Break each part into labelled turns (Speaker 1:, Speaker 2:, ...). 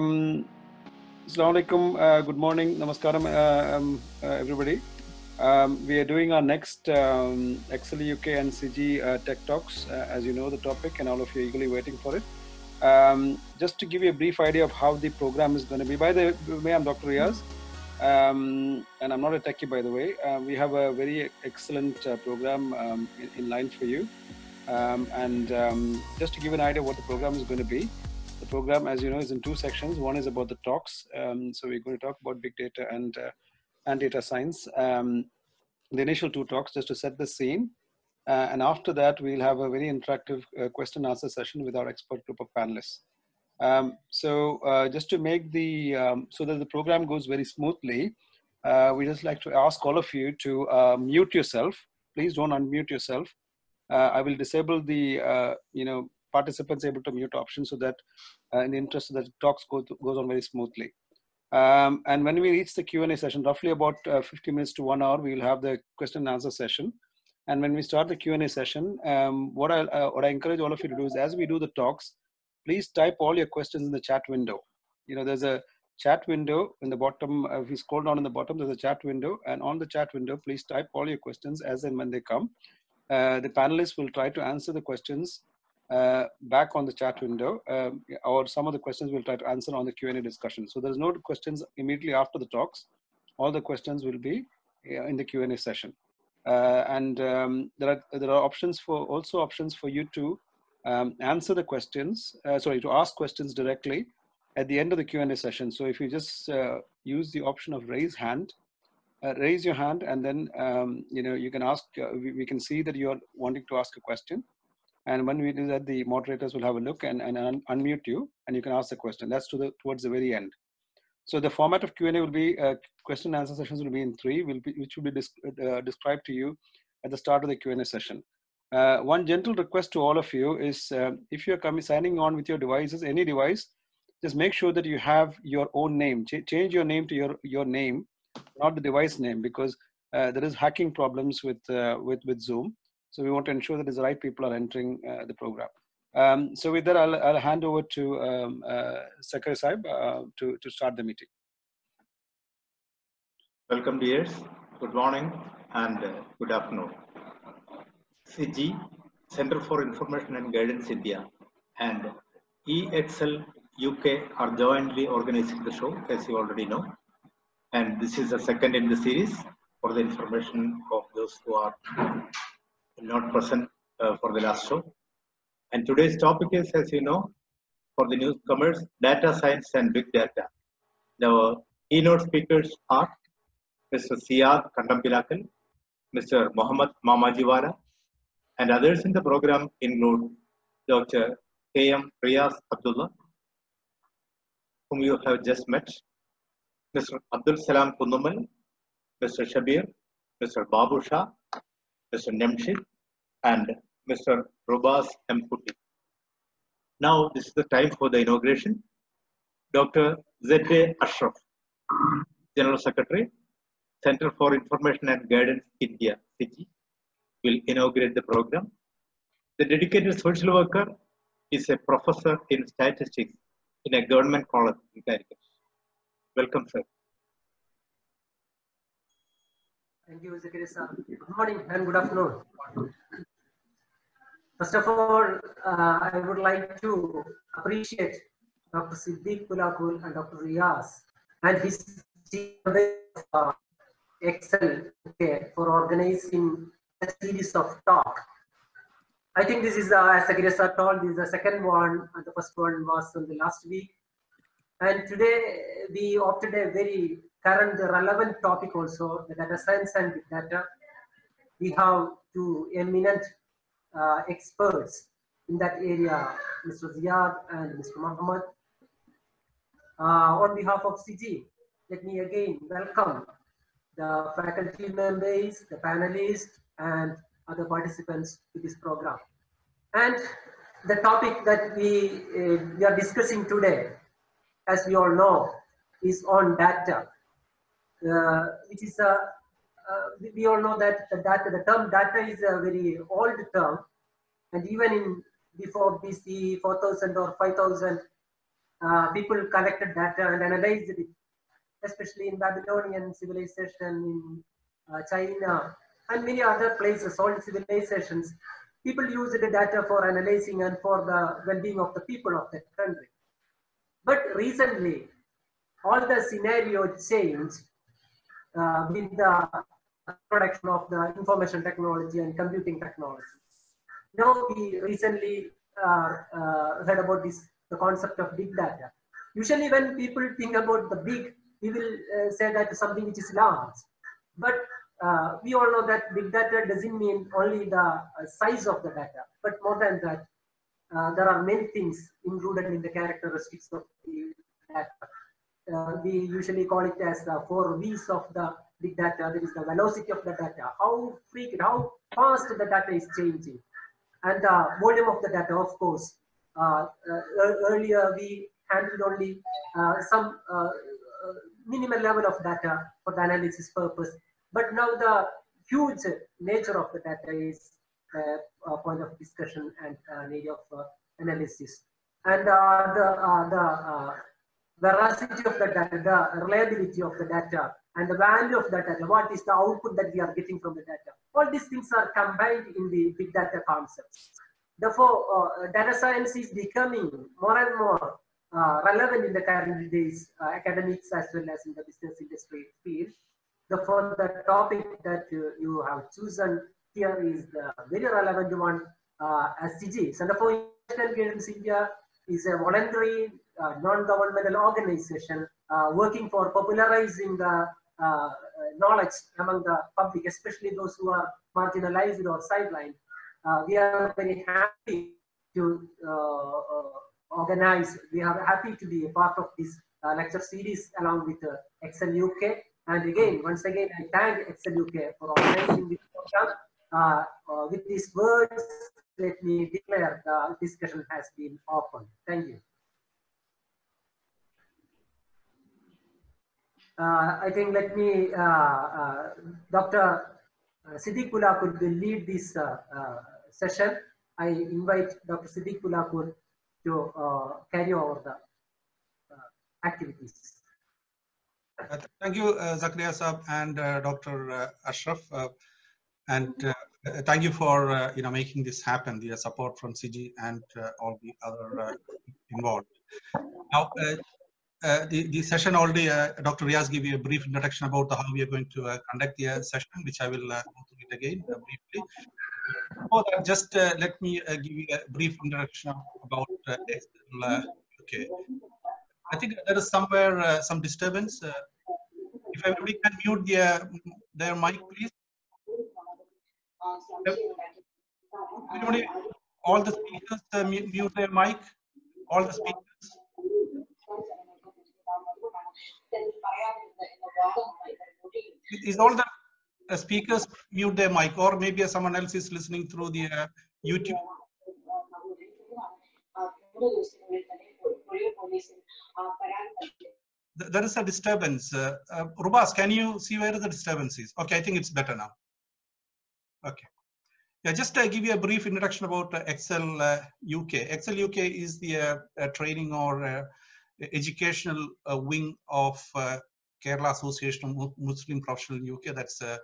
Speaker 1: Um, Assalamu alaikum. Uh, good morning. Namaskaram, uh, um, uh, everybody. Um, we are doing our next um, EXL UK and CG uh, Tech Talks, uh, as you know the topic, and all of you are eagerly waiting for it. Um, just to give you a brief idea of how the program is going to be. By the way, I'm Dr. Riaz, um, and I'm not a techie, by the way. Uh, we have a very excellent program um, in, in, line for you. And just to give an idea what the program is going to be, program, as you know, is in two sections. One is about the talks. Um, so we're going to talk about big data and uh, and data science. Um, the initial two talks just to set the scene. Uh, and after that, we'll have a very interactive uh, question and answer session with our expert group of panelists. Um, so uh, just to make the, um, so that the program goes very smoothly, uh, we just like to ask all of you to uh, mute yourself. Please don't unmute yourself. Uh, I will disable the, you know, participants able to mute option so that in the interest that talks go goes on very smoothly. Um, and when we reach the Q&A session, roughly about 50 minutes to one hour, we will have the question and answer session. And when we start the Q&A session, um, what, I, uh, what I encourage all of you to do is as we do the talks, please type all your questions in the chat window. You know, there's a chat window in the bottom. Uh, if you scroll down in the bottom, there's a chat window. And on the chat window, please type all your questions as and when they come. Uh, the panelists will try to answer the questions uh, back on the chat window, um, or some of the questions we'll try to answer on the Q&A discussion. So there's no questions immediately after the talks. All the questions will be in the Q&A session. Uh, and um, there are there are options for also options for you to um, answer the questions. Uh, sorry, to ask questions directly at the end of the Q and A session. So if you just uh, use the option of raise hand, uh, raise your hand, and then um, you know you can ask. We, we, can see that you are wanting to ask a question. And when we do that, the moderators will have a look and, and un unmute you, and you can ask the question. That's to the towards the very end. So the format of Q&A will be, uh, question and answer sessions will be in three, will be, which will be uh, described to you at the start of the Q&A session. Uh, one gentle request to all of you is uh, if you're coming signing on with your devices, any device, just make sure that you have your own name. Ch change your name to your, your name, not the device name, because uh, there is hacking problems with, uh, with, with Zoom. So we want to ensure that the right people are entering the program. Um, so with that, I'll, I'll hand over to um, uh, Saib uh, to, to start the meeting.
Speaker 2: Welcome dears, good morning and uh, good afternoon. CG, Center for Information and Guidance India and EXL UK are jointly organizing the show as you already know. And this is the second in the series for the information of those who are not present uh, for the last show. And today's topic is, as you know, for the newcomers, data science and big data. The keynote speakers are Mr. Siyad Kandampilakkil, Mr. Mohammed Mamajiwala, and others in the program include Dr. K.M. Riaz Abdullah, whom you have just met, Mr. Abdul Salam Kundumal, Mr. Shabir, Mr. Babu Shah, Mr. Nemshid, and Mr. Robas M. Putti. Now, this is the time for the inauguration. Dr. Z.A. Ashraf, General Secretary, Center for Information and Guidance India, CIGI, will inaugurate the program. The dedicated social worker is a professor in statistics in a government college in Calicut. Welcome, sir.
Speaker 3: Thank you, Zakaria sir. Good morning and good afternoon. First of all, uh, I would like to appreciate Dr. Siddiq Kulakul and Dr. Riaz and his team of Excel okay, for organizing a series of talk. I think this is, uh, as Agiresa told, this is the second one, and the first one was on the last week. And today we opted a very current, relevant topic also, the data science and data. We have two eminent uh, experts in that area, Mr. Ziad and Mr. Mohammed. Uh, on behalf of CG, let me again welcome the faculty members, the panelists, and other participants to this program. And the topic that we, uh, we are discussing today, as we all know, is on data, uh, which is a we all know that the data, the term data is a very old term, and even in before BC 4000 or 5000, uh, people collected data and analyzed it, especially in Babylonian civilization, in uh, China, and many other places, old civilizations. People used the data for analyzing and for the well-being of the people of that country. But recently, all the scenario changed uh, with the production of the information technology and computing technology. Now we recently uh, uh, heard about this, the concept of big data. Usually when people think about the big, we will uh, say that something which is large. But uh, we all know that big data doesn't mean only the uh, size of the data, but more than that, uh, there are many things included in the characteristics of the data. We usually call it as the four V's of the big data. There is the velocity of the data, how frequent, how fast the data is changing, and the volume of the data, of course. Uh, uh, earlier, we handled only uh, some uh, uh, minimal level of data for the analysis purpose, but now the huge nature of the data is a point of discussion and an area of analysis. And the, the veracity of the data, the reliability of the data, and the value of the data, what is the output that we are getting from the data. All these things are combined in the big data concepts. Therefore, uh, data science is becoming more and more uh, relevant in the current days, uh, academics as well as in the business industry field. Therefore, the topic that you, you have chosen here is the very relevant one uh, as CG. Center for International Guidance India is a voluntary uh, non-governmental organization uh, working for popularizing the Uh, uh, knowledge among the public, especially those who are marginalized or sidelined. Uh, we are very happy to organize, we are happy to be a part of this lecture series along with EXL UK. And again, once again, I thank EXL UK for organizing this program. Uh, uh, with these words, let me declare the discussion has been open. Thank you. Uh, I think let me, uh, uh, Dr. Uh, Siddiq Pulakur will lead this uh, session. I invite Dr. Siddiq Pulakur to carry over the activities.
Speaker 4: Uh, thank you, uh, Zakaria Saab and uh, Dr. Ashraf. and thank you for you know making this happen, the support from CG and all the other involved. Now, uh, the, the session already, uh, Dr. Riaz gave you a brief introduction about the, how we are going to uh, conduct the uh, session, which I will go through it again briefly. Before that, just let me give you a brief introduction about uh, okay. I think there is somewhere some disturbance. if everybody can mute their, their mic, please. Everybody, all the speakers mute their mic. All the speakers. Is all the uh, speakers mute their mic or maybe someone else is listening through the uh, YouTube? There is a disturbance. Uh, uh, Rubas, can you see where the disturbance is? Okay, I think it's better now. Okay. Yeah, just to give you a brief introduction about uh, EXL UK. Uh, EXL UK is the uh, training or educational uh, wing of uh, Kerala Association of Muslim Professionals in UK. That's uh,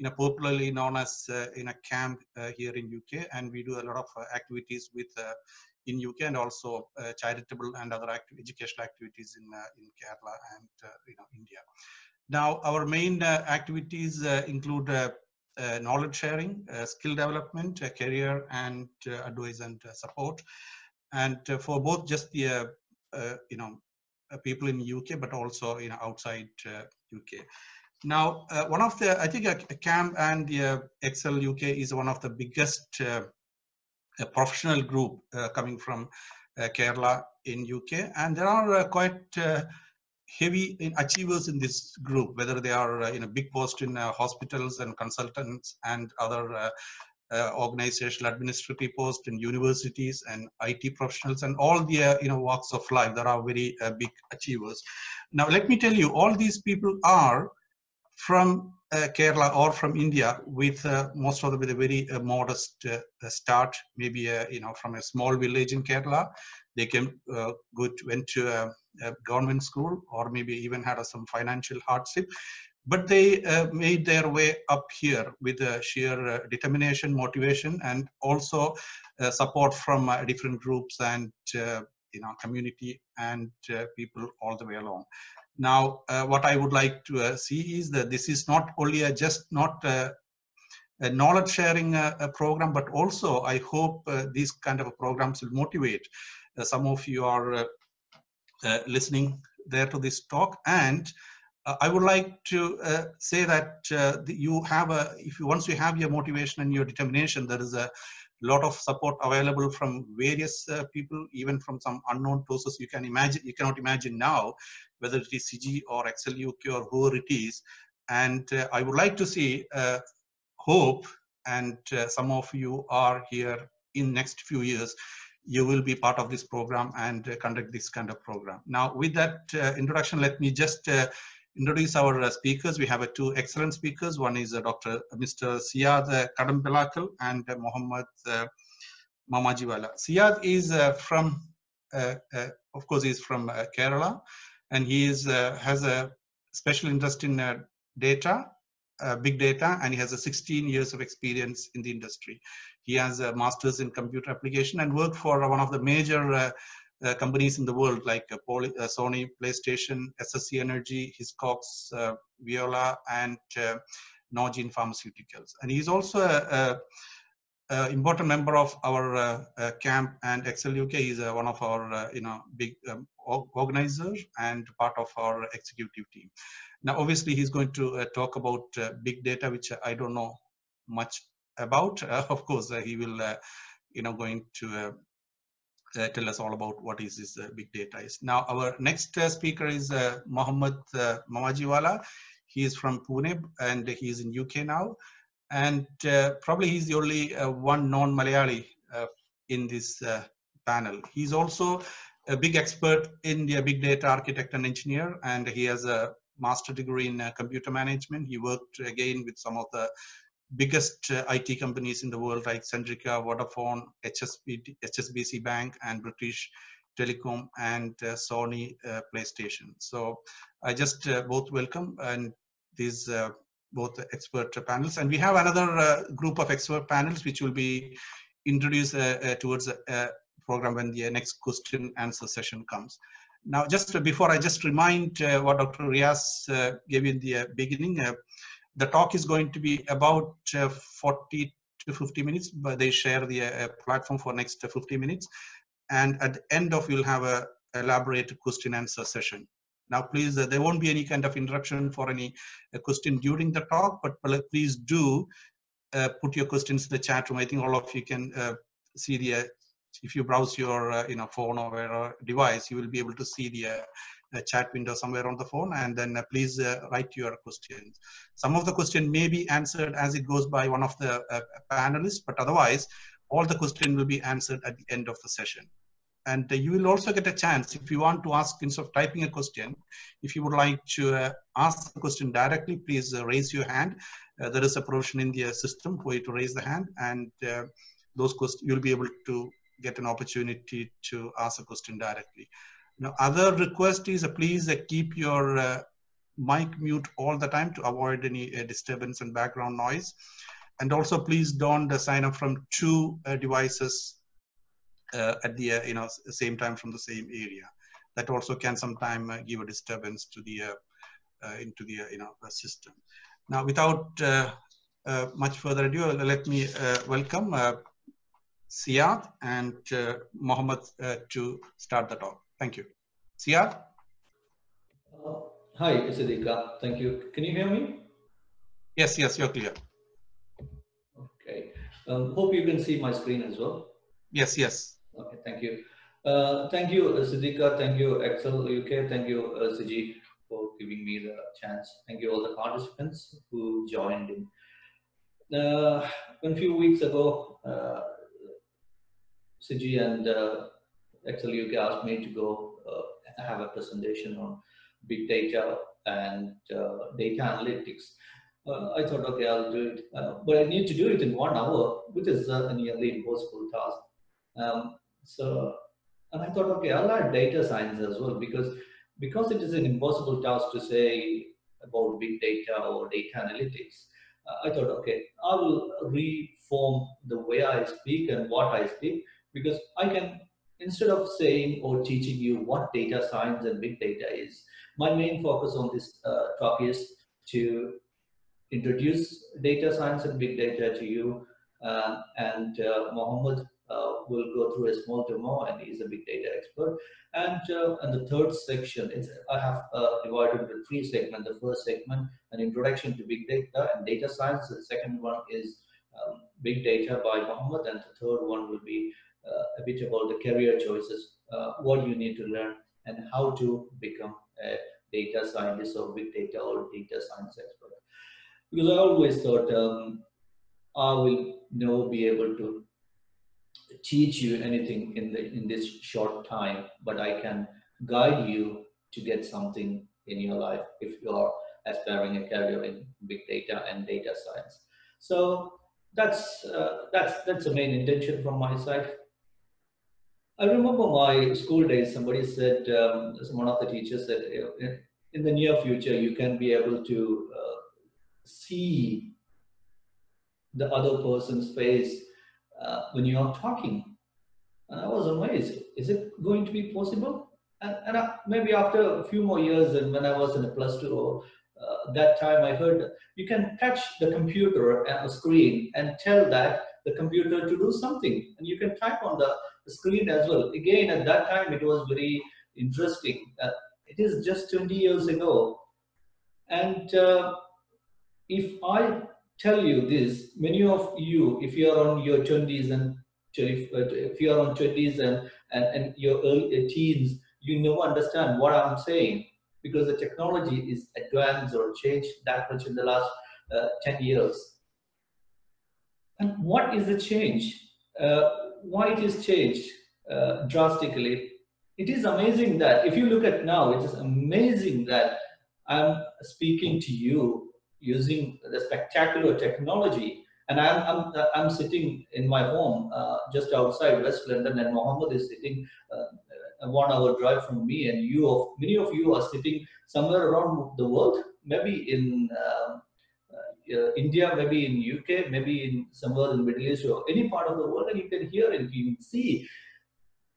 Speaker 4: you know popularly known as uh, in a KAMP uh, here in UK, and we do a lot of uh, activities with uh, in UK and also uh, charitable and other educational activities in uh, in Kerala and you know India. Now our main activities include knowledge sharing, skill development, career and advice and support, and for both just the you know uh, people in UK, but also you know outside UK. Uh, now, uh, one of the I think a, KAMP and EXL UK is one of the biggest professional group coming from Kerala in UK, and there are quite heavy in achievers in this group, whether they are uh, in a big post in uh, hospitals and consultants and other uh, uh, organizational administrative posts in universities and IT professionals and all the uh, you know walks of life that are very uh, big achievers. Now let me tell you, all these people are from uh, Kerala or from India with uh, most of them with a very uh, modest start, maybe you know from a small village in Kerala, they came good went to a, government school or maybe even had some financial hardship but they uh, made their way up here with uh, sheer uh, determination motivation and also uh, support from uh, different groups and you know community and people all the way along now what i would like to see is that this is not only a just not a knowledge sharing uh, program, but also I hope uh, these kind of programs will motivate uh, some of you are listening there to this talk. And I would like to say that you have a, if you once you have your motivation and your determination, there is a lot of support available from various uh, people, even from some unknown sources. You can imagine, you cannot imagine now, whether it is CG or UK or whoever it is. And uh, I would like to see uh, hope and uh, some of you are here in next few years. You will be part of this program and uh, conduct this kind of program. Now with that uh, introduction let me just uh, introduce our uh, speakers. We have uh, two excellent speakers. One is uh, dr uh, mr Siyad uh, Kandampilakkil and Mohammed Mamajiwala Siyad is from of course he's from kerala and he is has a special interest in data uh, big data and he has a 16 years of experience in the industry. He has a master's in computer application and worked for one of the major uh, uh, companies in the world like uh, Poly, uh, Sony, PlayStation, SSE Energy, Hiscox, uh, Viola, and uh, Pharmaceuticals. And he's also a, a, a important member of our KAMP and EXL UK. He's one of our you know big um, organizers and part of our executive team. Now, obviously, he's going to uh, talk about uh, big data, which I don't know much about. Uh, of course, he will, you know, going to uh, tell us all about what is this uh, big data is. Now, our next uh, speaker is Mohammed Mamajiwala. He is from Pune and he is in UK now. And probably he's the only one non-Malayali in this panel. He's also a big expert in the big data architect and engineer, and he has a master degree in uh, computer management. He worked again with some of the biggest uh, IT companies in the world like Centrica, Vodafone, HSB, HSBC Bank, and British Telecom and uh, Sony uh, PlayStation. So I just uh, both welcome and these uh, both expert panels. And we have another group of expert panels which will be introduced towards the program when the next question answer session comes. Now, just before I just remind uh, what Dr. Riaz uh, gave in the uh, beginning, uh, the talk is going to be about uh, 40 to 50 minutes, but they share the uh, platform for next 50 minutes. And at the end of, you'll have a elaborate question answer session. Now, please, there won't be any kind of interruption for any question during the talk, but please do put your questions in the chat room. I think all of you can see the if you browse your uh, you know phone or a device, you will be able to see the uh, chat window somewhere on the phone and then uh, please uh, write your questions. Some of the question may be answered as it goes by one of the uh, panelists, but otherwise all the question will be answered at the end of the session. And you will also get a chance if you want to ask instead of typing a question, if you would like to ask the question directly, please raise your hand. there is a provision in the system for you to raise the hand and those questions you'll be able to get an opportunity to ask a question directly. Now, other request is uh, please uh, keep your uh, mic mute all the time to avoid any uh, disturbance and background noise. And also please don't uh, sign up from two uh, devices at the you know same time from the same area. That also can sometimes give a disturbance to the into the you know system. Now, without much further ado, let me welcome Siyad and uh, Mohammed uh, to start the talk. Thank you. Siyad?
Speaker 5: Uh, hi, Siddiqa. Thank you. Can you hear me?
Speaker 4: Yes, yes, you're clear.
Speaker 5: Okay. Um, hope you can see my screen as well.
Speaker 4: Yes, yes.
Speaker 5: Okay, thank you. Uh, thank you, Siddiqa. Thank you, EXL UK. Thank you, uh, Siji, for giving me the chance. Thank you all the participants who joined in. Uh, a few weeks ago, uh, Siji and uh, EXL UK asked me to go uh, have a presentation on big data and uh, data analytics. Uh, I thought, okay, I'll do it, uh, but I need to do it in one hour, which is a nearly impossible task. Um, so And I thought, okay, I'll add data science as well because because it is an impossible task to say about big data or data analytics. Uh, I thought, okay, I will reform the way I speak and what I speak because I can instead of saying or teaching you what data science and big data is, my main focus on this uh, talk is to introduce data science and big data to you. Uh, and uh, Mohammed uh, will go through a small demo and he's a big data expert. And, uh, and the third section, is I have uh, divided into three segments. The first segment, an introduction to big data and data science. The second one is um, big data by Mohammed. And the third one will be a bit about the career choices, uh, what you need to learn and how to become a data scientist or big data or data science expert. Because I always thought um, I will never be able to teach you anything in the in this short time, but I can guide you to get something in your life if you are aspiring a career in big data and data science. So that's uh, that's that's the main intention from my side. I remember my school days. Somebody said, um, one of the teachers said, in the near future, you can be able to uh, see the other person's face uh, when you are talking. And I was amazed. Is it going to be possible? And, and I, maybe after a few more years, and when I was in a plus two, or uh, that time I heard you can touch the computer and a screen and tell that the computer to do something, and you can type on the screen as well. Again, at that time, it was very interesting. Uh, it is just 20 years ago. And uh, if I tell you this, many of you, if you are on your 20s and if, uh, if you are on 20s and, and, and your early uh, teens, you never understand what I'm saying because the technology is advanced or changed that much in the last uh, 10 years. And what is the change? Uh, why it is changed uh, drastically. It is amazing that if you look at now, it is amazing that I'm speaking to you using the spectacular technology. And I'm, I'm, I'm sitting in my home uh, just outside West London, and Mohammed is sitting uh, a one hour drive from me, and you of many of you are sitting somewhere around the world, maybe in um, uh, India, maybe in UK, maybe in somewhere in Middle East or any part of the world, and you can hear and you can see.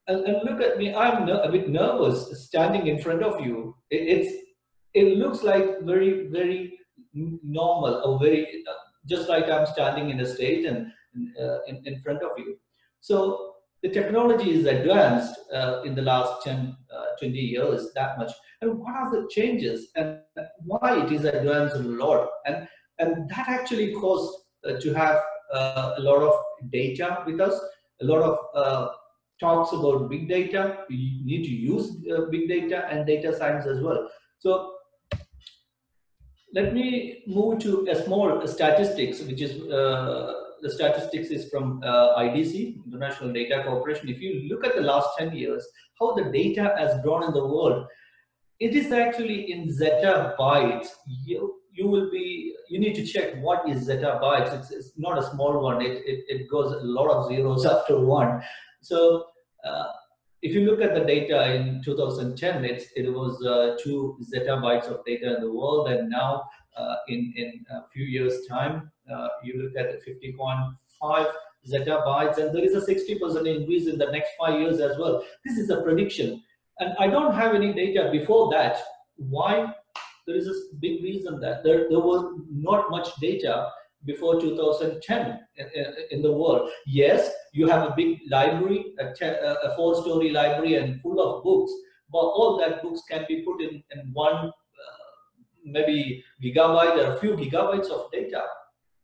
Speaker 5: And, and look at me, I'm a bit nervous standing in front of you. It, it's it looks like very very normal or very just like I'm standing in a stage and uh, in, in front of you. So the technology is advanced uh, in the last 10, uh, 20 years that much. And what are the changes and why it is advanced a lot? And and that actually caused uh, to have uh, a lot of data with us, a lot of uh, talks about big data. We need to use uh, big data and data science as well. So let me move to a small statistics, which is uh, the statistics is from uh, IDC, International Data Corporation. If you look at the last 10 years, how the data has grown in the world, it is actually in zettabytes. You, you will be, you need to check what is zettabytes. It's, it's not a small one. It, it, it goes a lot of zeros after one. So uh, if you look at the data in 2010, it's, it was uh, two zettabytes of data in the world. And now uh, in, in a few years time, uh, you look at 50.5 zettabytes and there is a 60% increase in the next five years as well. This is a prediction. And I don't have any data before that. Why? There is a big reason that there, there was not much data before 2010 in, the world. Yes, you have a big library, a, a four-story library and full of books, but all that books can be put in, in one, uh, maybe gigabyte or a few gigabytes of data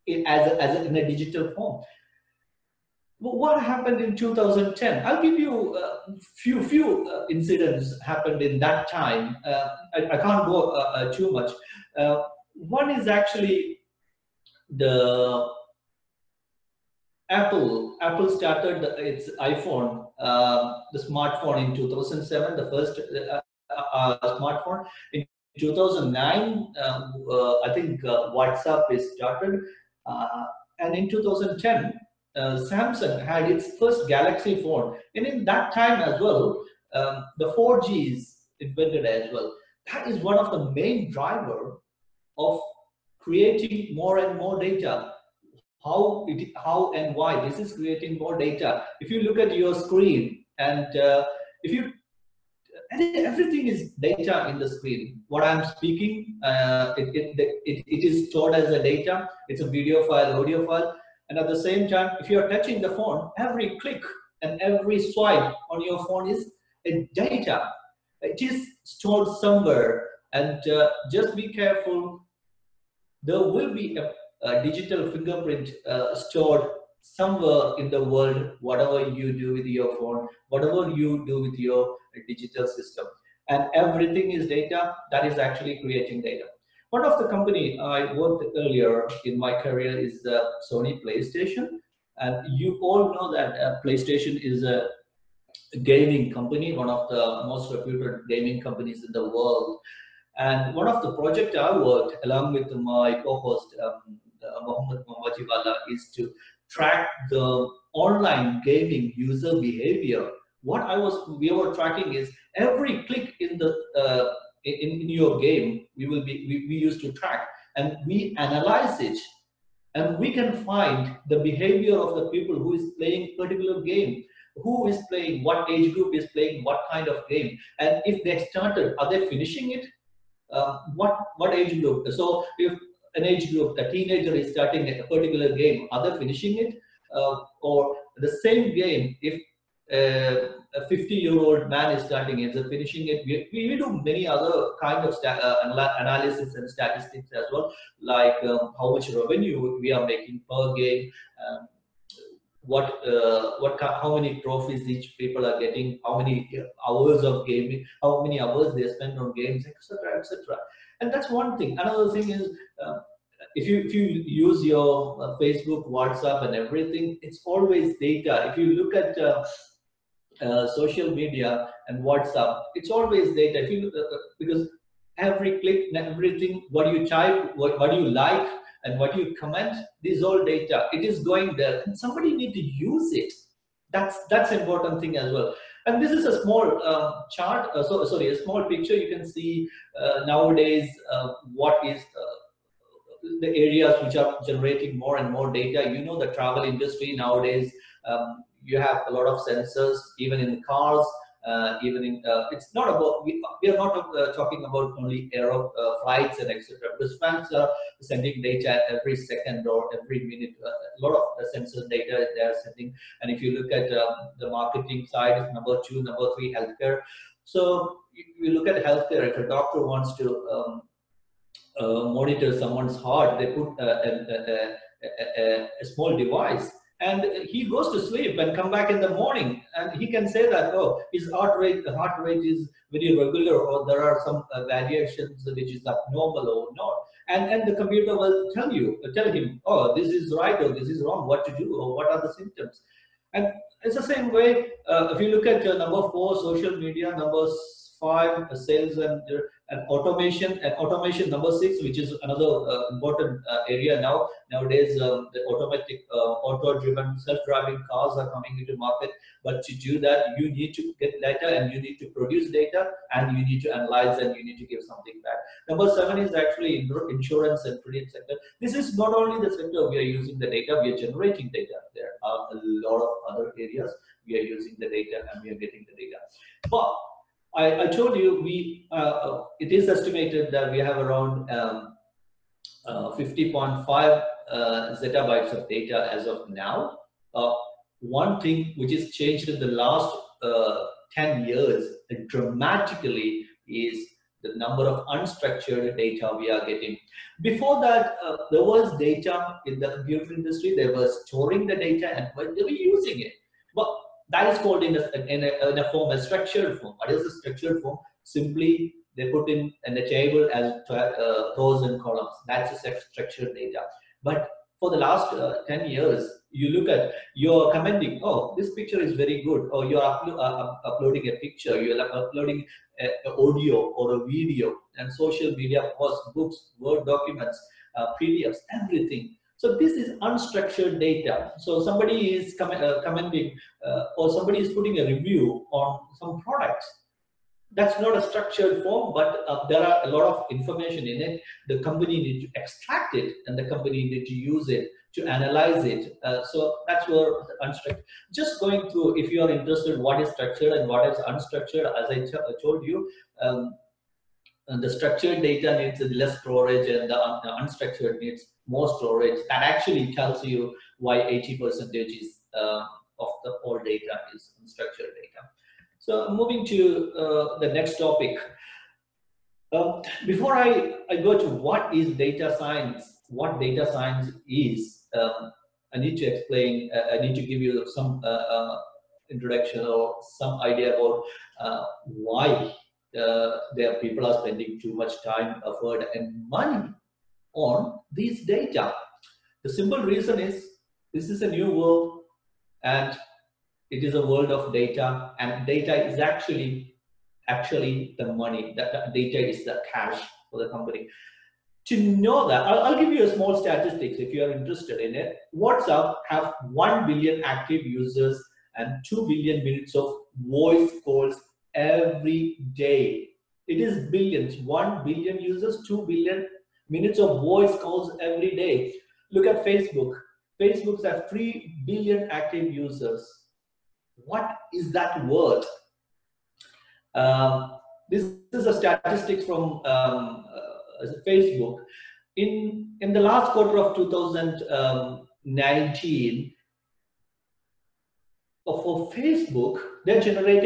Speaker 5: in, as, a, as a, in a digital form what happened in 2010 i'll give you a few few uh, incidents happened in that time. Uh, I, I, can't go uh, uh too much. Uh, one is actually the apple apple started its iphone uh, the smartphone in 2007 the first smartphone. In 2009 um, i think whatsapp is started. And in 2010 uh, Samsung had its first Galaxy phone, and in that time as well, um, the 4G is invented as well. That is one of the main driver of creating more and more data. How it, how and why this is creating more data. If you look at your screen and uh, if you everything is data in the screen. What I'm speaking, uh, it, it, it, it is stored as a data. It's a video file, audio file. And at the same time, if you're touching the phone, every click and every swipe on your phone is a data. It is stored somewhere. And uh, just be careful. There will be a, a digital fingerprint uh, stored somewhere in the world, whatever you do with your phone, whatever you do with your digital system. And everything is data that is actually creating data. One of the company I worked earlier in my career is the Sony PlayStation. And you all know that uh, PlayStation is a gaming company, one of the most reputed gaming companies in the world. And one of the projects I worked along with my co-host um, uh, is to track the online gaming user behavior. What I was we were tracking is every click in the uh, in, in your game we will be we, we used to track. And we analyze it. And we can find the behavior of the people who is playing particular game who is playing what age group is playing what kind of game. And if they started are they finishing it? Uh, what what age group? So if an age group, a teenager is starting a particular game, are they finishing it? Uh, or the same game, if uh, a 50 year old man is starting it, is finishing it? We, we do many other kind of uh, analysis and statistics as well, like um, how much revenue we are making per game. Um, what uh, what how many trophies each people are getting, how many hours of gaming, how many hours they spend on games, etc., etc and that's one thing another thing is uh, if you if you use your uh, facebook whatsapp and everything it's always data if you look at uh, uh social media and whatsapp it's always data if you uh, uh, because every click everything what you type what, what you like and what you comment this all data it is going there and somebody need to use it that's that's important thing as well and this is a small uh, chart, so sorry, a small picture. You can see uh, nowadays what is the areas which are generating more and more data. You know, the travel industry nowadays, um, you have a lot of sensors, even in cars uh, even in uh, it's not about we, we are not uh, talking about only air uh, flights and etc. Because banks are sending data every second or every minute. Uh, a lot of sensor data they are sending. And if you look at um, the marketing side, number two, number three, healthcare. So if you look at healthcare. If a doctor wants to um, uh, monitor someone's heart, they put a, a, a, a small device and he goes to sleep and come back in the morning. And he can say that oh his heart rate the heart rate is very regular or there are some uh, variations which is abnormal or not. And and the computer will tell you tell him oh this is right or this is wrong what to do or what are the symptoms. And it's the same way uh, if you look at uh, number four social media number five sales and uh, and automation and automation number six which is another uh, important uh, area now. Nowadays um, the automatic uh, auto driven self-driving cars are coming into market. But to do that you need to get data and you need to produce data and you need to analyze and you need to give something back. Number seven is actually insurance and credit sector. This is not only the sector we are using the data we are generating data. There are a lot of other areas we are using the data and we are getting the data. But I, I told you we uh, uh, it is estimated that we have around um, uh, 50.5 uh, zettabytes of data as of now. Uh, one thing which has changed in the last uh, 10 years dramatically is the number of unstructured data we are getting. Before that, there was data in the computer industry. They were storing the data and they were using it. But that is called in a, in a, in a form, a structured form. What is a structured form? Simply they put in, in the table as uh, rows and columns. That's a structured data. But for the last uh, 10 years, you look at, you're commenting, oh, this picture is very good, or you're uh, uploading a picture, you're uploading an audio or a video, and social media posts, books, Word documents, uh, PDFs, everything. So this is unstructured data. So somebody is com uh, commenting uh, or somebody is putting a review on some products. That's not a structured form, but uh, there are a lot of information in it. The company need to extract it and the company need to use it to analyze it. Uh, so that's where unstructured. Just going through, if you are interested, what is structured and what is unstructured, as I told you, um, the structured data needs less storage and the, un the, unstructured needs more storage. That actually tells you why 80 percentage is uh, of the all data is unstructured data. So moving to uh, the next topic. Uh, before I, I go to what is data science, what data science is, um, I need to explain, uh, I need to give you some uh, uh, introduction or some idea about why uh, there people are spending too much time, effort, and money on these data. The simple reason is this is a new world and it is a world of data and data is actually actually the money that data is the cash for the company to know that I'll, I'll, give you a small statistics if you are interested in it whatsapp have 1 billion active users and 2 billion minutes of voice calls every day. It is billions, 1 billion users, 2 billion minutes of voice calls every day. Look at Facebook. Facebook has 3 billion active users. What is that worth? Um, this is a statistics from um, uh, Facebook. In, in the last quarter of 2019, for Facebook, they generate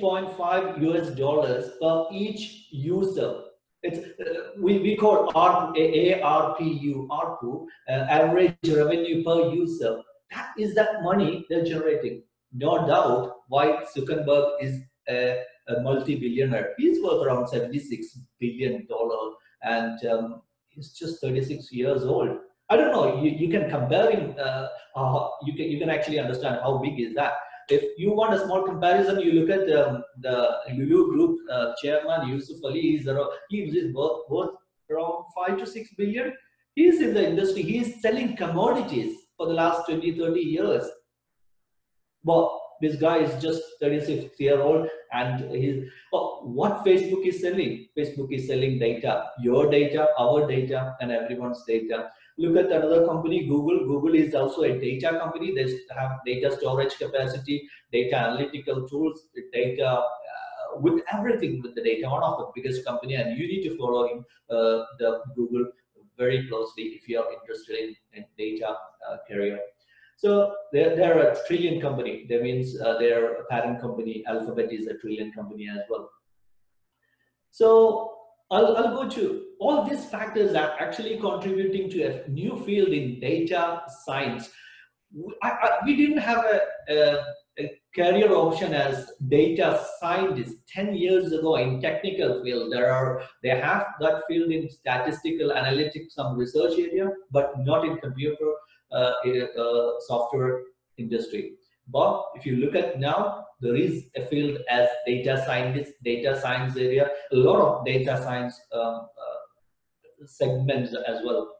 Speaker 5: 8.5 US dollars per each user. It's uh, we, we call ARPU, ARPU, uh, average revenue per user. That is that money they're generating. No doubt why Zuckerberg is a, a multi-billionaire. He's worth around 76 billion dollar, and um, he's just 36 years old. I don't know. You, you can compare him. Uh, uh, you can you can actually understand how big is that if you want a small comparison, you look at um, the Lulu Group uh, chairman Yusuf Ali. He's around, he is worth, worth around five to six billion. He's in the industry. He's selling commodities for the last 20, 30 years. But this guy is just 36 year old and he's oh, what facebook is selling facebook is selling data your data our data and everyone's data Look at another company, Google. Google is also a data company. They have data storage capacity, data analytical tools, data uh, with everything with the data. One of the biggest company, and you need to follow him, uh, the Google very closely if you are interested in, in data uh, career. So they're, they're a trillion company. That means uh, their parent company, Alphabet, is a trillion company as well. So I'll, I'll go to all these factors are actually contributing to a new field in data science. I, I, we didn't have a, a, a, career option as data scientist 10 years ago in technical field. There are they have that field in statistical analytics, some research area, but not in computer uh, uh, software industry. But if you look at now, there is a field as data scientist, data science area, a lot of data science um, segments as well.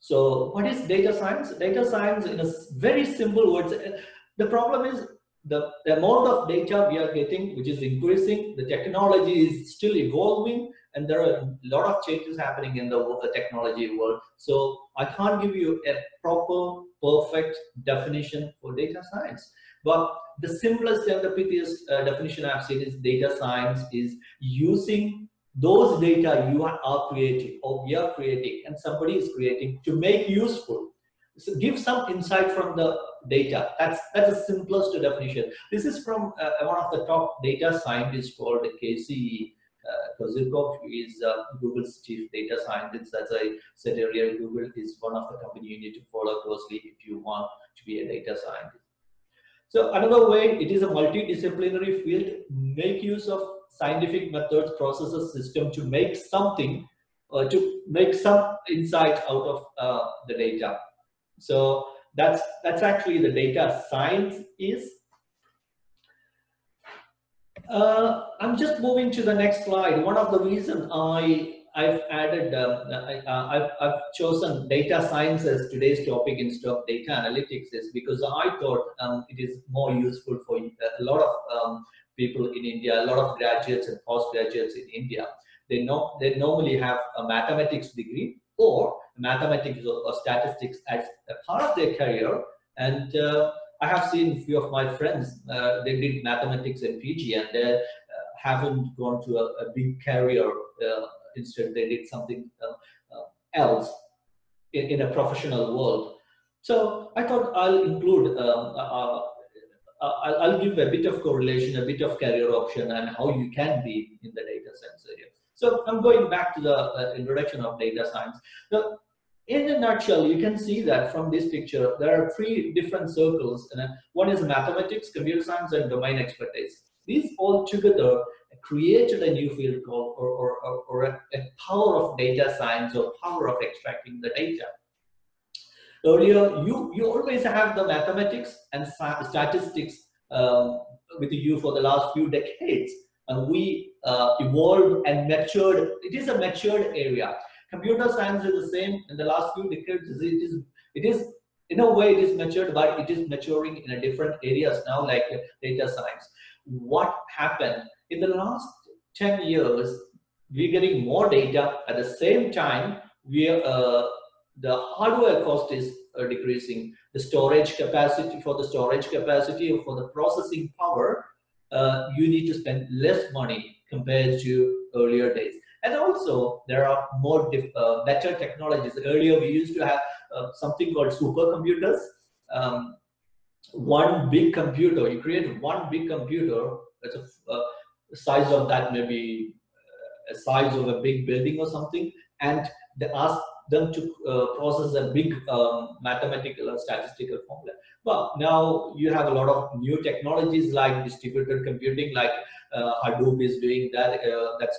Speaker 5: So what is data science? Data science in a very simple words, uh, the problem is the, the amount of data we are getting, which is increasing, the technology is still evolving, and there are a lot of changes happening in the, the technology world. So I can't give you a proper perfect definition for data science. But the simplest and the prettiest uh, definition I've seen is data science is using those data you are creating or we are creating and somebody is creating to make useful. So give some insight from the data. That's that's the simplest definition. This is from uh, one of the top data scientists called Cassie uh, Kozyrkov is uh, Google's chief data scientist. As I said earlier, Google is one of the company you need to follow closely if you want to be a data scientist. So another way, it is a multidisciplinary field. Make use of scientific methods, processes, system to make something, uh, to make some insight out of uh, the data. So that's that's actually the data science is. Uh, I'm just moving to the next slide. One of the reason I I've added, um, I, uh, I've, I've chosen data science as today's topic instead of data analytics is because I thought um, it is more useful for a lot of um, people in India, a lot of graduates and postgraduates in India. They know they normally have a mathematics degree or mathematics or, or statistics as a part of their career. And uh, I have seen a few of my friends, uh, they did mathematics in PG and they uh, haven't gone to a, a big career uh, instead they did something uh, else in, in, a professional world. So I thought I'll include, um, uh, I'll, I'll, give a bit of correlation, a bit of career option and how you can be in the data science area. So I'm going back to the uh, introduction of data science. Now, in a nutshell, you can see that from this picture, there are three different circles. And one is mathematics, computer science, and domain expertise. These all together created a new field called or, or, or, or a, a, power of data science or power of extracting the data. Earlier, you, you always have the mathematics and statistics um, with you for the last few decades. And we uh, evolved and matured. It is a matured area. Computer science is the same in the last few decades. It is, it is in a way it is matured, but it is maturing in a different areas now, like data science. What happened in the last 10 years, we're getting more data. At the same time, we uh, the hardware cost is uh, decreasing. The storage capacity for the storage capacity or for the processing power, uh, you need to spend less money compared to earlier days. And also, there are more uh, better technologies. Earlier, we used to have uh, something called supercomputers. Um, one big computer, you create one big computer, that's a, uh, size of that maybe uh, a size of a big building or something, and they ask them to uh, process a big um, mathematical or statistical formula. Well, now you have a lot of new technologies like distributed computing, like uh, Hadoop is doing that. Uh, that's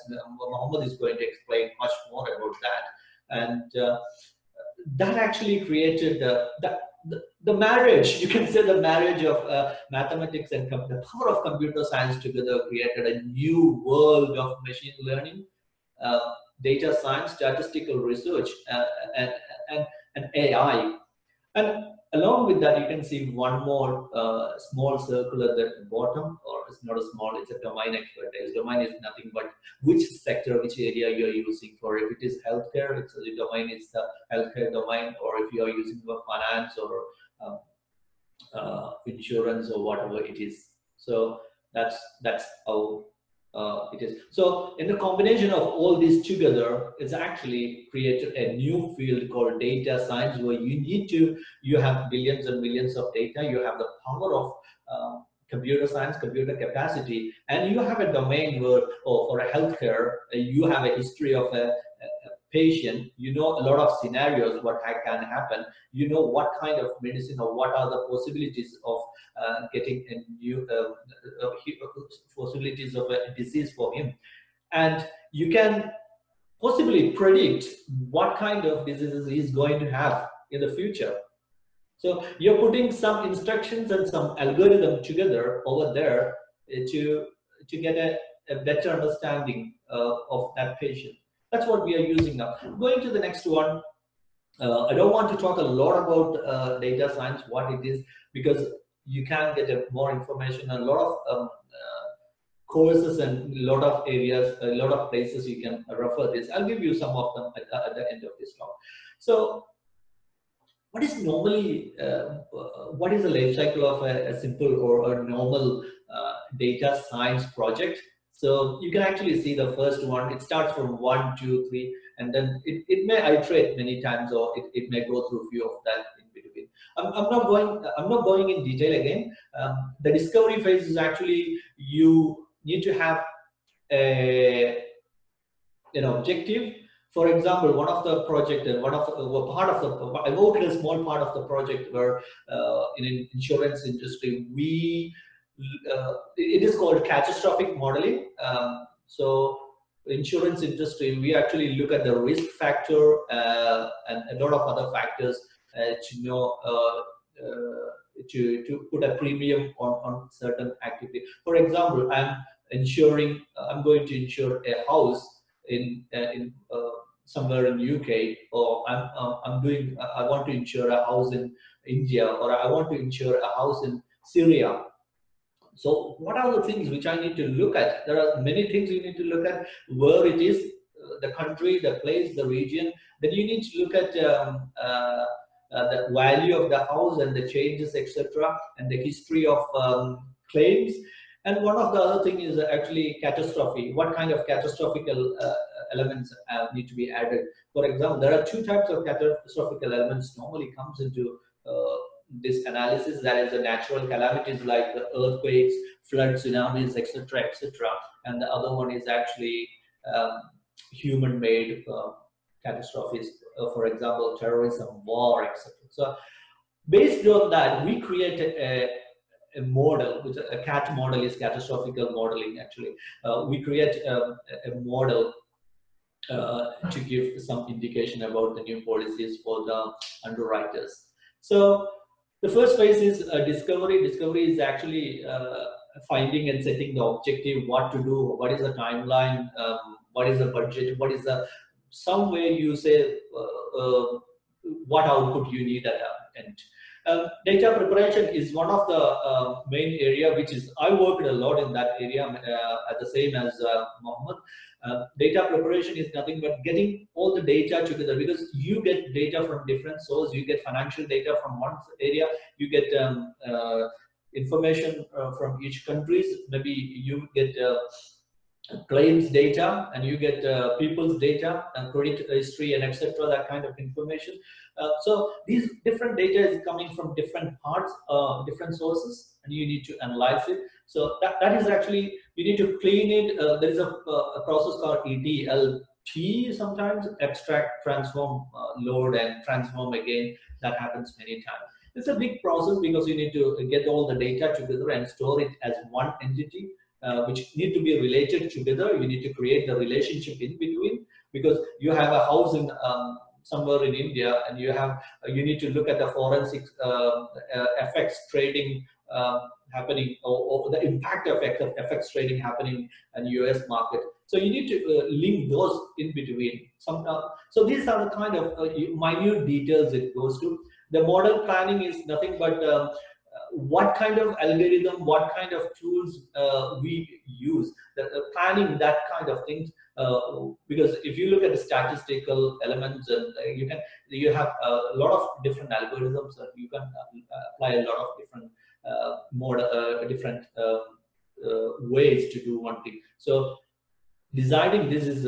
Speaker 5: Mohammed is going to explain much more about that, and uh, that actually created that the, the, marriage, you can say the marriage of uh, mathematics and the power of computer science together created a new world of machine learning, uh, data science, statistical research, uh, and, and, and AI. And along with that, you can see one more uh, small circle at the bottom, or it's not a small, it's a domain expertise. Domain is nothing but which sector, which area you're using for. If it is healthcare, it's the domain is the healthcare domain, or if you are using for finance or um, uh, insurance or whatever it is. So that's that's how uh, it is. So in the combination of all these together, it's actually created a new field called data science where you need to, you have billions and millions of data, you have the power of uh, computer science, computer capacity, and you have a domain where, or for a healthcare, uh, you have a history of a, patient, you know a lot of scenarios what can happen. You know what kind of medicine or what are the possibilities of uh, getting a new uh, uh, uh, possibilities of a disease for him, and you can possibly predict what kind of diseases he's going to have in the future. So you're putting some instructions and some algorithm together over there to to get a, a better understanding uh, of that patient. That's what we are using now. Going to the next one, uh, I don't want to talk a lot about uh, data science, what it is, because you can get a, more information, a lot of um, uh, courses and a lot of areas, a lot of places you can refer this. I'll give you some of them at, at the end of this talk. So what is normally, uh, what is the life cycle of a, a simple or a normal uh, data science project? So you can actually see the first one, it starts from one, two, three, and then it, it may iterate many times or it, it may go through a few of that in between. I'm, I'm not going I'm not going in detail again. Um, the discovery phase is actually you need to have a an objective. For example, one of the project and one of the, part of the I worked in a small part of the project where uh, in an insurance industry we uh, it is called catastrophic modeling. Um, so insurance industry, we actually look at the risk factor uh, and a lot of other factors uh, to know uh, uh, to to put a premium on on certain activity. For example, I'm insuring, I'm going to insure a house. in uh, in uh, somewhere in UK, or I'm uh, I'm doing I want to insure a house in India, or I want to insure a house in Syria. So what are the things which I need to look at? There are many things you need to look at where it is, uh, the country, the place, the region. Then you need to look at um, uh, uh, the value of the house and the changes, etc., and the history of um, claims. And one of the other thing is actually catastrophe. What kind of catastrophic uh, elements uh, need to be added? For example, there are two types of catastrophic elements normally comes into uh, this analysis. That is the natural calamities like the earthquakes, floods, tsunamis, etc., etc. And the other one is actually um, human-made uh, catastrophes. Uh, for example, terrorism, war, etc. So based on that, we created a, a model, which a CAT model is catastrophic modeling actually. Uh, we create um, a model uh, to give some indication about the new policies for the underwriters. So the first phase is uh, discovery. Discovery is actually uh, finding and setting the objective, what to do, what is the timeline, um, what is the budget, what is the some way you say uh, uh, what output you need at the end. Um, data preparation is one of the uh, main area which is I worked a lot in that area uh, at the same as uh, Mohammed. Uh, data preparation is nothing but getting all the data together because you get data from different sources. You get financial data from one area. You get um, information from each countries. Maybe you get claims data and you get uh, people's data and credit history and etc that kind of information. Uh, so these different data is coming from different parts uh, different sources and you need to analyze it. So that, that is actually you need to clean it. Uh, there is a, a, process called ETLT sometimes extract transform uh, load and transform again. That happens many times. It's a big process because you need to get all the data together and store it as one entity uh, which need to be related together. You need to create the relationship in between because you have a house in um, somewhere in India and you have uh, you need to look at the forex uh, FX uh, trading um, happening or, or, the impact effects of FX trading happening in US market. So you need to uh, link those in between. Some, uh, so these are the kind of minute details it goes to. The model planning is nothing but um, what kind of algorithm, what kind of tools uh, we use, the, the, planning that kind of things. Uh, because if you look at the statistical elements, uh, you can you have a lot of different algorithms that you can uh, apply a lot of different uh, more uh, different ways to do one thing. So deciding this is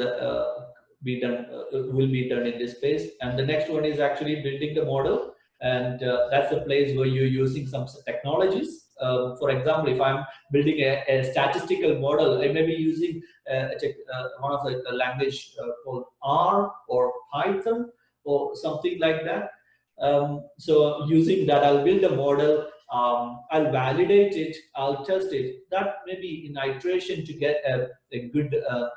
Speaker 5: be done will be done in this phase, and the next one is actually building the model and uh, that's the place where you're using some technologies. Uh, for example, if I'm building a, a, statistical model, I may be using uh, uh one of the language uh, called R or Python or something like that. Um, so using that, I'll build a model. Um, I'll validate it. I'll test it. That may be in iteration to get a, a good uh,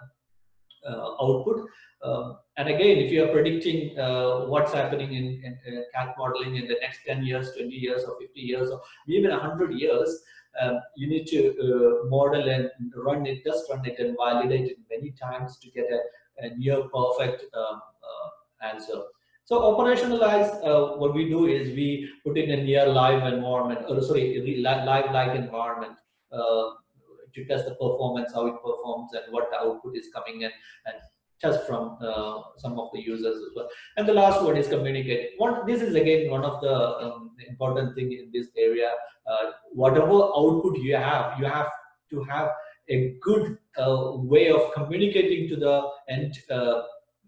Speaker 5: output. Um, and again, if you are predicting uh, what's happening in, in CAT modeling in the next 10 years, 20 years, or 50 years, or even 100 years, um, you need to uh, model and run it, just run it and validate it many times to get a, a near perfect um, uh, answer. So operationalize, uh, what we do is we put in a near live environment, or sorry, live-like environment uh, to test the performance, how it performs, and what the output is coming in, and just from uh, some of the users as well. And the last one is communicate. One, this is again one of the um, important thing in this area. Uh, whatever output you have, you have to have a good uh, way of communicating to the end uh,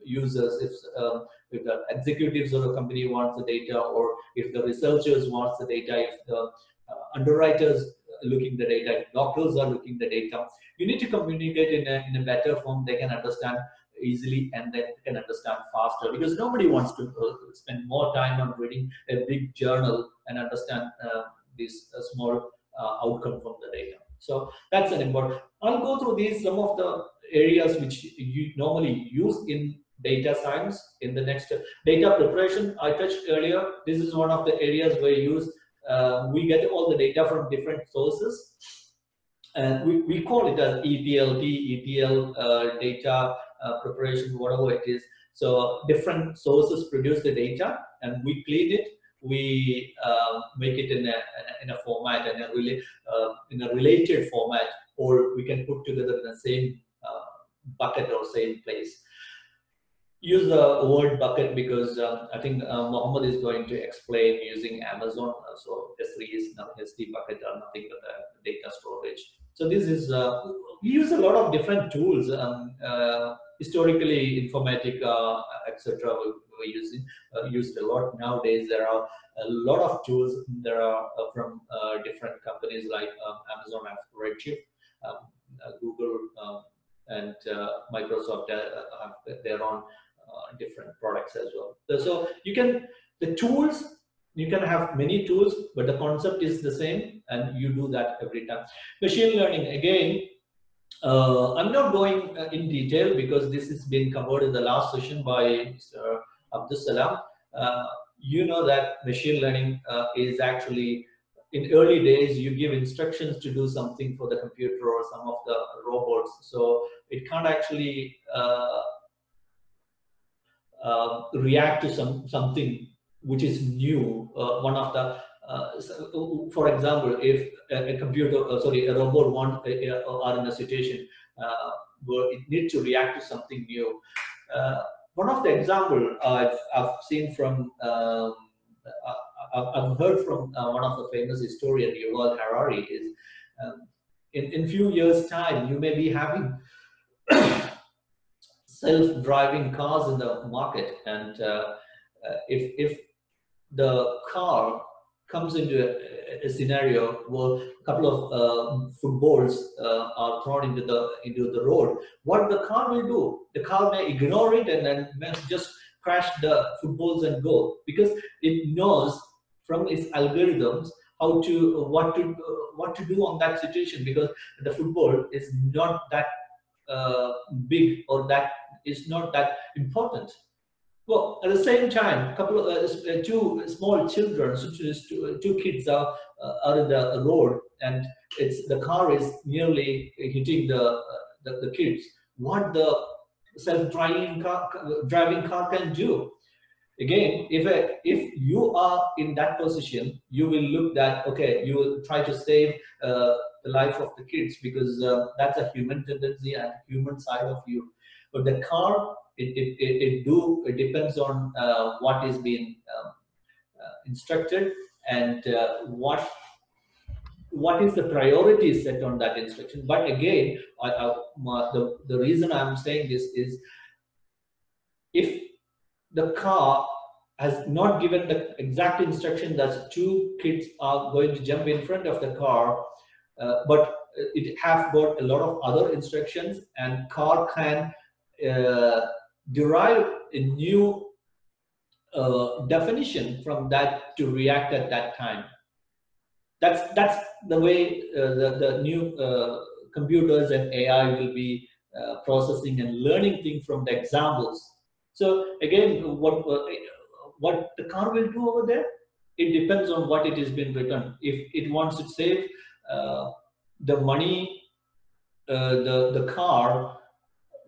Speaker 5: users. If, um, if the executives of the company wants the data, or if the researchers wants the data, if the uh, underwriters looking the data, if doctors are looking the data, you need to communicate in a, in a better form. They can understand easily and then can understand faster because nobody wants to uh, spend more time on reading a big journal and understand uh, this uh, small uh, outcome from the data. So that's an important. I'll go through these some of the areas which you normally use in data science in the next data preparation I touched earlier. This is one of the areas where you use uh, we get all the data from different sources and we, we call it as ETLT, ETL uh, data uh, preparation, whatever it is. So different sources produce the data, and we clean it. We uh, make it in a in a format and a really uh, in a related format, or we can put together in the same uh, bucket or same place use the word bucket because um, I think uh, Mohammed is going to explain using Amazon. Uh, so S3 is now S3 bucket or nothing but the data storage. So this is, uh, we use a lot of different tools. Um, uh, historically, Informatica, etc. we were using, uh, used a lot. Nowadays, there are a lot of tools. There are uh, from different companies like um, Amazon Redshift, um, Google, um, and Microsoft have their own uh, different products as well. So you can, the tools, you can have many tools, but the concept is the same and you do that every time. Machine learning, again, uh, I'm not going uh, in detail because this has been covered in the last session by Mr. Abdul Salam. Uh, you know that machine learning uh, is actually in early days you give instructions to do something for the computer or some of the robots so it can't actually uh, uh, react to some something which is new. Uh, one of the, uh, so, for example, if a, a computer, uh, sorry, a robot want uh, are in a situation where it needs to react to something new. one of the example I've, I've seen from um, I've heard from uh, one of the famous historian, Yuval Harari, is um, in in few years' time you may be having self-driving cars in the market, and uh, uh, if if the car comes into a, a, scenario where a couple of uh, footballs uh, are thrown into the into the road, what the car will do? The car may ignore it and then just crash the footballs and go because it knows from its algorithms how to what to what to do on that situation because the football is not that uh, big or that is not that important. Well, at the same time, a couple of uh, uh two small children, so two, two kids are uh, are in the road, and it's the car is nearly hitting the uh, the, the kids. What the self-driving car driving car can do? Again, if a, if you are in that position, you will look that okay, you will try to save uh, the life of the kids because uh, that's a human tendency and human side of you but the car, it, it, it, it do, it depends on uh, what is being um, uh, instructed and uh, what what is the priority set on that instruction. But again, I, I, the, the reason I'm saying this is if the car has not given the exact instruction that two kids are going to jump in front of the car, uh, but it have got a lot of other instructions and car can uh, derive a new uh, definition from that to react at that time. That's that's the way uh, the the new uh, computers and AI will be uh, processing and learning things from the examples. So again, what what the car will do over there, it depends on what it has been written. If it wants to save the money, the the car.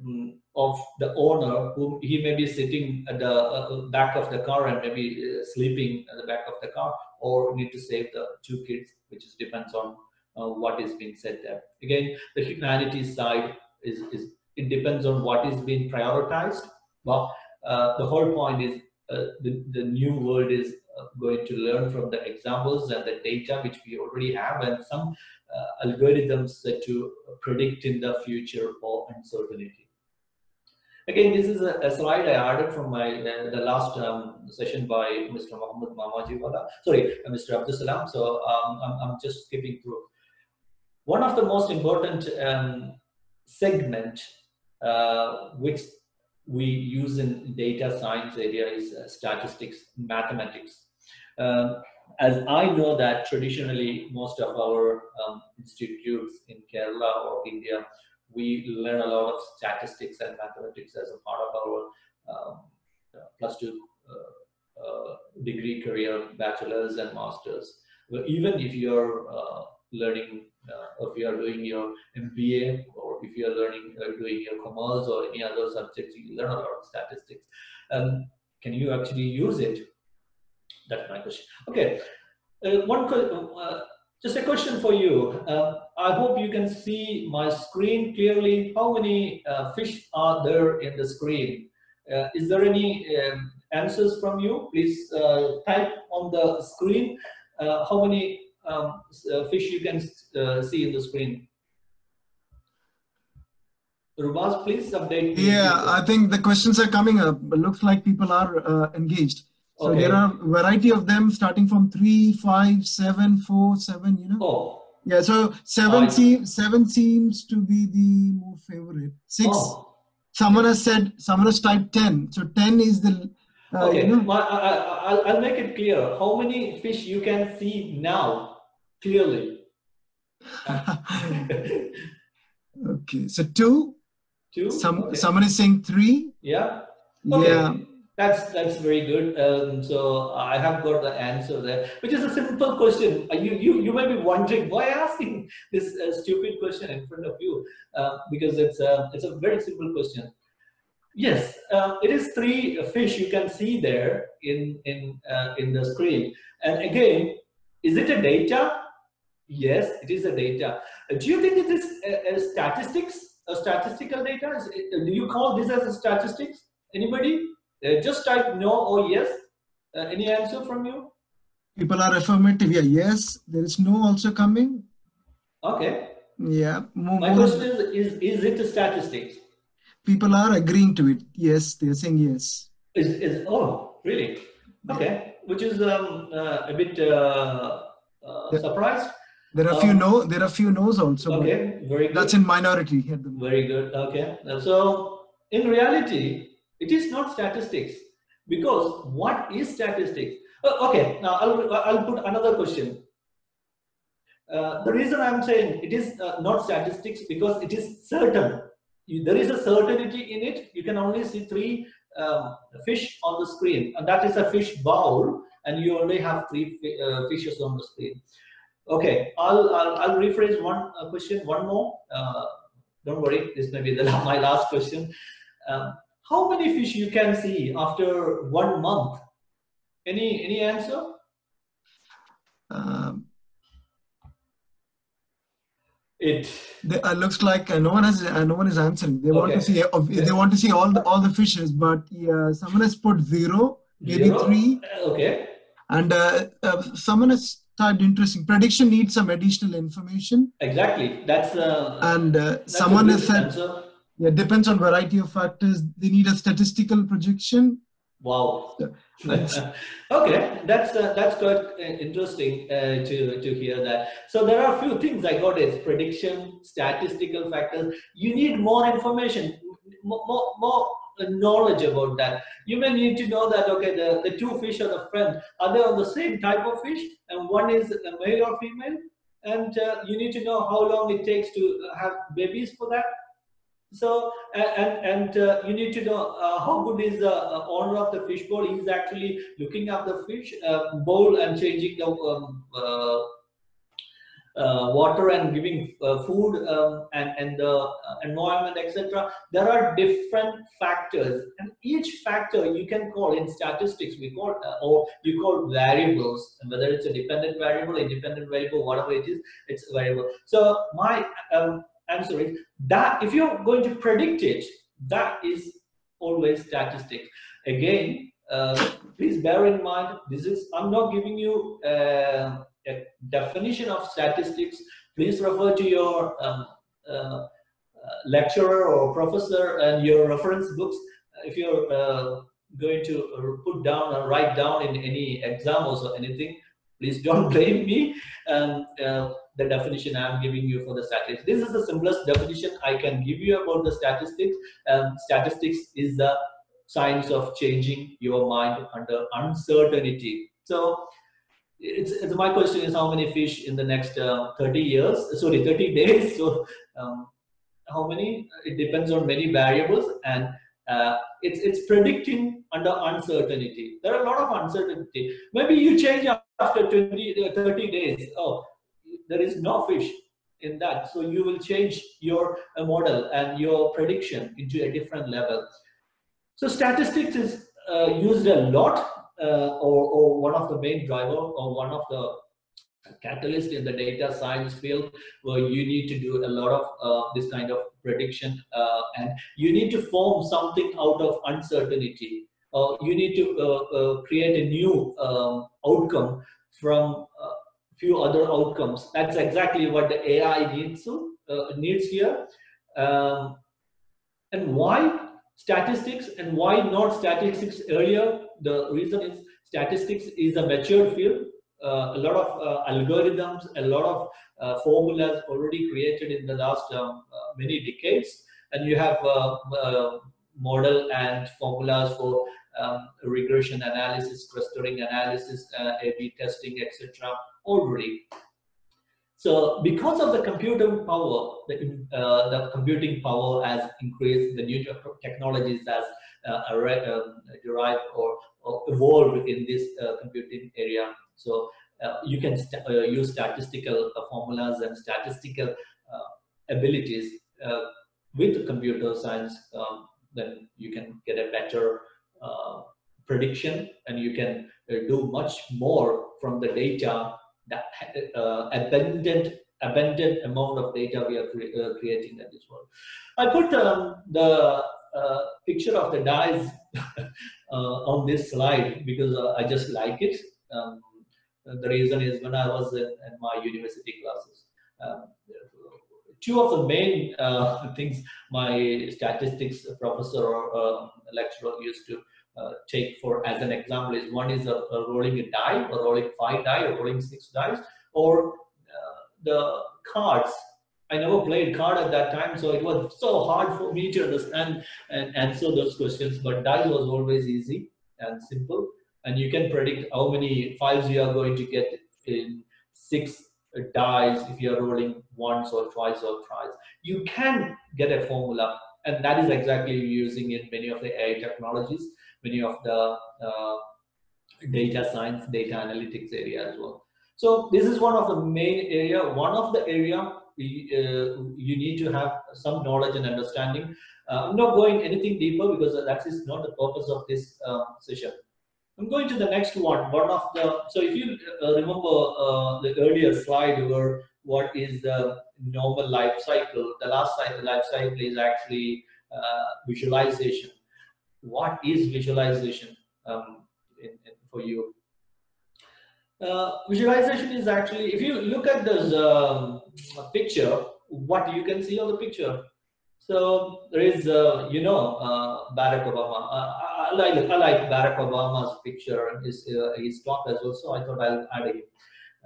Speaker 5: Mm, of the owner who he may be sitting at the uh, back of the car and maybe uh, sleeping at the back of the car or need to save the two kids which is depends on uh, what is being said there. Again the humanity side is, is it depends on what is being prioritized but uh, the whole point is uh, the, the new world is uh, going to learn from the examples and the data which we already have and some algorithms to predict in the future or uncertainty Again, this is a, a, slide I added from my uh, the last um, session by Mr. Mohammed Mamajiwala, sorry, uh, Mr. Abdul Salam. So um, I'm, I'm just skipping through. One of the most important um, segment uh, which we use in data science area is uh, statistics, mathematics. Um, as I know that traditionally most of our um, institutes in Kerala or India we learn a lot of statistics and mathematics as a part of our um, plus two uh, uh, degree career, bachelor's and master's. Well, even if you're uh, learning, uh, if you are doing your MBA or if you are learning, uh, doing your commerce or any other subjects, you learn a lot of statistics. Um, can you actually use it? That's my question. Okay, uh, one uh, just a question for you. Uh, I hope you can see my screen clearly. How many uh, fish are there in the screen? Uh, is there any um, answers from you? Please uh, type on the screen how many um, fish you can see in the screen. Rubas, please update.
Speaker 6: Me. Yeah, I think the questions are coming up. It looks like people are engaged. So okay. there are variety of them starting from three, five, seven, four, seven. You know.
Speaker 5: Oh.
Speaker 6: Yeah. So seven seems seven seems to be the more favorite. Six. Oh. Someone has said. Someone has typed ten. So ten is the.
Speaker 5: Uh, okay. You know, I, will make it clear. How many fish you can see now clearly?
Speaker 6: okay. So two.
Speaker 5: Two.
Speaker 6: Some
Speaker 5: okay.
Speaker 6: someone is saying three.
Speaker 5: Yeah.
Speaker 6: Okay. Yeah
Speaker 5: that's that's very good. Um, so I have got the answer there, which is a simple question. Uh, you you you may be wondering why asking this uh, stupid question in front of you, uh, because it's a uh, it's a very simple question. Yes, uh, it is three fish you can see there in in uh, in the screen. And again, is it a data? Yes, it is a data. do you think it is a, a statistics, a statistical data? Is, do you call this as a statistics? Anybody? Uh, just type no or yes. Uh, any answer from you?
Speaker 6: People are affirmative. Yeah, yes. There is no also coming.
Speaker 5: Okay.
Speaker 6: Yeah.
Speaker 5: More, My question is, is, is it statistics?
Speaker 6: People are agreeing to it. Yes, they're saying yes.
Speaker 5: Is, is oh, really? Okay. Which is um, uh, a bit uh, uh, surprised.
Speaker 6: There are a few um, no. There are a few no's also.
Speaker 5: Okay, very good.
Speaker 6: That's in minority.
Speaker 5: Very good. Okay. So in reality, it is not statistics because what is statistics? Uh, okay, now I'll, I'll put another question. Uh, the reason I'm saying it is uh, not statistics because it is certain. You, there is a certainty in it. You can only see three um, fish on the screen, and that is a fish bowl, and you only have three uh, fishes on the screen. Okay, I'll, I'll, I'll rephrase one uh, question, one more. Uh, don't worry, this may be the, my last question. Um, how many fish you can see after one month? Any any answer?
Speaker 6: Um,
Speaker 5: it
Speaker 6: uh, looks like uh, no one has uh, no one is answering. They okay. want to see uh, they want to see all the all the fishes, but yeah, someone has put zero, maybe
Speaker 5: zero?
Speaker 6: three.
Speaker 5: Okay.
Speaker 6: And uh, uh, someone has typed interesting. Prediction needs some additional information.
Speaker 5: Exactly. That's
Speaker 6: and that's someone has said. Answer yeah, depends on variety of factors. They need a statistical projection.
Speaker 5: Wow. okay, that's uh, that's quite uh, interesting uh, to to hear that. So there are a few things I got is prediction, statistical factors. You need more information, more, more, more knowledge about that. You may need to know that okay, the, the two fish are the friends. Are they on the same type of fish, and one is a male or female? And uh, you need to know how long it takes to have babies for that so, and, and uh, you need to know uh, how good is the uh, owner of the fish bowl. He's actually looking at the fish uh, bowl and changing the um, uh, uh, water and giving food um, and, and the environment, etc. There are different factors, and each factor you can call in statistics, we call or you call variables, and whether it's a dependent variable, independent variable, whatever it is, it's a variable. So my um, answer is that if you're going to predict it, that is always statistics. Again, uh, please bear in mind, this is, I'm not giving you uh, a definition of statistics. Please refer to your um, uh, lecturer or professor and your reference books. If you're uh, going to put down or write down in any exams or anything, please don't blame me. Um, uh, the definition I'm giving you for the statistics. This is the simplest definition I can give you about the statistics. Um, statistics is the science of changing your mind under uncertainty. So it's, it's, my question is how many fish in the next uh, 30 years, sorry, 30 days. So um, how many? It depends on many variables and uh, it's, it's predicting under uncertainty. There are a lot of uncertainty. Maybe you change after 20, uh, 30 days. Oh, there is no fish in that. So you will change your uh, model and your prediction into a different level. So statistics is uh, used a lot uh, or, or one of the main driver or one of the catalyst in the data science field where you need to do a lot of uh, this kind of prediction uh, and you need to form something out of uncertainty uh, you need to uh, uh, create a new um, outcome from a few other outcomes. That's exactly what the ai needs to needs here. Um, and why statistics and why not statistics earlier? The reason is statistics is a mature field. Uh, a lot of uh, algorithms, a lot of uh, formulas already created in the last um, many decades, and you have model and formulas for um, regression analysis, clustering analysis, A/B testing, etc. already. So because of the computing power, the, uh, the computing power has increased, the new technologies has uh, um, derived or, or, evolved in this uh, computing area. So uh, you can st uh, use statistical uh, formulas and statistical abilities with computer science. Um, then you can get a better prediction and you can do much more from the data that uh, abundant abundant amount of data we are cre uh, creating at this world. I put um, the uh, picture of the dyes on this slide because I just like it. Um, the reason is when I was in, in my university classes, um, two of the main uh, things my statistics professor or uh, lecturer used to uh, take for as an example is one is a, a rolling a die or rolling five die or rolling six dice or uh, the cards I never played card at that time, so it was so hard for me to understand and answer those questions. But dice was always easy and simple and you can predict how many files you are going to get in six dice if you are rolling once or twice or thrice. You can get a formula, and that is exactly using in many of the AI technologies, many of the uh, data science, data analytics area as well. So this is one of the main area. One of the area uh, you need to have some knowledge and understanding. Uh, I'm not going anything deeper because that is not the purpose of this uh, session. I'm going to the next one. One of the so if you uh, remember uh, the earlier slide where what is the normal life cycle, the last cycle, life cycle is actually visualization. What is visualization um, in, in, for you? Uh, visualization is actually if you look at this um, picture, what you can see on the picture. So there is, uh, you know, uh, Barack Obama I like I like Barack Obama's picture and his uh, his talk as well. So I thought I'll add it.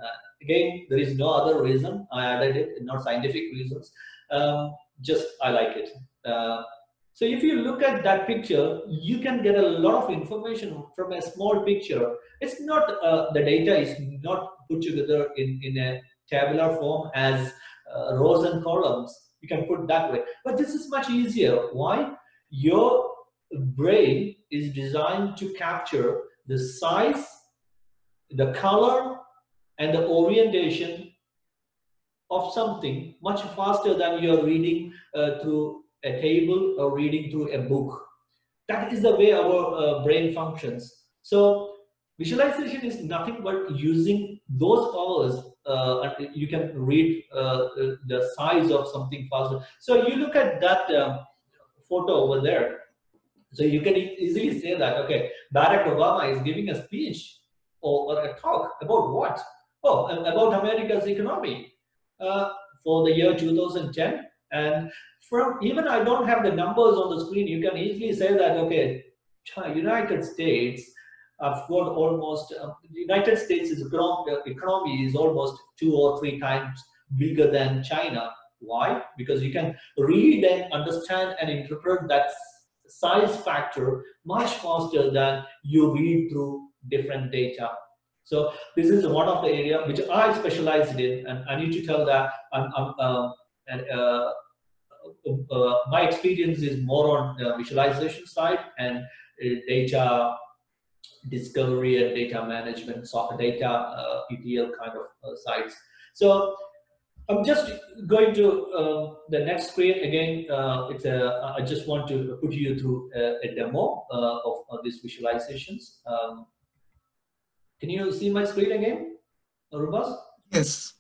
Speaker 5: Uh, again, there is no other reason I added it, not scientific reasons. Um, just I like it. So if you look at that picture, you can get a lot of information from a small picture. It's not uh, the data is not put together in in a tabular form as uh, rows and columns. You can put that way, but this is much easier. Why? Your brain is designed to capture the size, the color, and the orientation of something much faster than you're reading uh, through a table or reading through a book. That is the way our uh, brain functions. So visualization is nothing but using those powers. Uh, you can read uh, the size of something faster. So you look at that um, photo over there. So you can easily say that, okay, Barack Obama is giving a speech or, or a talk about what? Oh, about America's economy uh, for the year 2010. And from even I don't have the numbers on the screen, you can easily say that, okay, United States have got almost, uh, United States' is economy is almost two or three times bigger than China. Why? Because you can read and understand and interpret that size factor much faster than you read through different data. So this is one of the area which I specialized in, and I need to tell that I'm, I'm uh, and, uh, uh, my experience is more on the visualization side and uh, data discovery and data management, so data uh, ETL kind of uh, sites. So I'm just going to uh, the next screen again. Uh, it's a, I just want to put you through a, a demo uh, of, of, these visualizations. Um, can you see my screen again, Rubas?
Speaker 6: Yes.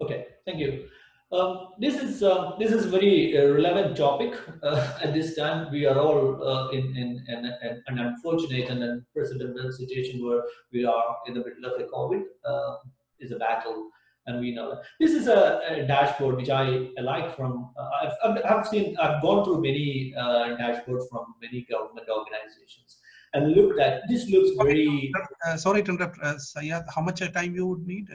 Speaker 5: Okay, thank you. Um, this is uh, this is very uh, relevant topic uh, at this time. We are all uh, in, in, in, in, an unfortunate and unprecedented situation where we are in the middle of a COVID uh, is a battle, and we know that. This is a, a dashboard which I, like from. Uh, I've, I've seen I've gone through many dashboards from many government organizations and looked at this looks very.
Speaker 4: sorry to interrupt, Siyad. How much time you would need?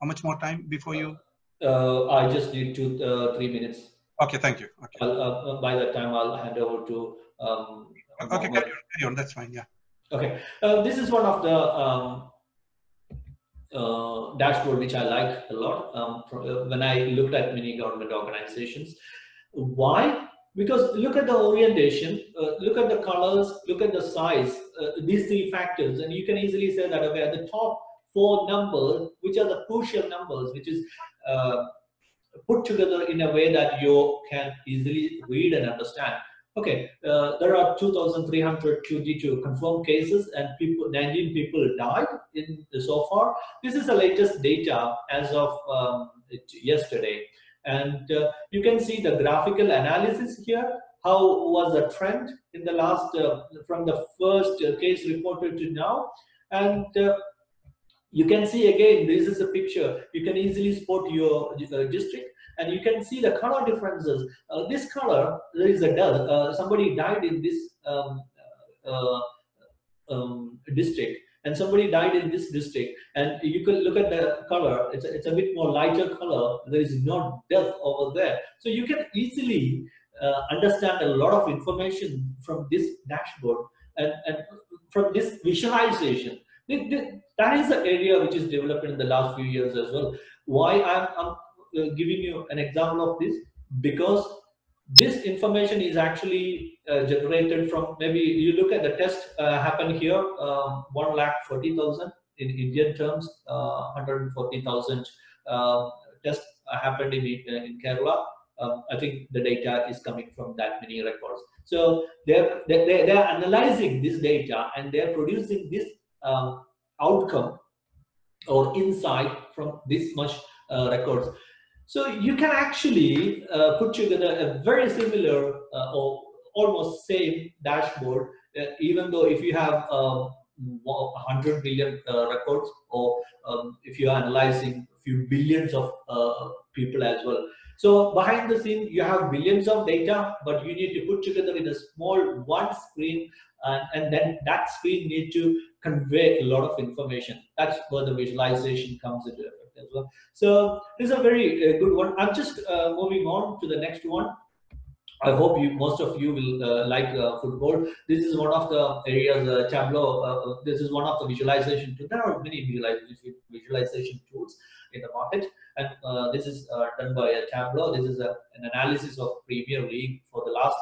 Speaker 4: how much more time before you?
Speaker 5: Uh, I just need two, uh, three minutes.
Speaker 4: Okay, thank you. Okay.
Speaker 5: Uh, by that time, I'll hand over to. Um,
Speaker 4: okay, carry on, carry on. That's fine. Yeah.
Speaker 5: Okay. this is one of the um, dashboard which I like a lot. Um, when I looked at many government organizations, why? Because look at the orientation, uh, look at the colors, look at the size, uh, these three factors, and you can easily say that okay, at the top four numbers, which are the crucial numbers, which is uh, put together in a way that you can easily read and understand. Okay, uh, there are 2,322 confirmed cases and people, 19 people died in so far. This is the latest data as of um, yesterday. And uh, you can see the graphical analysis here. How was the trend in the last, uh, from the first uh, case reported to now? And uh, you can see again, this is a picture. You can easily spot your uh, district and you can see the color differences. Uh, this color, there is a death. Uh, somebody died in this um, uh, um, district and somebody died in this district. And you can look at the color, it's a, it's a bit more lighter color. There is no death over there. So you can easily uh, understand a lot of information from this dashboard and, and from this visualization that is the area which is developed in the last few years as well. Why I'm, I'm uh, giving you an example of this? Because this information is actually uh, generated from maybe you look at the test uh, happened here um, 1 lakh 40,000 in Indian terms, uh, 140,000 uh, tests happened in, in Kerala. Um, I think the data is coming from that many records. So they're, they're, they're analyzing this data and they're producing this um, outcome or insight from this much uh, records. So you can actually uh, put together a very similar uh, or almost same dashboard, uh, even though if you have um, 100 billion uh, records or um, if you're analyzing a few billions of uh, people as well. So behind the scene, you have billions of data, but you need to put together in a small one screen, and, and then that screen need to convey a lot of information. That's where the visualization comes into effect as well. So this is a very uh, good one. I'm just uh, moving on to the next one. I hope you, most of you will uh, like uh, football. This is one of the areas, uh, Tableau, uh, this is one of the visualization tools. There are many visualization tools in the market. And this is done by a Tableau. This is a, an analysis of Premier League for the last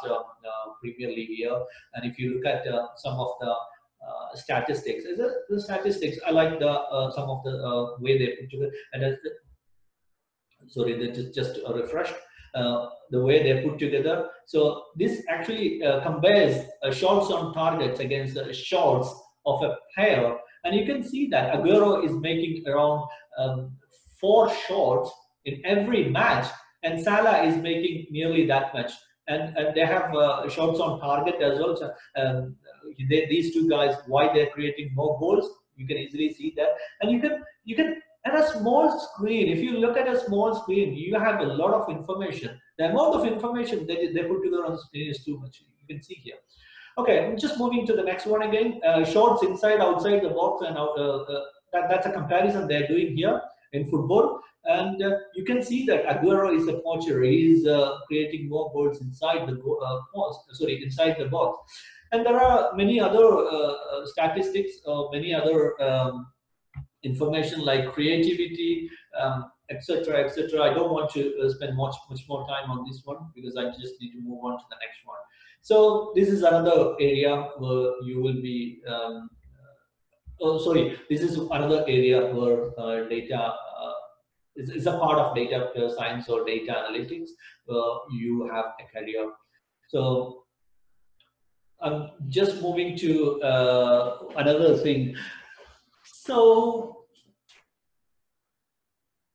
Speaker 5: Premier League year. And if you look at some of the uh, statistics. The statistics? I like the uh, some of the uh, way they put together. And sorry, they just just refreshed. Uh, the way they put together. So this actually uh, compares uh, shots on targets against the shots of a player. And you can see that Aguero is making around um, four shots in every match and Salah is making nearly that much. And, and they have shots on target as well. So, um, they, these two guys, why they're creating more goals. You can easily see that, and you can you can at a small screen. If you look at a small screen, you have a lot of information. The amount of information they they put together on the screen is too much. You can see here. Okay, I'm just moving to the next one again. Uh, shots inside, outside the box, and out, uh, uh, that, that's a comparison they're doing here in football. And uh, you can see that Aguero is a poacher. He's uh, creating more goals inside the uh, post, sorry, inside the box. And there are many other uh, uh statistics, uh, many other um, information like creativity, etc., um, etc. Et I don't want to uh, spend much much more time on this one because I just need to move on to the next one. So this is another area where you will be. Um, uh, oh, sorry. This is another area where uh, data is, is a part of data science or data analytics, uh, you have a career. So I'm just moving to uh, another thing. So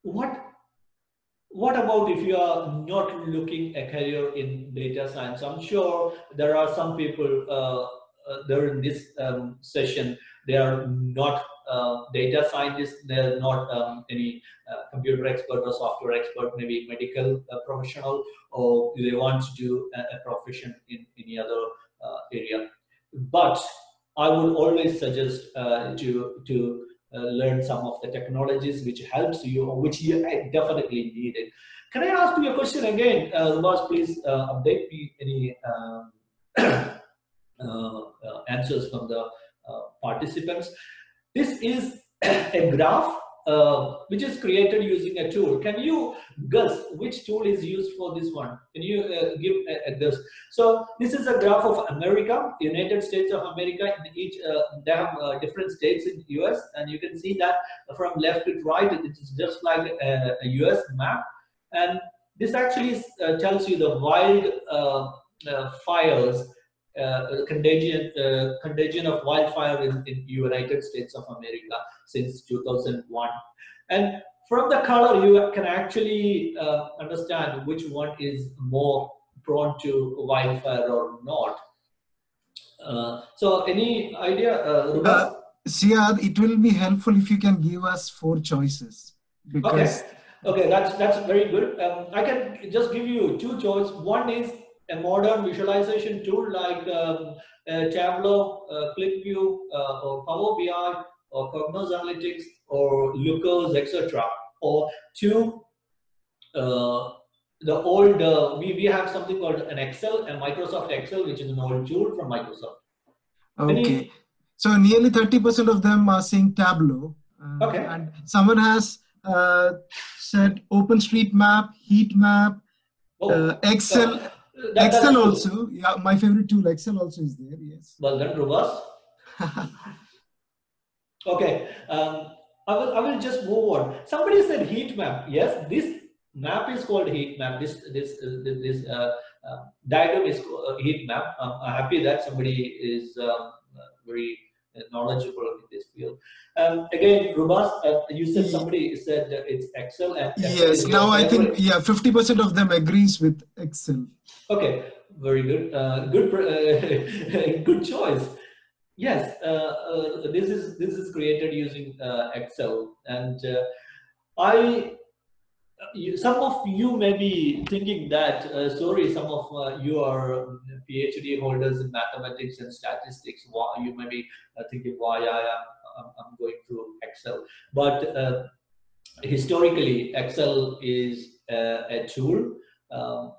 Speaker 5: what what about if you are not looking a career in data science? I'm sure there are some people uh, uh, in this um, session. They are not uh, data scientists. They're not um, any uh, computer expert or software expert. Maybe medical uh, professional, or they want to do a, a profession in any other uh, area. But I would always suggest to to uh, learn some of the technologies which helps you or which you definitely need it. Can I ask you a question again? Uh, Boss, please uh, update me any um, uh, uh, answers from the uh, participants. This is a graph uh, which is created using a tool. Can you guess which tool is used for this one? Can you uh, give a, a, guess? So this is a graph of America, United States of America. In each uh, they have uh, different states in US, and you can see that from left to right, it is just like a, a US map. And this actually uh, tells you the wild uh, fires uh, contagion uh, contagion of wildfire in, in United States of America since 2001 and from the color you can actually uh, understand which one is more prone to wildfire or not uh, so any idea uh,
Speaker 6: uh Siyad, it will be helpful if you can give us four choices
Speaker 5: because okay. Okay, that's that's very good. Um, I can just give you two choices. One is a modern visualization tool like um, uh, Tableau, uh, QlikView, uh, or Power BI, or Cognos Analytics, or Lookers, etc. Or two, uh, the old, uh, we, we have something called an Excel, and Microsoft Excel, which is an old tool from Microsoft.
Speaker 6: Okay. Any, so nearly 30% of them are saying Tableau.
Speaker 5: Uh, okay.
Speaker 6: And someone has said OpenStreetMap, Heat Map, oh, Excel. That, Excel also, yeah, my favorite tool, Excel also is there, yes.
Speaker 5: Well done, robust. okay, um, I will, I will just move on. Somebody said heat map. Yes, this map is called heat map. This, this, uh, this uh, uh, diagram is called uh, heat map. I'm happy that somebody is um, very knowledgeable in this field. Um, again, Rubas, uh, you said somebody said that it's Excel. And
Speaker 6: yes, now I think, yeah, 50% of them agrees with Excel.
Speaker 5: Okay, very good. Uh, good, uh, good choice. Yes, uh, uh, this is this is created using uh, Excel, and I. Some of you may be thinking that, uh, sorry, some of uh, you are um, PhD holders in mathematics and statistics. Why you may be uh, thinking why I am I'm going through Excel, but historically, Excel is a tool um,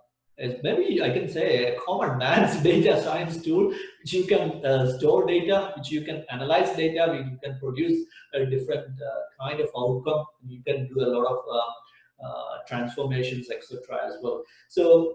Speaker 5: maybe I can say a common man's data science tool, which you can uh, store data, which you can analyze data, which you can produce a different uh, kind of outcome. You can do a lot of uh, uh transformations, etc. as well. So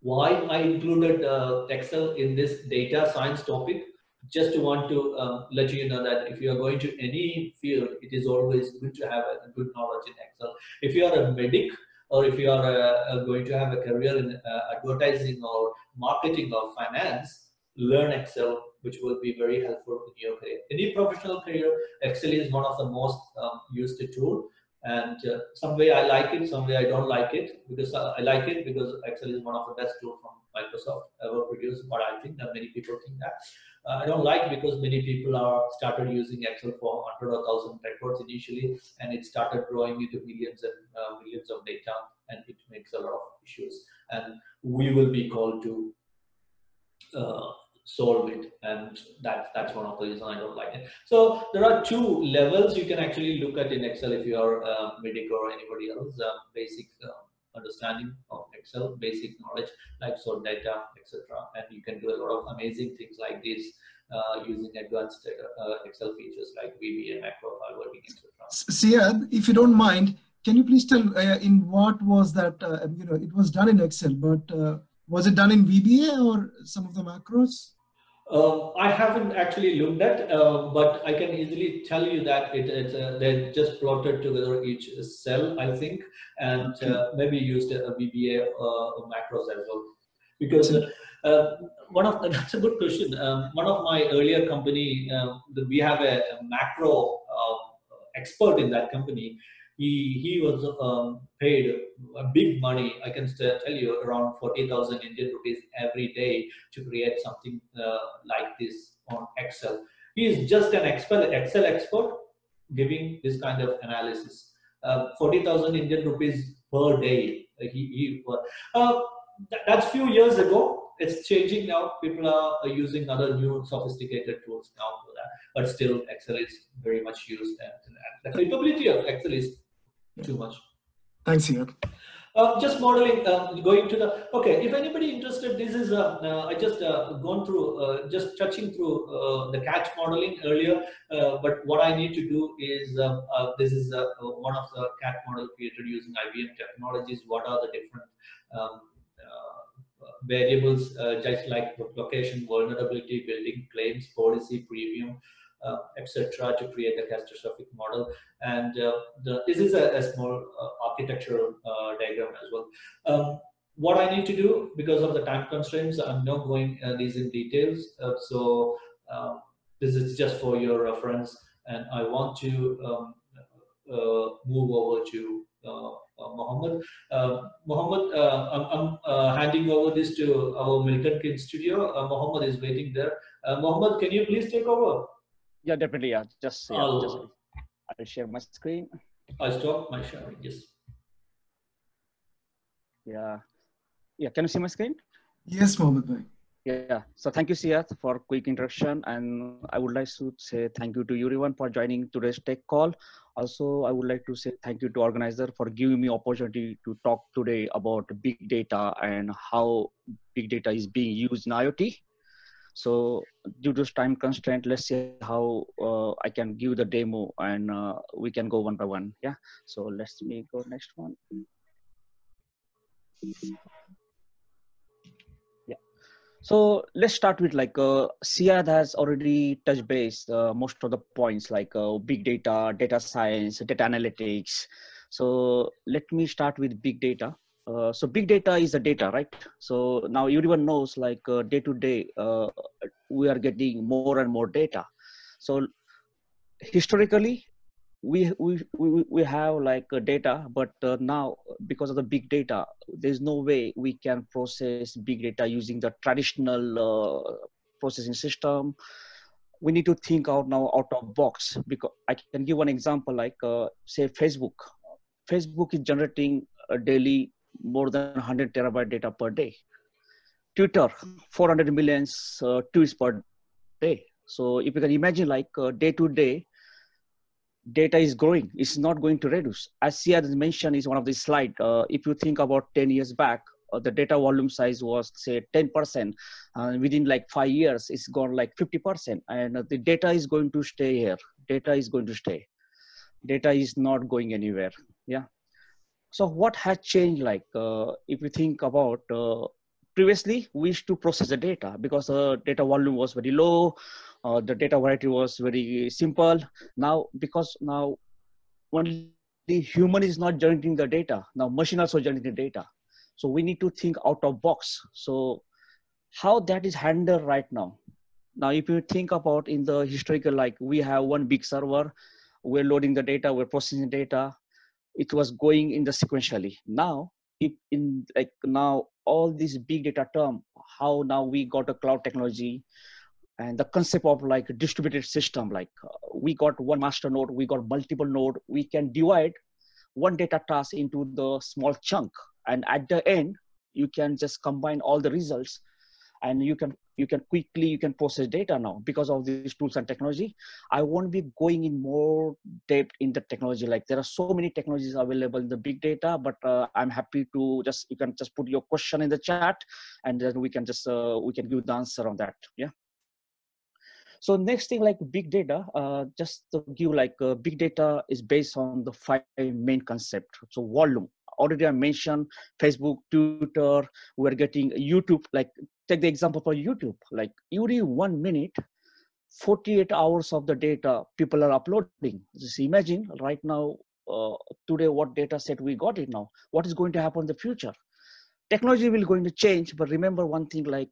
Speaker 5: why I included uh, Excel in this data science topic? Just to want to um, let you know that if you are going to any field, it is always good to have a good knowledge in Excel. If you are a medic, or if you are uh, going to have a career in uh, advertising or marketing or finance, learn Excel, which will be very helpful in your career. Any professional career, Excel is one of the most um, used tool. And uh, some way I like it, some way I don't like it because I like it because Excel is one of the best tools from Microsoft ever produced. But I think that many people think that. Uh, I don't like because many people are started using Excel for 100 or 1000 records initially, and it started growing into millions and uh, millions of data, and it makes a lot of issues. And we will be called to uh, solve it, and that that's one of the reasons I don't like it. So there are two levels you can actually look at in Excel if you are a uh, medic or anybody else. Uh, basic uh, understanding of Excel, basic knowledge like sort data, etc. And you can do a lot of amazing things like this uh, using advanced uh, Excel features like VBA, macro, forwarding, etc.
Speaker 6: Siyad, if you don't mind, can you please tell uh, in what was that, you know, it was done in Excel, but was it done in VBA or some of the macros?
Speaker 5: Um, I haven't actually looked at, uh, but I can easily tell you that it, it's uh, they just plotted together each cell, I think, and uh, maybe used a, VBA uh, macros as well. Because uh, one of that's a good question. Um, one of my earlier company, um, we have a, a macro expert in that company, he he was um, paid a big money. I can tell you around forty thousand Indian rupees every day to create something uh, like this on Excel. He is just an expert, Excel expert, giving this kind of analysis. Uh, forty thousand Indian rupees per day. He, he uh, that's few years ago. It's changing now. People are using other new sophisticated tools now for that. But still, Excel is very much used, and, and the capability of Excel is too much.
Speaker 6: Thanks, Ian.
Speaker 5: Uh, just modeling, uh, going to the, okay, if anybody interested, this is, uh, uh I just uh, gone through, uh, just touching through the cat modeling earlier, but what I need to do is, this is one of the CAT model created using IBM technologies. What are the different um, variables, just like location, vulnerability, building claims, policy, premium, uh, etc., to create a catastrophic model. And uh, the, this is a, a small uh, architectural diagram as well. Um, what I need to do because of the time constraints, I'm not going these in details. so um, this is just for your reference. And I want to um, move over to uh, Mohammed. Uh, Mohammed, uh, I'm, I'm handing over this to our Milton Keynes studio. Mohammed is waiting there. Mohammed, can you please take over?
Speaker 7: Yeah, definitely. Yeah, just yeah, I'll, just I'll share my screen.
Speaker 5: I stop my sharing. Yes.
Speaker 7: Yeah, yeah. Can you see my screen?
Speaker 6: Yes, Mohammed.
Speaker 7: Yeah. So thank you, Siyad, for quick introduction, and I would like to say thank you to everyone for joining today's tech call. Also, I would like to say thank you to organizer for giving me opportunity to talk today about big data and how big data is being used in IoT. So due to time constraint, let's see how uh, I can give the demo and uh, we can go one by one. Yeah. So let's me go next one. Yeah. So let's start with like uh, Siyad has already touched base uh, most of the points like uh, big data, data science, data analytics. So let me start with big data. Uh, so big data is a data, right? So now everyone knows like uh, day to day, uh, we are getting more and more data. So historically, we we we, we have like uh, data, but uh, now because of the big data, there's no way we can process big data using the traditional processing system. We need to think out now out of box because I can give one example like say Facebook. Facebook is generating a daily more than 100 terabyte data per day. Twitter, 400 millions uh, tweets per day. So if you can imagine like uh, day to day, data is growing. It's not going to reduce. As Siyad mentioned is one of the slide. Uh, if you think about 10 years back, uh, the data volume size was say 10%. Uh, within like five years, it's gone like 50%. And the data is going to stay here. Data is going to stay. Data is not going anywhere. Yeah. So what has changed? Like uh, if you think about uh, previously, we used to process the data because the data volume was very low, uh, the data variety was very simple. Now because now only the human is not generating the data. Now machine also generating data. So we need to think out of box. So how that is handled right now. Now, if you think about in the historical, like we have one big server, we're loading the data, we're processing data, it was going in the sequentially. Now if in like now all these big data term how now we got a cloud technology and the concept of like distributed system like uh, we got one master node we got multiple node we can divide one data task into the small chunk. And at the end you can just combine all the results and you can you can quickly you can process data now because of these tools and technology. I won't be going in more depth in the technology. Like there are so many technologies available in the big data but uh, i'm happy to just you can just put your question in the chat and then we can just uh, we can give the answer on that. Yeah. So next thing like big data uh, just to give like uh, big data is based on the five main concept. So volume. Already I mentioned Facebook, Twitter, we're getting YouTube, like take the example for YouTube, like every one minute, 48 hours of the data people are uploading. Just imagine right now, uh, today, what data set we got it now. What is going to happen in the future? Technology will going to change, but remember one thing like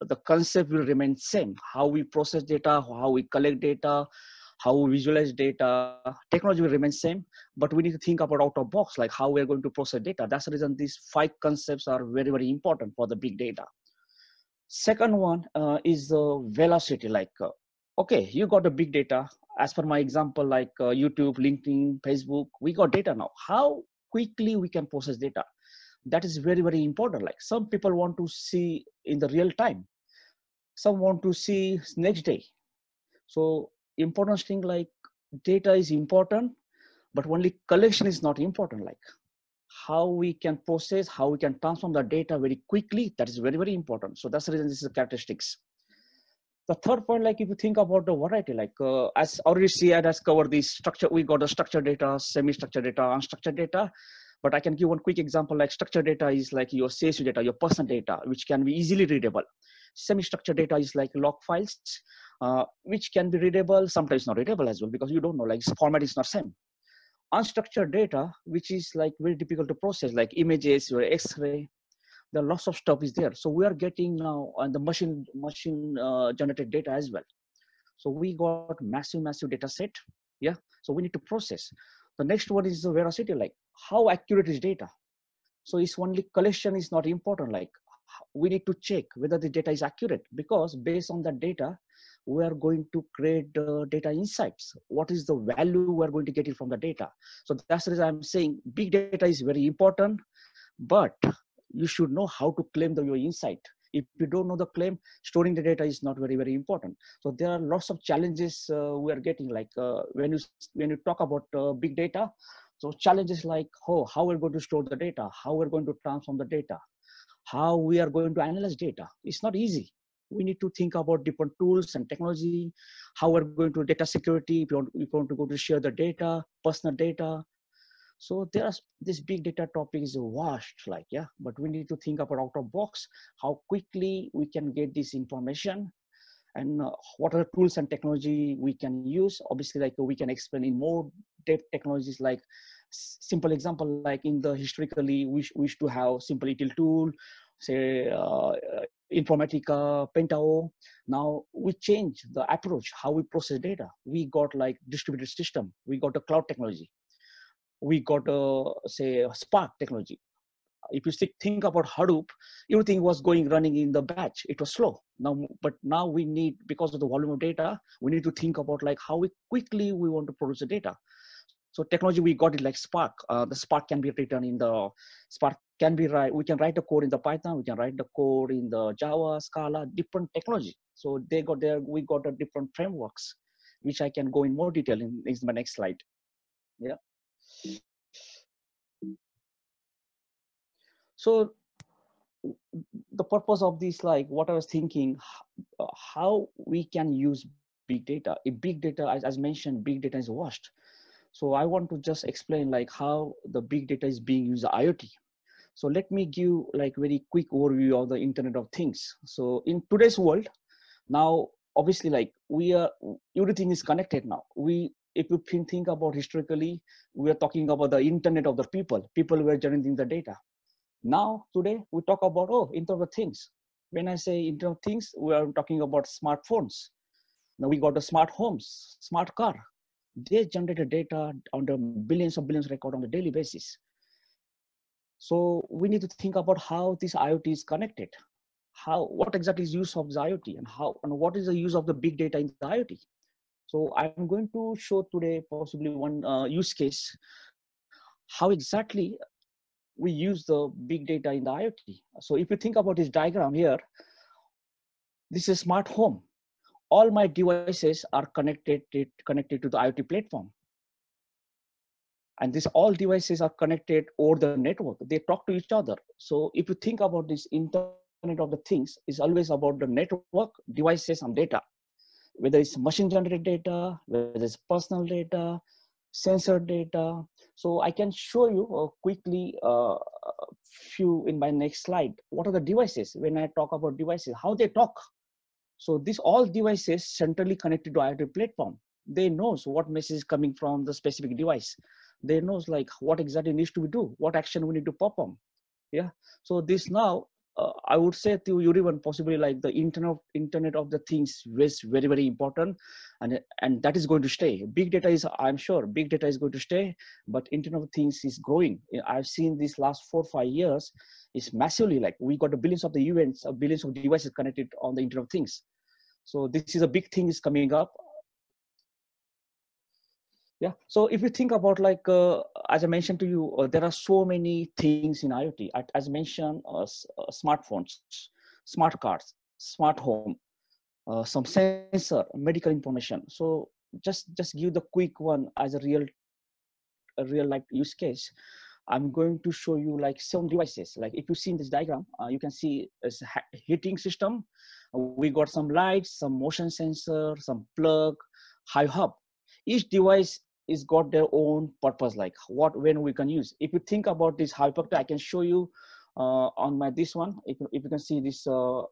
Speaker 7: the concept will remain same. How we process data, how we collect data, how we visualize data, technology will remain same, but we need to think about out of box, like how we're going to process data. That's the reason these five concepts are very, very important for the big data. Second one uh, is the velocity, like, uh, okay, you got the big data. As per my example, like uh, YouTube, LinkedIn, Facebook, we got data now. How quickly we can process data? That is very, very important. Like some people want to see in the real time. Some want to see next day. So important thing like data is important, but only collection is not important. Like how we can process, how we can transform the data very quickly, that is very, very important. So that's the reason this is characteristics. The third point, like if you think about the variety, like uh, as already Siyad has covered the structure, we got the structured data, semi-structured data, unstructured data. But I can give one quick example, like structured data is like your CSV data, your person data, which can be easily readable. Semi-structured data is like log files, uh, which can be readable, sometimes not readable as well, because you don't know, like format is not same unstructured data, which is like very difficult to process, like images or X-ray. The lots of stuff is there. So we are getting now on the machine machine uh, generated data as well. So we got massive, massive data set. Yeah. So we need to process. The next one is the veracity, like how accurate is data. So it's only collection is not important. Like we need to check whether the data is accurate because based on that data, we are going to create uh, data insights. What is the value we're going to get it from the data? So that's the reason I'm saying big data is very important, but you should know how to claim the, your insight. If you don't know the claim, storing the data is not very, very important. So there are lots of challenges uh, we are getting. Like uh, when you when you talk about uh, big data, so challenges like oh, how we're going to store the data, how we're going to transform the data, how we are going to analyze data. It's not easy we need to think about different tools and technology, how we're going to data security, if you want, to go to share the data, personal data. So there's this big data topic is vast, like, yeah, but we need to think about out of box, how quickly we can get this information and uh, what are the tools and technology we can use. Obviously, like we can explain in more depth technologies like simple example, like in the historically, we wish to have simple ETL tool, say uh, Informatica, Pentaho. Now we change the approach, how we process data. We got like distributed system. We got a cloud technology. We got a, say, a Spark technology. If you think about Hadoop, everything was going running in the batch. It was slow. Now, but now we need, because of the volume of data, we need to think about like how we quickly we want to produce the data. So technology, we got it like Spark. Uh, the Spark can be written in the Spark can be write. We can write the code in the Python. We can write the code in the Java, Scala, different technology. So they got there. We got a different frameworks, which I can go in more detail in, in my next slide. Yeah. So the purpose of this, like what I was thinking, how we can use big data. If big data, as, as mentioned, big data is washed so I want to just explain like how the big data is being used IoT. So let me give like very quick overview of the Internet of Things. So in today's world, now obviously like we are everything is connected now. We if you think about historically, we are talking about the Internet of the people. People were generating the data. Now today we talk about oh Internet of Things. When I say Internet of Things, we are talking about smartphones. Now we got the smart homes, smart car, they generated data on the billions of billions record on a daily basis. So we need to think about how this IoT is connected. How, what exactly is use of the IoT and how, and what is the use of the big data in the IoT? So I'm going to show today possibly one uh, use case, how exactly we use the big data in the IoT. So if you think about this diagram here, this is smart home all my devices are connected connected to the IoT platform. And these all devices are connected over the network. They talk to each other. So if you think about this Internet of the Things, is always about the network, devices, and data. Whether it's machine generated data, whether it's personal data, sensor data. So I can show you uh, quickly uh, a few in my next slide. What are the devices? When I talk about devices, how they talk. So these all devices centrally connected to IoT platform. They knows what message is coming from the specific device. They knows like what exactly needs to be do, what action we need to perform. Yeah. So this now uh, I would say to everyone possibly like the internet internet of the things is very very important, and and that is going to stay. Big data is I'm sure big data is going to stay, but internet of things is growing. I've seen this last four five years is massively like we got the billions of the events, uh, billions of devices connected on the internet of things. So this is a big thing is coming up yeah. So if you think about like uh, as i mentioned to you uh, there are so many things in iot as mentioned uh, uh, smartphones smart cars smart home uh, some sensor medical information. So just just give the quick one as a real a real like use case. I'm going to show you like some devices. Like if you see in this diagram uh, you can see it's a heating system. We got some lights some motion sensor some plug high hub. Each device is got their own purpose like what when we can use. If you think about this hyperactive i can show you uh, on my this one. If, if you can see this uh,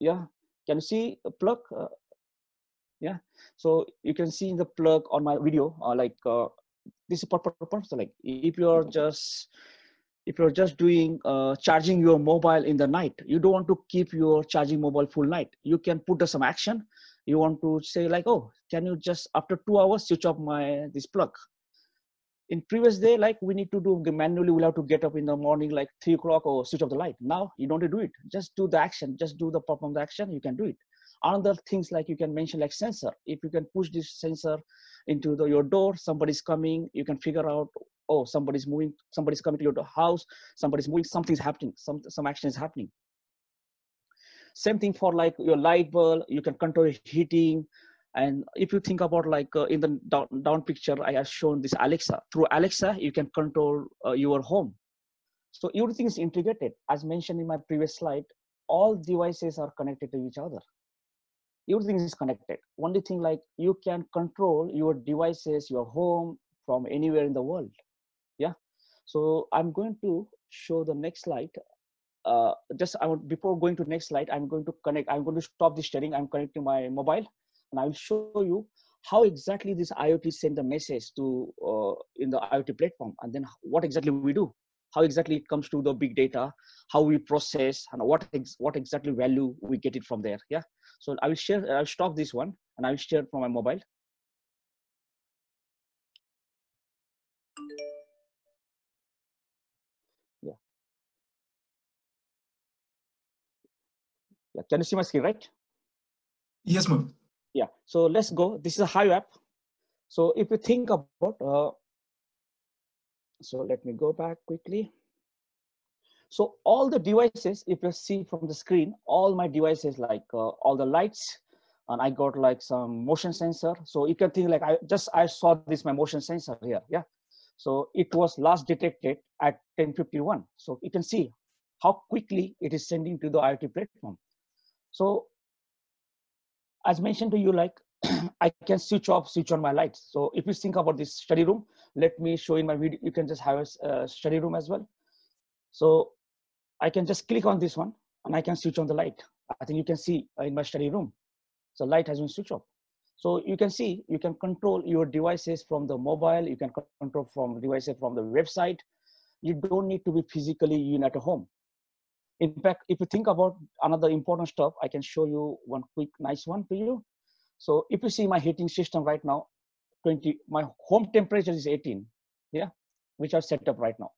Speaker 7: yeah. Can you see a plug? Uh, yeah. So you can see the plug on my video uh, like uh, this is purpose like if you're just if you're just doing uh, charging your mobile in the night you don't want to keep your charging mobile full night. You can put some action you want to say like oh can you just after two hours switch off my this plug? In previous day like we need to do manually we'll have to get up in the morning like three o'clock or switch off the light. Now you don't do it. Just do the action. Just do the perform the action you can do it. Another things like you can mention like sensor. If you can push this sensor into the, your door somebody's coming you can figure out oh somebody's moving somebody's coming to your house somebody's moving something's happening. Some some action is happening same thing for like your light bulb, you can control heating. And if you think about like uh, in the down, down picture, I have shown this Alexa. Through Alexa, you can control uh, your home. So everything is integrated. As mentioned in my previous slide, all devices are connected to each other. Everything is connected. Only thing like you can control your devices, your home from anywhere in the world. Yeah. So I'm going to show the next slide uh, just I want, before going to next slide, I'm going to connect, I'm going to stop the sharing. I'm connecting my mobile and I will show you how exactly this IoT send the message to uh, in the IoT platform and then what exactly we do, how exactly it comes to the big data, how we process and what, ex what exactly value we get it from there. Yeah. So I will share, I'll stop this one and I will share from my mobile. Yeah, can you see my screen, right?
Speaker 6: Yes, ma'am.
Speaker 7: Yeah, so let's go. This is a Hive app. So if you think about, uh, so let me go back quickly. So all the devices, if you see from the screen, all my devices like uh, all the lights, and I got like some motion sensor. So you can think like I just I saw this my motion sensor here. Yeah. So it was last detected at 1051. So you can see how quickly it is sending to the IoT platform. So as mentioned to you, like I can switch off, switch on my lights. So if you think about this study room, let me show in my video, you can just have a uh, study room as well. So I can just click on this one and I can switch on the light. I think you can see uh, in my study room. So light has been switched off. So you can see, you can control your devices from the mobile, you can control from devices from the website. You don't need to be physically in at home in fact if you think about another important stuff i can show you one quick nice one to you. So if you see my heating system right now 20 my home temperature is 18 yeah which are set up right now.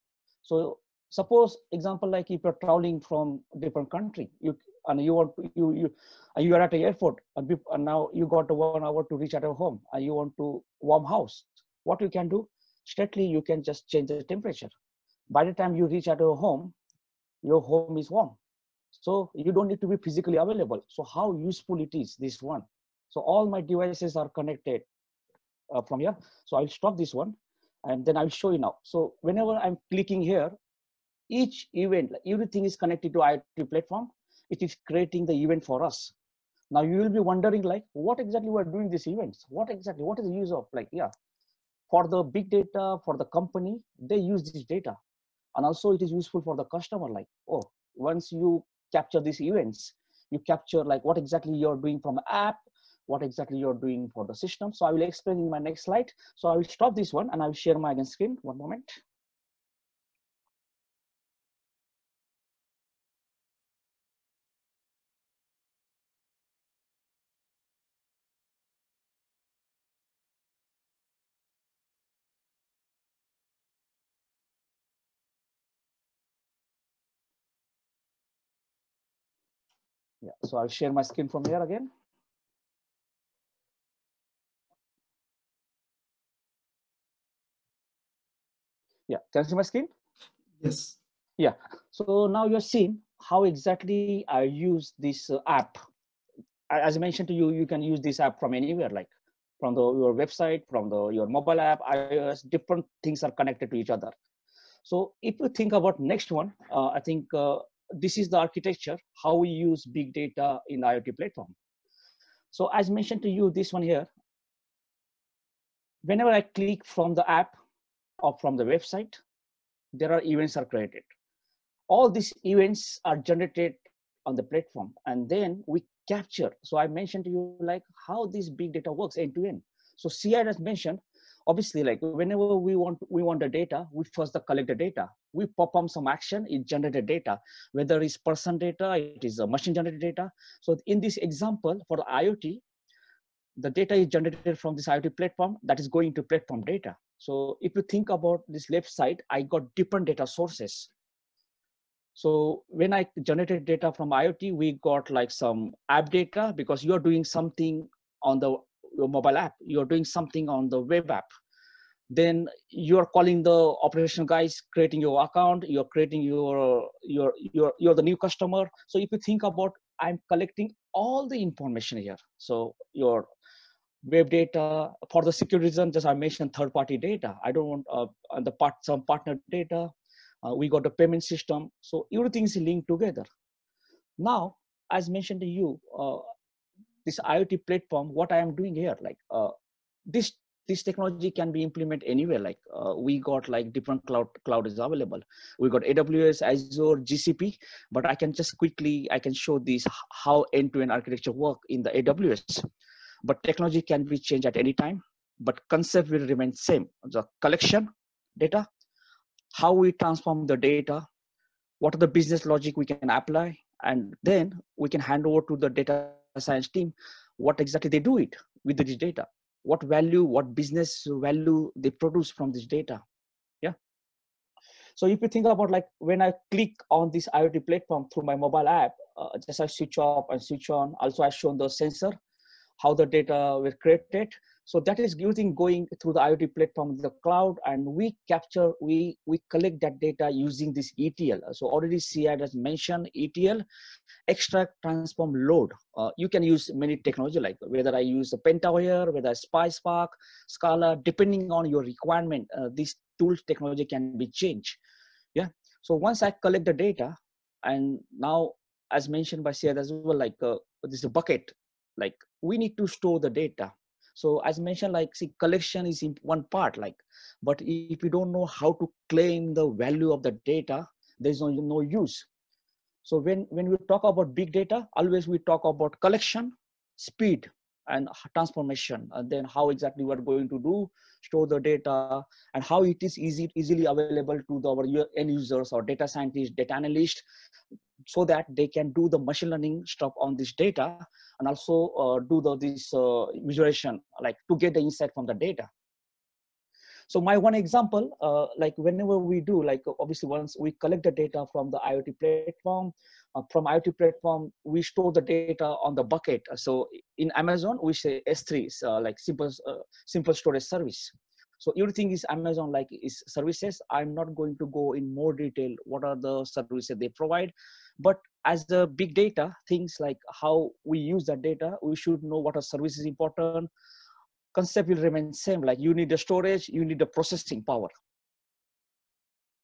Speaker 7: So suppose example like if you're traveling from different country you and you want you you you are at the airport and, and now you got one hour to reach at your home and you want to warm house what you can do? Straightly you can just change the temperature. By the time you reach at your home your home is warm. So you don't need to be physically available. So how useful it is, this one. So all my devices are connected uh, from here. So I'll stop this one and then I'll show you now. So whenever I'm clicking here, each event, everything is connected to IoT platform. It is creating the event for us. Now you will be wondering like, what exactly we're doing these events? What exactly, what is the use of like, yeah. for the big data for the company they use this data and also it is useful for the customer like oh once you capture these events you capture like what exactly you're doing from app what exactly you're doing for the system. So i will explain in my next slide. So i will stop this one and i will share my again screen. One moment Yeah, so I'll share my screen from here again. Yeah, can you see my screen?
Speaker 6: Yes.
Speaker 7: Yeah, so now you're seeing how exactly I use this uh, app. As I mentioned to you, you can use this app from anywhere, like from the your website, from the your mobile app, iOS, different things are connected to each other. So if you think about next one, uh, I think uh, this is the architecture, how we use big data in the IoT platform. So as mentioned to you, this one here, whenever I click from the app or from the website, there are events are created. All these events are generated on the platform and then we capture. So I mentioned to you like how this big data works end to end. So Siyad has mentioned obviously like whenever we want we want the data we first collect the data we perform some action it generated data. Whether it's person data it is a machine generated data. So in this example for iot the data is generated from this iot platform that is going to platform data. So if you think about this left side i got different data sources. So when i generated data from iot we got like some app data because you're doing something on the your mobile app. You're doing something on the web app then you're calling the operational guys creating your account you're creating your your your you're the new customer. So if you think about i'm collecting all the information here. So your web data for the security reason just i mentioned third party data. I don't want uh, the part some partner data. Uh, we got the payment system. So everything is linked together. Now as mentioned to you uh, this IoT platform, what I am doing here, like uh, this this technology can be implemented anywhere. Like uh, we got like different cloud cloud is available. We got AWS, Azure, GCP, but I can just quickly I can show this how end to end architecture work in the AWS. But technology can be changed at any time, but concept will remain same. The collection data, how we transform the data, what are the business logic we can apply, and then we can hand over to the data science team what exactly they do it with this data what value what business value they produce from this data. Yeah. So if you think about like when i click on this iot platform through my mobile app uh, just i switch off and switch on. Also i shown the sensor how the data were created so that is using going through the IoT platform, the cloud, and we capture, we we collect that data using this ETL. So already Siyad has mentioned ETL, extract, transform, load. Uh, you can use many technology like whether I use the Pentaho, whether PySpark, Scala, depending on your requirement, uh, this tools technology can be changed. Yeah. So once I collect the data, and now as mentioned by Siyad as well, like uh, this is a bucket, like we need to store the data so as mentioned like see collection is one part like but if you don't know how to claim the value of the data there's no, no use. So when when we talk about big data always we talk about collection speed and transformation and then how exactly we're going to do store the data and how it is easy easily available to the, our end users or data scientists data analysts so that they can do the machine learning stuff on this data and also uh, do the this uh, visualization like to get the insight from the data. So my one example uh, like whenever we do like obviously once we collect the data from the iot platform uh, from iot platform we store the data on the bucket. So in amazon we say s3 uh, like simple uh, simple storage service. So everything is amazon like is services. I'm not going to go in more detail what are the services they provide but as the big data things like how we use that data we should know what are services important. Concept will remain same like you need the storage you need the processing power.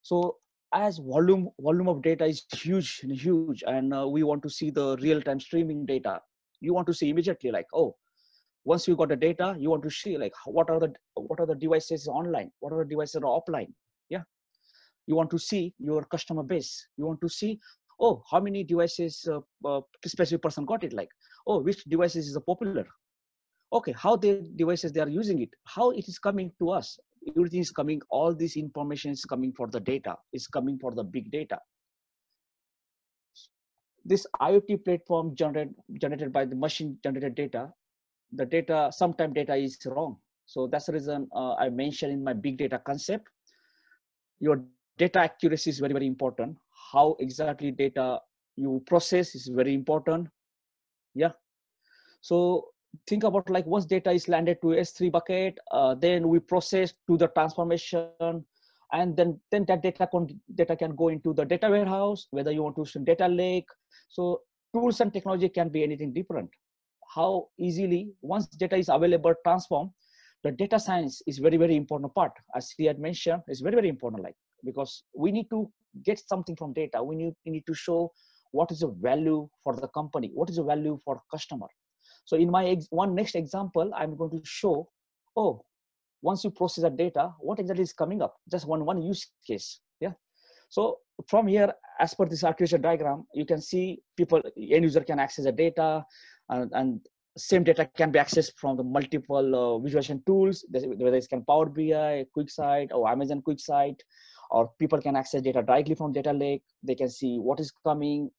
Speaker 7: So as volume volume of data is huge and huge and uh, we want to see the real time streaming data. You want to see immediately like oh once you got the data you want to see like what are the what are the devices online? What are the devices are offline? Yeah. You want to see your customer base. You want to see oh how many devices uh, uh, specific person got it? Like oh which devices is popular? Okay how the devices they are using it. How it is coming to us? Everything is coming all this information is coming for the data. Is coming for the big data. This iot platform generated generated by the machine generated data the data sometimes data is wrong. So that's the reason uh, i mentioned in my big data concept your data accuracy is very very important how exactly data you process is very important. Yeah. So think about like once data is landed to s3 bucket uh, then we process to the transformation and then then that data can data can go into the data warehouse whether you want to use data lake. So tools and technology can be anything different. How easily once data is available transform the data science is very very important part. As he had mentioned it's very very important like because we need to get something from data. We need, we need to show what is the value for the company what is the value for customer. So in my one next example i'm going to show oh once you process that data what exactly is coming up? Just one one use case yeah? So from here as per this architecture diagram you can see people end user can access the data and, and same data can be accessed from the multiple uh, visualization tools whether it's can power bi QuickSight or amazon QuickSight or people can access data directly from data lake. They can see what is coming.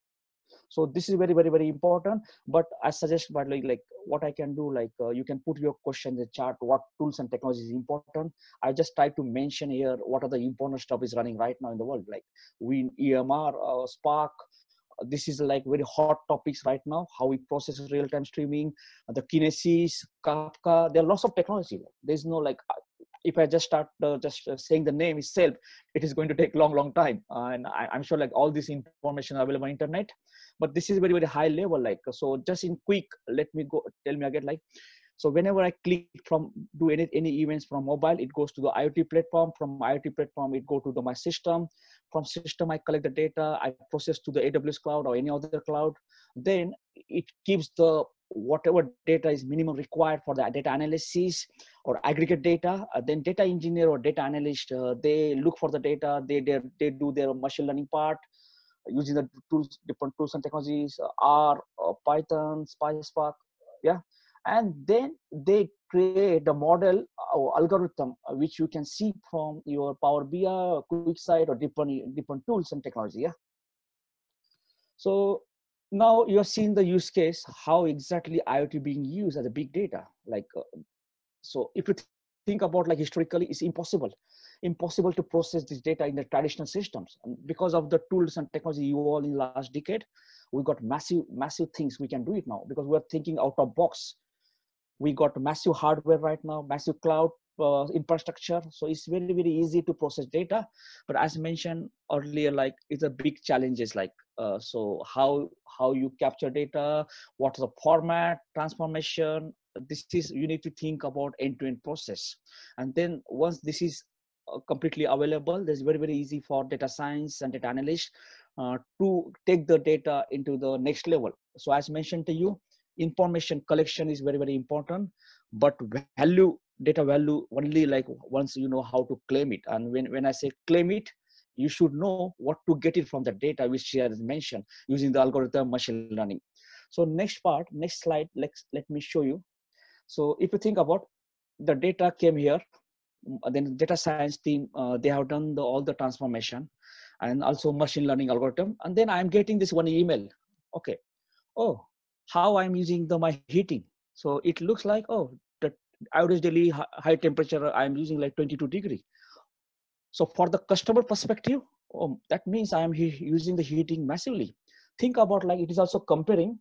Speaker 7: So this is very very very important. But i suggest but like, like what i can do like uh, you can put your question in the chat what tools and technology is important. I just try to mention here what are the important stuff is running right now in the world like we emr uh, spark. This is like very hot topics right now how we process real-time streaming the kinesis kafka. There are lots of technology. There's no like if I just start uh, just uh, saying the name itself, it is going to take long, long time. And I, am sure like all this information available on internet, but this is very, very high level. Like, so just in quick, let me go, tell me again, like, so whenever I click from do any, any events from mobile, it goes to the IoT platform. From IoT platform, it go to the my system. From system, I collect the data. I process to the AWS cloud or any other cloud. Then it gives the whatever data is minimum required for the data analysis or aggregate data uh, then data engineer or data analyst uh, they look for the data they, they they do their machine learning part using the tools different tools and technologies uh, r uh, python PySpark yeah and then they create the model or algorithm uh, which you can see from your power bi QuickSight or different different tools and technology yeah? So now you're seeing the use case how exactly iot being used as a big data like uh, so if you th think about like historically it's impossible impossible to process this data in the traditional systems. And because of the tools and technology you all in last decade we got massive massive things we can do it now because we're thinking out of box we got massive hardware right now massive cloud uh, infrastructure. So it's very very easy to process data. But as mentioned earlier like it's a big challenges like uh, so how how you capture data what's the format transformation this is you need to think about end-to-end process. And then once this is uh, completely available there's very very easy for data science and data analyst uh, to take the data into the next level. So as mentioned to you information collection is very very important but value data value only like once you know how to claim it. And when, when i say claim it you should know what to get it from the data which she has mentioned using the algorithm machine learning. So next part next slide let's let me show you. So if you think about the data came here then data science team uh, they have done the, all the transformation and also machine learning algorithm. And then i'm getting this one email. Okay. Oh how i'm using the my heating so it looks like oh the average daily high temperature i'm using like 22 degree so for the customer perspective, oh, that means I am using the heating massively. Think about like it is also comparing.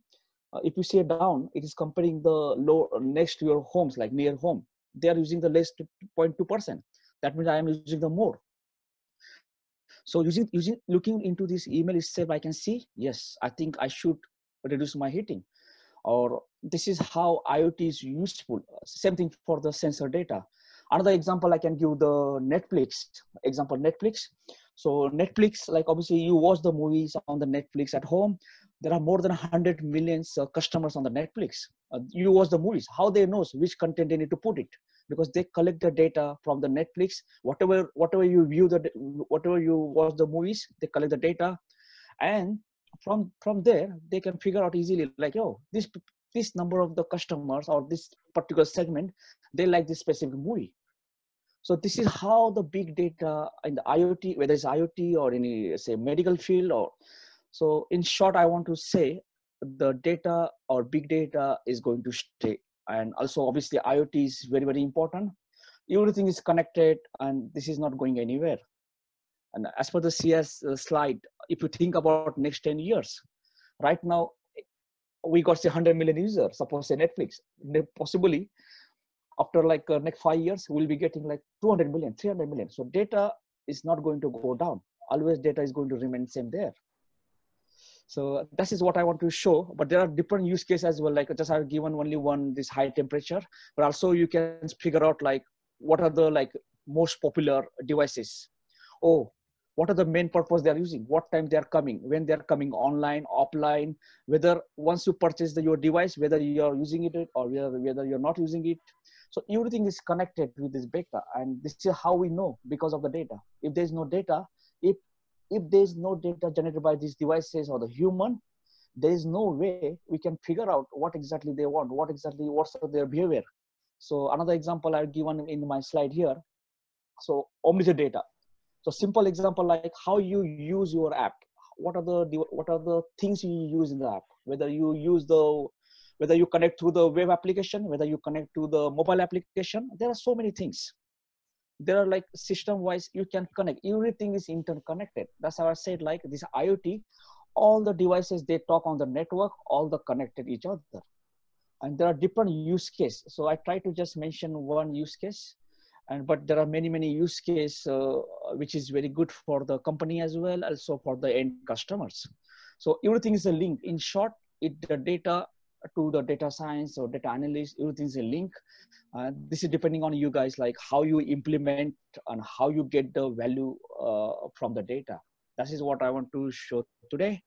Speaker 7: Uh, if you see down, it is comparing the low next to your homes, like near home. They are using the less 0.2 percent. That means I am using the more. So using using looking into this email itself, I can see yes, I think I should reduce my heating. Or this is how IoT is useful. Same thing for the sensor data. Another example i can give the netflix. Example netflix. So netflix like obviously you watch the movies on the netflix at home. There are more than 100 millions uh, customers on the netflix. Uh, you watch the movies. How they knows which content they need to put it? Because they collect the data from the netflix. Whatever whatever you view the whatever you watch the movies they collect the data. And from from there they can figure out easily like oh this this number of the customers or this particular segment they like this specific movie. So this is how the big data in the iot whether it's iot or any say medical field or so in short i want to say the data or big data is going to stay. And also obviously iot is very very important. Everything is connected and this is not going anywhere and as per the cs uh, slide if you think about next 10 years right now we got say 100 million users suppose say netflix. Possibly after like uh, next five years we'll be getting like 200 million 300 million. So data is not going to go down. Always data is going to remain same there. So this is what i want to show. But there are different use cases as well. Like just i've given only one this high temperature. But also you can figure out like what are the like most popular devices. Oh what are the main purpose they are using? What time they are coming? When they are coming online offline whether once you purchase the, your device whether you are using it or whether, whether you're not using it. So everything is connected with this data and this is how we know because of the data. If there's no data if if there's no data generated by these devices or the human there is no way we can figure out what exactly they want what exactly what's their behavior. So another example i've given in my slide here. So omniture data so simple example like how you use your app. What are the what are the things you use in the app? Whether you use the whether you connect through the web application whether you connect to the mobile application there are so many things. There are like system wise you can connect. Everything is interconnected. That's how i said like this iot all the devices they talk on the network all the connected each other. And there are different use case. So i try to just mention one use case and but there are many many use case uh, which is very good for the company as well also for the end customers. So everything is a link. In short it the data to the data science or data analyst everything is a link. Uh, this is depending on you guys like how you implement and how you get the value uh, from the data. That is what i want to show today.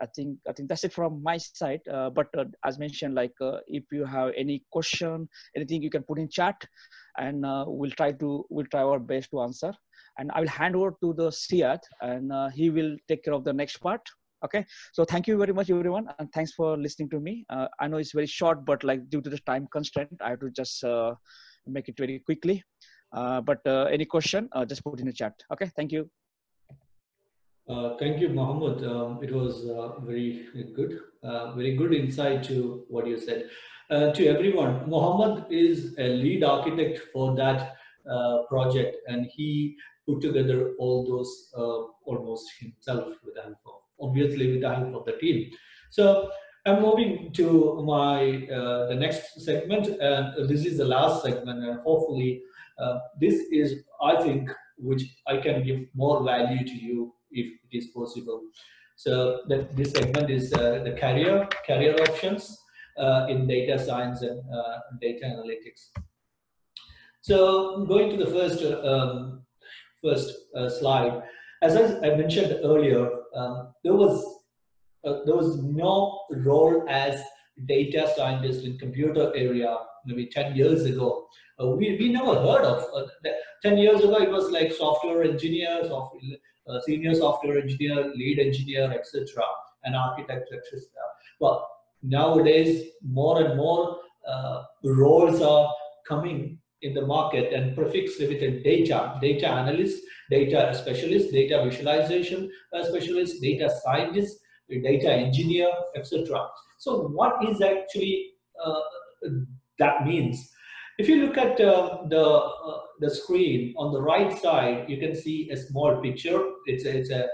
Speaker 7: I think I think that's it from my side. Uh, but uh, as mentioned, like uh, if you have any question, anything you can put in chat, and uh, we'll try to we'll try our best to answer. And I will hand over to the Siyad, and uh, he will take care of the next part. Okay. So thank you very much, everyone, and thanks for listening to me. Uh, I know it's very short, but like due to the time constraint, I have to just make it very quickly. but any question, just put in the chat. Okay. Thank you.
Speaker 5: Uh, thank you, Mohammed. Um, it was uh, very good, uh, very good insight to what you said. Uh, to everyone, Mohammed is a lead architect for that uh, project, and he put together all those uh, almost himself with the help of, obviously, with the help of the team. So I'm moving to my the next segment, and this is the last segment, and hopefully, this is, I think, which I can give more value to you if it is possible. So that this segment is uh, the career career options uh, in data science and uh, data analytics. So going to the first um, first uh, slide, as I, mentioned earlier, um, there was uh, there was no role as data scientist in computer area maybe 10 years ago. Uh, we, we never heard of. Uh, 10 years ago, it was like software engineers, software, uh, senior software engineer, lead engineer, etc., and architect, etc. Well, nowadays, more and more uh, roles are coming in the market and prefixed with a data, data analyst, data specialist, data visualization uh, specialist, data scientist, data engineer, etc. So what is actually uh, that means? If you look at uh, the uh, the screen on the right side, you can see a small picture. It's a, it's a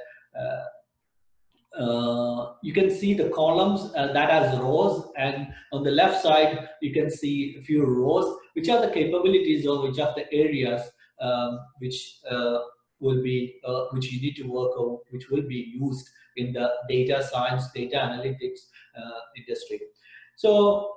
Speaker 5: uh, you can see the columns uh, that has rows and on the left side you can see a few rows which are the capabilities or which are the areas um, which uh, will be uh, which you need to work on which will be used in the data science data analytics uh, industry so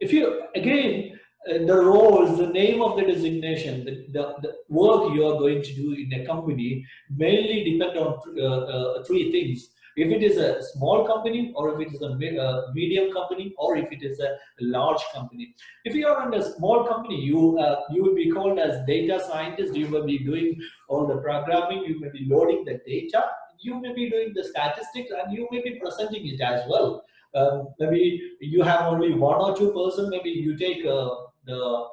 Speaker 5: if you again the roles, the name of the designation, the, the, the, work you are going to do in a company mainly depend on uh, uh, three things. If it is a small company or if it is a uh, medium company or if it is a large company. If you are in a small company, you uh, you will be called as data scientist. You will be doing all the programming. You may be loading the data. You may be doing the statistics, and you may be presenting it as well. Um, maybe you have only one or two person. Maybe you take uh, the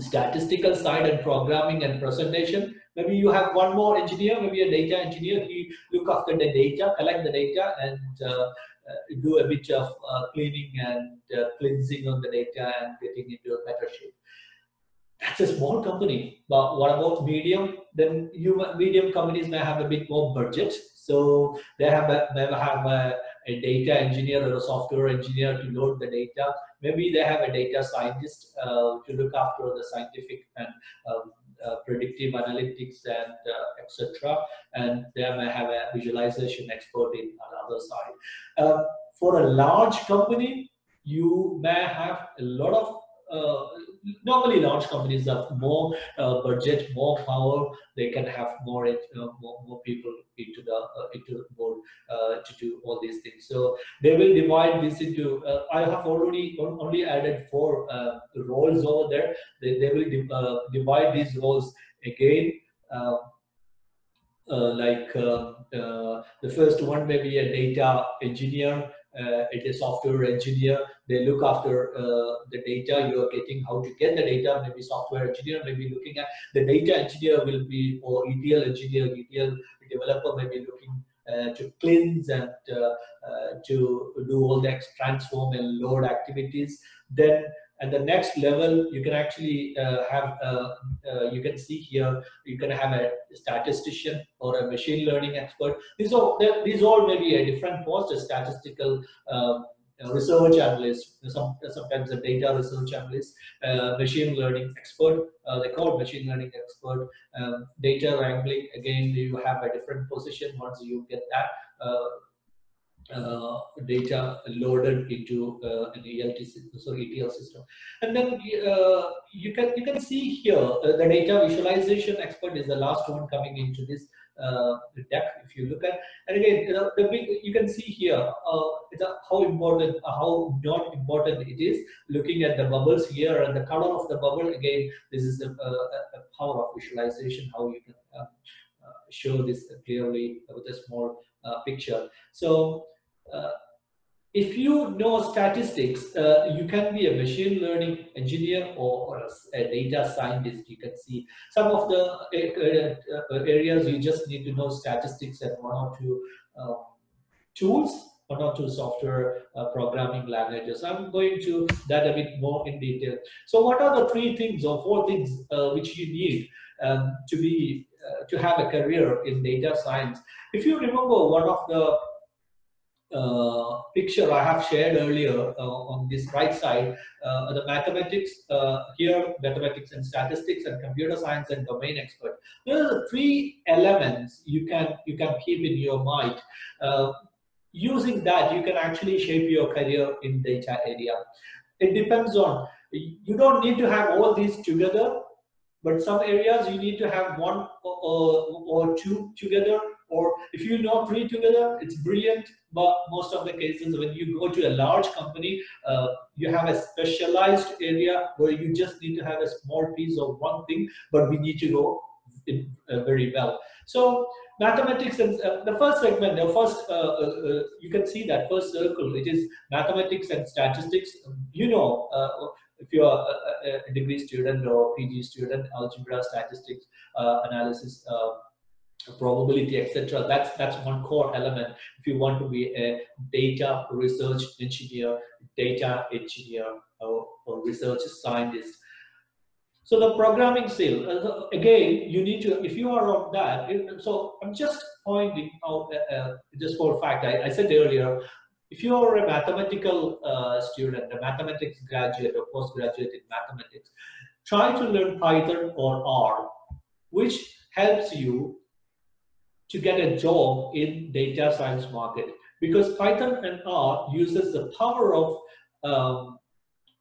Speaker 5: statistical side and programming and presentation. Maybe you have one more engineer, maybe a data engineer. He look after the data, collect the data, and uh, uh, do a bit of uh, cleaning and uh, cleansing of the data and getting into a better shape. That's a small company. But what about medium? Then you medium companies may have a bit more budget, so they have a, have a, a data engineer or a software engineer to load the data. Maybe they have a data scientist uh, to look after the scientific and um, uh, predictive analytics and uh, etc. And they may have a visualization expert in another side. Um, for a large company, you may have a lot of uh, normally large companies have more uh, budget, more power. They can have more uh, more, more, people into the uh, into board uh, to do all these things. So they will divide this into. Uh, I have already only added four roles over there. They, they will div divide these roles again. like the first one may be a data engineer, uh, it is software engineer. They look after uh, the data you are getting, how to get the data. Maybe software engineer, maybe looking at the data engineer will be, or ETL engineer, ETL developer may be looking uh, to cleanse and uh, uh, to do all the transform and load activities. Then at the next level, you can actually uh, have, uh, uh, you can see here, you can have a statistician or a machine learning expert. These all, these all may be a different post, a statistical um, research analyst, some, sometimes a data research analyst, uh, machine learning expert, uh, they call machine learning expert, um, data wrangling, again, you have a different position once you get that. Uh, data loaded into uh, an ELT system, so ETL system. And then uh, you can you can see here uh, the data visualization expert is the last one coming into this uh, deck. If you look at and again you, know, the big, you can see here how important how not important it is. Looking at the bubbles here and the color of the bubble again, this is the power of visualization. How you can show this clearly with a small picture. So if you know statistics, uh, you can be a machine learning engineer or, or, a data scientist. You can see some of the uh, areas you just need to know statistics and one or two um, tools, one or two software uh, programming languages. I'm going to that a bit more in detail. So what are the three things or four things uh, which you need um, to be uh, to have a career in data science? If you remember one of the uh, picture I have shared earlier uh, on this right side, uh, the mathematics uh, here, mathematics and statistics and computer science and domain expert. There are the three elements you can you can keep in your mind. Uh, using that, you can actually shape your career in data area. It depends on you don't need to have all these together, but some areas you need to have one or, or two together or if you know three together, it's brilliant. But most of the cases, when you go to a large company, uh, you have a specialized area where you just need to have a small piece of one thing, but we need to go uh, very well. So mathematics and uh, the first segment, the first, uh, uh, uh, you can see that first circle, it is mathematics and statistics. You know, if you're a, a, degree student or PG student, algebra, statistics, analysis, probability, etc. That's that's one core element. If you want to be a data research engineer, data engineer, or, or research scientist. So the programming skill, uh, again, you need to, if you are on that, so I'm just pointing out, uh, uh, just for fact, I, I, said earlier, if you are a mathematical uh, student, a mathematics graduate or postgraduate in mathematics, try to learn Python or R, which helps you to get a job in data science market because Python and R uses the power of um,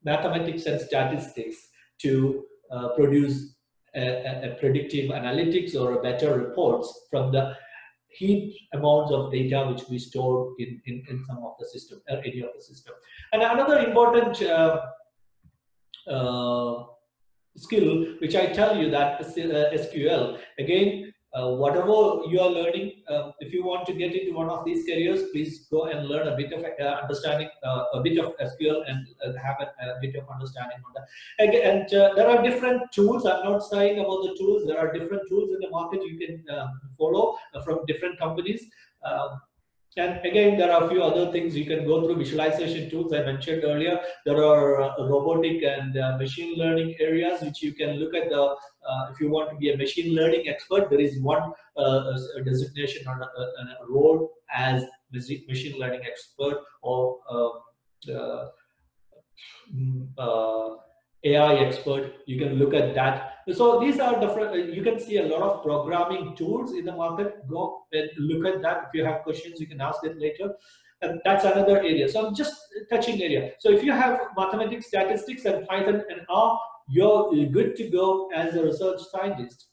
Speaker 5: mathematics and statistics to uh, produce a, a, predictive analytics or a better reports from the huge amounts of data which we store in, in, in some of the system, or any of the system. And another important uh, uh, skill, which I tell you that SQL, again, uh, whatever you are learning, uh, if you want to get into one of these careers, please go and learn a bit of uh, understanding, uh, a bit of SQL and uh, have a, a, bit of understanding on that. Again, and uh, there are different tools. I'm not saying about the tools. There are different tools in the market you can follow from different companies. Um, and again, there are a few other things you can go through visualization tools I mentioned earlier. There are uh, robotic and uh, machine learning areas which you can look at the, uh, if you want to be a machine learning expert, there is one uh, designation or a, role as machine learning expert or uh, uh, mm, AI expert, you can look at that. So these are different, uh, you can see a lot of programming tools in the market. Go and look at that. If you have questions, you can ask them later. And that's another area. So I'm just touching area. So if you have mathematics, statistics, and Python and R, you're good to go as a research scientist.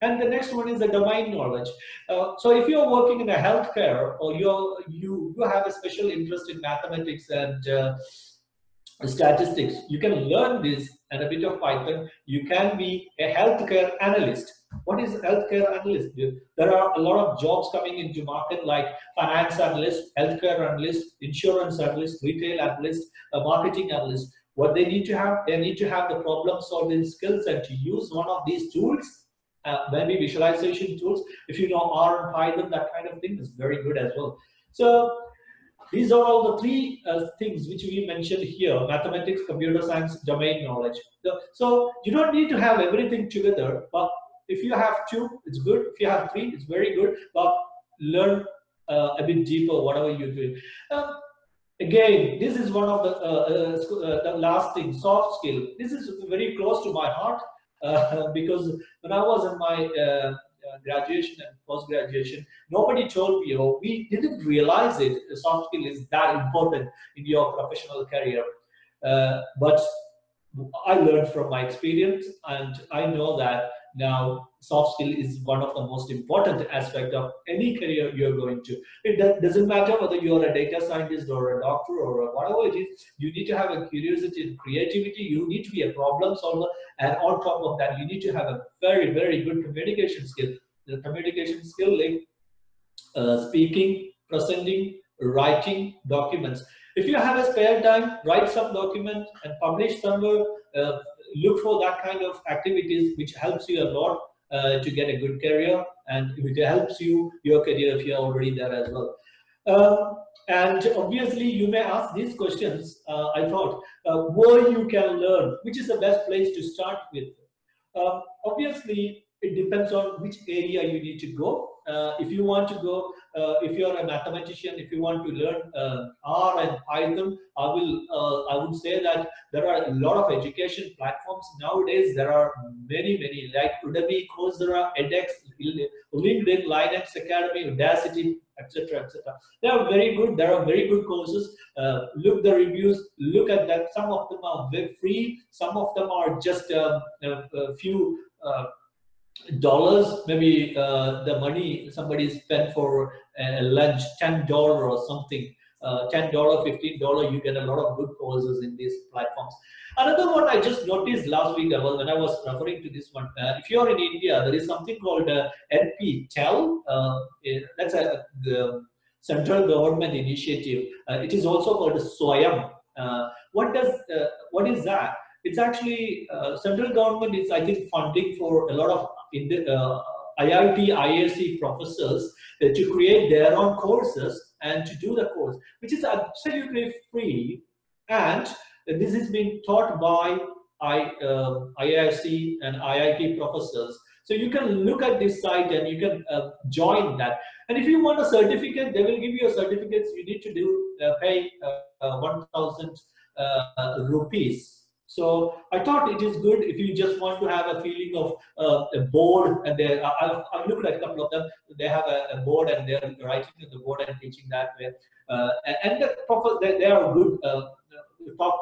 Speaker 5: And the next one is the domain knowledge. Uh, so if you're working in a healthcare or you're, you you have a special interest in mathematics and uh, statistics. You can learn this and a bit of Python. You can be a healthcare analyst. What is healthcare analyst? There are a lot of jobs coming into market like finance analyst, healthcare analyst, insurance analyst, retail analyst, marketing analyst. What they need to have, they need to have the problem solving skills and to use one of these tools, uh, maybe visualization tools. If you know R and Python, that kind of thing is very good as well. So these are all the three uh, things which we mentioned here, mathematics, computer science, domain knowledge. So you don't need to have everything together, but if you have two, it's good. If you have three, it's very good, but learn uh, a bit deeper, whatever you're doing. Um, again, this is one of the, uh, uh, uh the last thing, soft skill. This is very close to my heart uh, because when I was in my uh, graduation and post graduation, nobody told me, or we didn't realize it. Soft skill is that important in your professional career. Uh, but I learned from my experience, and I know that now soft skill is one of the most important aspect of any career you're going to. It doesn't matter whether you're a data scientist or a doctor or whatever it is, you need to have a curiosity and creativity, you need to be a problem solver, and on top of that, you need to have a very, very good communication skill. The communication skill like uh, speaking, presenting, writing documents. If you have a spare time, write some document and publish somewhere. Uh, look for that kind of activities which helps you a lot uh, to get a good career and it helps you your career if you're already there as well. Um, and obviously you may ask these questions, uh, I thought, uh, where you can learn, which is the best place to start with. Um, obviously, it depends on which area you need to go. Uh, if you want to go, uh, if you are a mathematician, if you want to learn uh, R and Python, I will, uh, I would say that there are a lot of education platforms nowadays. There are many, many like Udemy, Coursera, edX, LinkedIn, Linux Academy, Udacity, etc., etc. They are very good. There are very good courses. Uh, look the reviews. Look at that. Some of them are free. Some of them are just um, a, a few uh, dollars maybe uh, the money somebody spent for a lunch ten dollar or something uh, ten dollar fifteen dollar you get a lot of good courses in these platforms. Another one i just noticed last week when i was referring to this one uh, if you're in india there is something called uh, nptel uh, that's a central government initiative. Uh, it is also called swayam. Uh, what does what is that? It's actually central government is i think funding for a lot of in the uh, IIT, IISc professors uh, to create their own courses and to do the course, which is absolutely free. And this is being taught by I, uh, IISc and IIT professors. So you can look at this site and you can uh, join that. And if you want a certificate, they will give you a certificate. You need to do uh, pay uh, uh, 1,000 rupees so I thought it is good if you just want to have a feeling of uh, a board and they I've, I've, looked at a couple of them. They have a, a board and they're writing to the board and teaching that way. Uh, and the proper, they, they are good uh, top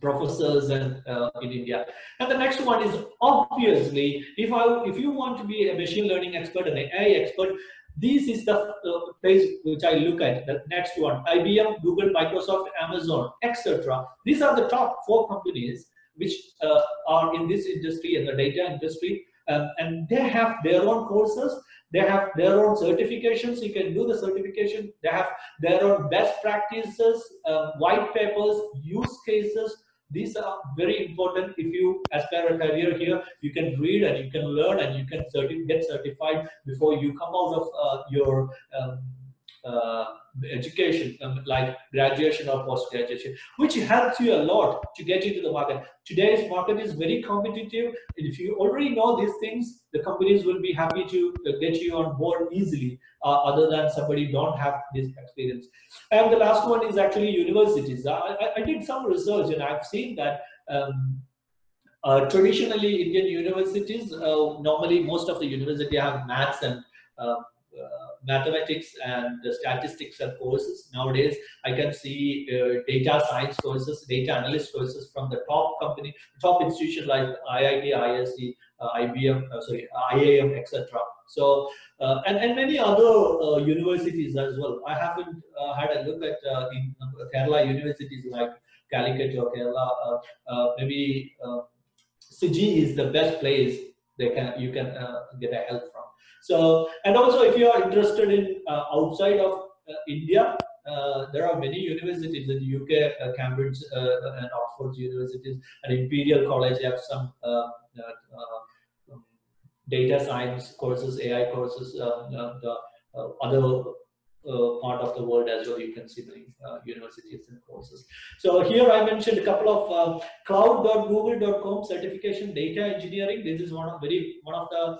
Speaker 5: professors and uh, in India. And the next one is obviously if I if you want to be a machine learning expert an AI expert, This is the place which I look at. The next one: IBM, Google, Microsoft, Amazon, etc. These are the top four companies which uh, are in this industry in the data industry, um, and they have their own courses. They have their own certifications. You can do the certification. They have their own best practices, uh, white papers, use cases these are very important if you aspire a career here. You can read and you can learn and you can certi- get certified before you come out of uh, your um, education um, like graduation or post graduation which helps you a lot to get into the market. Today's market is very competitive and if you already know these things the companies will be happy to uh, get you on board easily uh, other than somebody don't have this experience. And the last one is actually universities. I, I, did some research and i've seen that um, uh, traditionally indian universities uh, normally most of the university have maths and uh, uh, mathematics and statistics and courses. Nowadays, I can see uh, data science courses, data analyst courses from the top company, top institution like IIT, ISC, uh, IBM, uh, sorry, IAM, etc. So, uh, and, and many other uh, universities as well. I haven't had a look at in Kerala universities like Calicut or Kerala. maybe CIGI is the best place they can you can get a help from. So, and also if you are interested in uh, outside of uh, India, uh, there are many universities in the UK, uh, Cambridge uh, and Oxford universities, and Imperial College have some uh, um, data science courses, AI courses, the other part of the world as well. You can see many universities and courses. So here I mentioned a couple of um, cloud.google.com certification data engineering. This is one of very one of the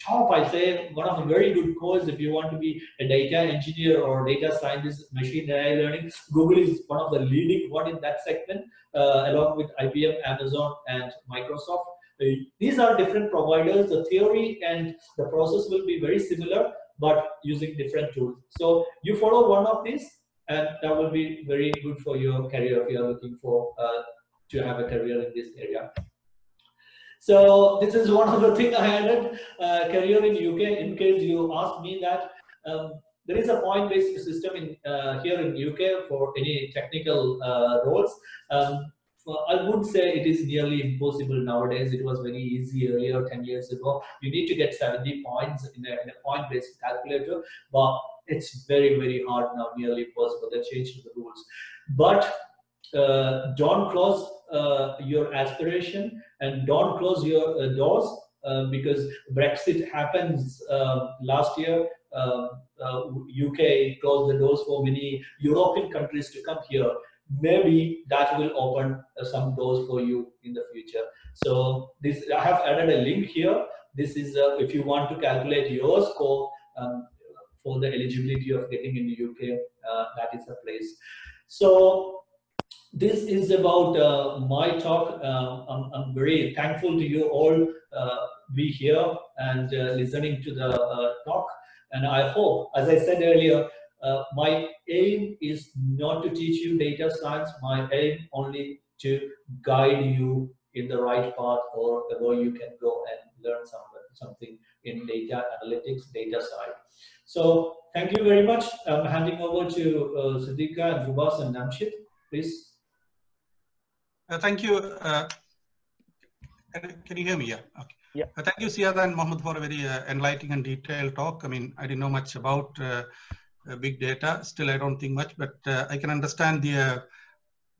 Speaker 5: top, I say, one of the very good course if you want to be a data engineer or data scientist, machine AI learning. Google is one of the leading one in that segment, uh, along with IBM, Amazon, and Microsoft. Uh, these are different providers. The theory and the process will be very similar, but using different tools. So you follow one of these, and that will be very good for your career if you are looking for uh, to have a career in this area. So this is one of the things I added uh, career in UK. In case you ask me that, um, there is a point-based system in uh, here in UK for any technical uh, roles. Um, I would say it is nearly impossible nowadays. It was very easy earlier, 10 years ago. You need to get 70 points in a, in a point-based calculator, but it's very, very hard now, nearly impossible. They changed the rules. But uh, don't close uh, your aspiration and don't close your uh, doors uh, because Brexit happens um, last year. UK um, closed the doors for many European countries to come here. Maybe that will open some doors for you in the future. So this I have added a link here. This is uh, if you want to calculate your score um, for the eligibility of getting in the UK, uh, that is the place. So this is about uh, my talk. Uh, I'm, I'm, very thankful to you all uh, be here and uh, listening to the uh, talk. And I hope, as I said earlier, uh, my aim is not to teach you data science. My aim only to guide you in the right path or where you can go and learn some, something in data analytics, data side. So thank you very much. I'm handing over to uh, Siddika and Rubas and Namshid, please.
Speaker 4: Uh, thank you. Uh, can you hear me? Yeah. Okay.
Speaker 7: Yeah.
Speaker 4: Uh, thank you, Siada and Mohammed, for a very uh, enlightening and detailed talk. I mean, I didn't know much about uh, uh, big data. Still, I don't think much, but I can understand the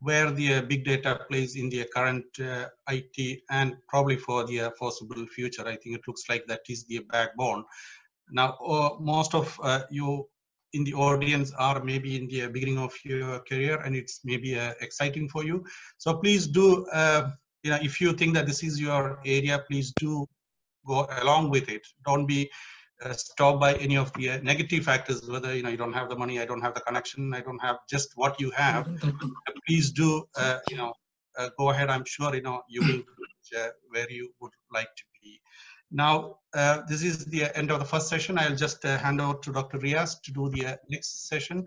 Speaker 4: where the big data plays in the current IT and probably for the foreseeable future. I think it looks like that is the backbone. Now, most of you in the audience are maybe in the beginning of your career and it's maybe uh, exciting for you. So please do, uh, you know, if you think that this is your area, please do go along with it. Don't be uh, stopped by any of the uh, negative factors, whether, you know, you don't have the money, I don't have the connection, I don't have just what you have. please do, uh, you know, uh, go ahead. I'm sure, you know, you will where you would like to be. Now, uh, this is the end of the first session. I'll just uh, hand over to Dr. Riaz to do the uh, next session.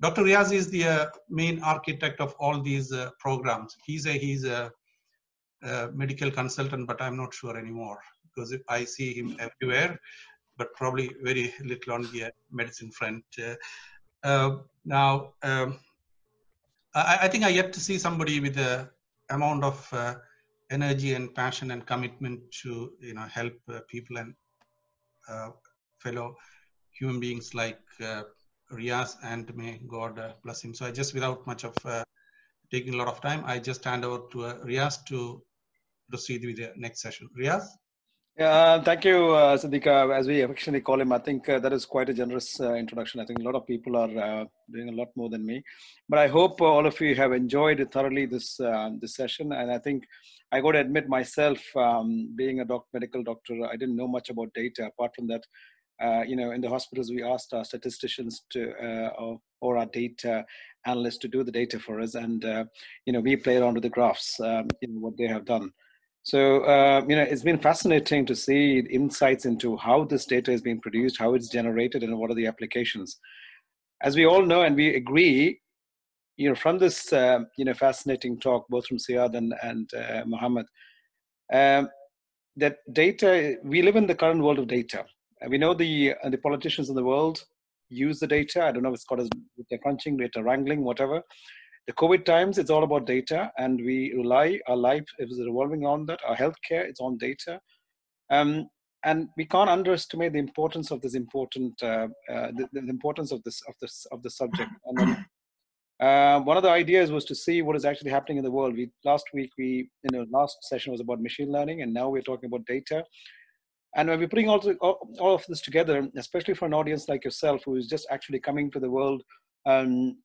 Speaker 4: Dr. Riaz is the uh, main architect of all these uh, programs. He's a he's a, a, medical consultant, but I'm not sure anymore because I see him everywhere. but probably very little on the medicine front. now, um, I, I, think I yet to see somebody with the amount of energy and passion and commitment to you know help people and fellow human beings like uh, Riaz and may God uh, bless him. So I just, without much of uh, taking a lot of time, I just hand over to uh, Riaz to proceed with the next session. Riaz?
Speaker 1: Yeah, thank you, uh, Siddiqa. As we affectionately call him, I think uh, that is quite a generous uh, introduction. I think a lot of people are uh, doing a lot more than me, but I hope all of you have enjoyed thoroughly this this session. And I think I got to admit myself, um, being a doc, medical doctor, I didn't know much about data. Apart from that, uh, you know, in the hospitals, we asked our statisticians to, uh, or, or, our data analysts to do the data for us. And, uh, you know, we play around with the graphs, um, you know, what they have done. So, uh, you know, it's been fascinating to see insights into how this data is being produced, how it's generated, and what are the applications. As we all know and we agree, you know, from this, uh, you know, fascinating talk, both from Siyad and, and uh, Mohammed, um, that data, we live in the current world of data we know the uh, the politicians in the world use the data. I don't know if it's called as data crunching, data wrangling, whatever. The COVID times, it's all about data, and we rely our life is revolving on that. Our healthcare, it's on data, um, and we can't underestimate the importance of this important uh, uh, the, the, importance of this of this of the subject. And then, uh, one of the ideas was to see what is actually happening in the world. We last week we you know last session was about machine learning, and now we're talking about data. And when we're putting all, all, of this together, especially for an audience like yourself, who is just actually coming to the world um,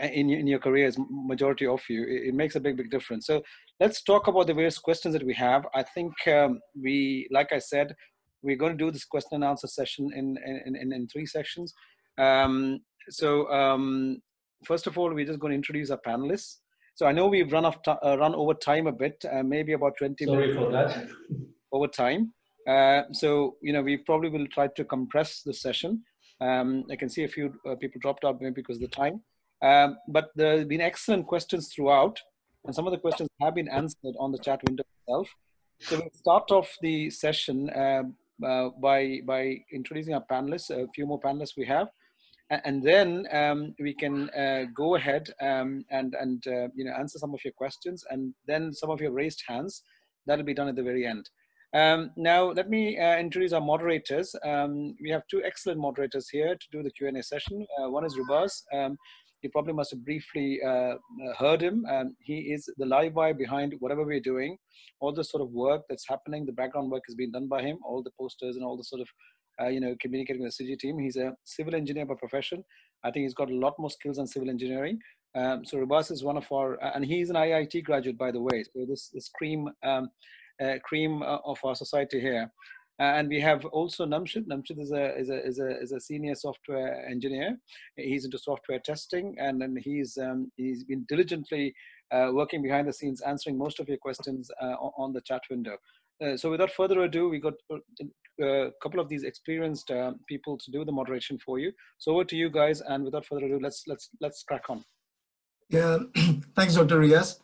Speaker 1: in, in your careers, majority of you, it, it, makes a big, big difference. So let's talk about the various questions that we have. I think um, we, like I said, we're going to do this question and answer session in, in, in, in three sections. Um, so um, first of all, we're just going to introduce our panelists. So I know we've run off uh, run over time a bit, uh, maybe about 20
Speaker 5: Sorry
Speaker 1: minutes
Speaker 5: for that.
Speaker 1: over time. Uh, so, you know, we probably will try to compress the session. Um, I can see a few uh, people dropped out maybe because of the time. Um, but there have been excellent questions throughout, and some of the questions have been answered on the chat window itself. So we'll start off the session uh, uh by, by introducing our panelists, a few more panelists we have. And then um, we can uh, go ahead um, and, and you know, answer some of your questions, and then some of your raised hands. That'll be done at the very end. Um, now, let me uh, introduce our moderators. Um, we have two excellent moderators here to do the Q&A session. Uh, one is Rubaz. Um, you probably must have briefly uh, heard him. Um, he is the live wire behind whatever we're doing. All the sort of work that's happening, the background work has been done by him, all the posters and all the sort of, uh, you know, communicating with the CIGI team. He's a civil engineer by profession. I think he's got a lot more skills on civil engineering. Um, so Rubaz is one of our, and he's an IIT graduate, by the way. So this, this cream um, uh, cream uh, of our society here. Uh, and we have also Namshid. Namshid is a, is a, is a, is a senior software engineer. He's into software testing and, and he's, um, he's been diligently uh, working behind the scenes, answering most of your questions uh, on the chat window. Uh, so without further ado, we got a couple of these experienced people to do the moderation for you. So over to you guys. And without further ado, let's, let's, let's crack on.
Speaker 6: Yeah, thanks, Dr. Riaz.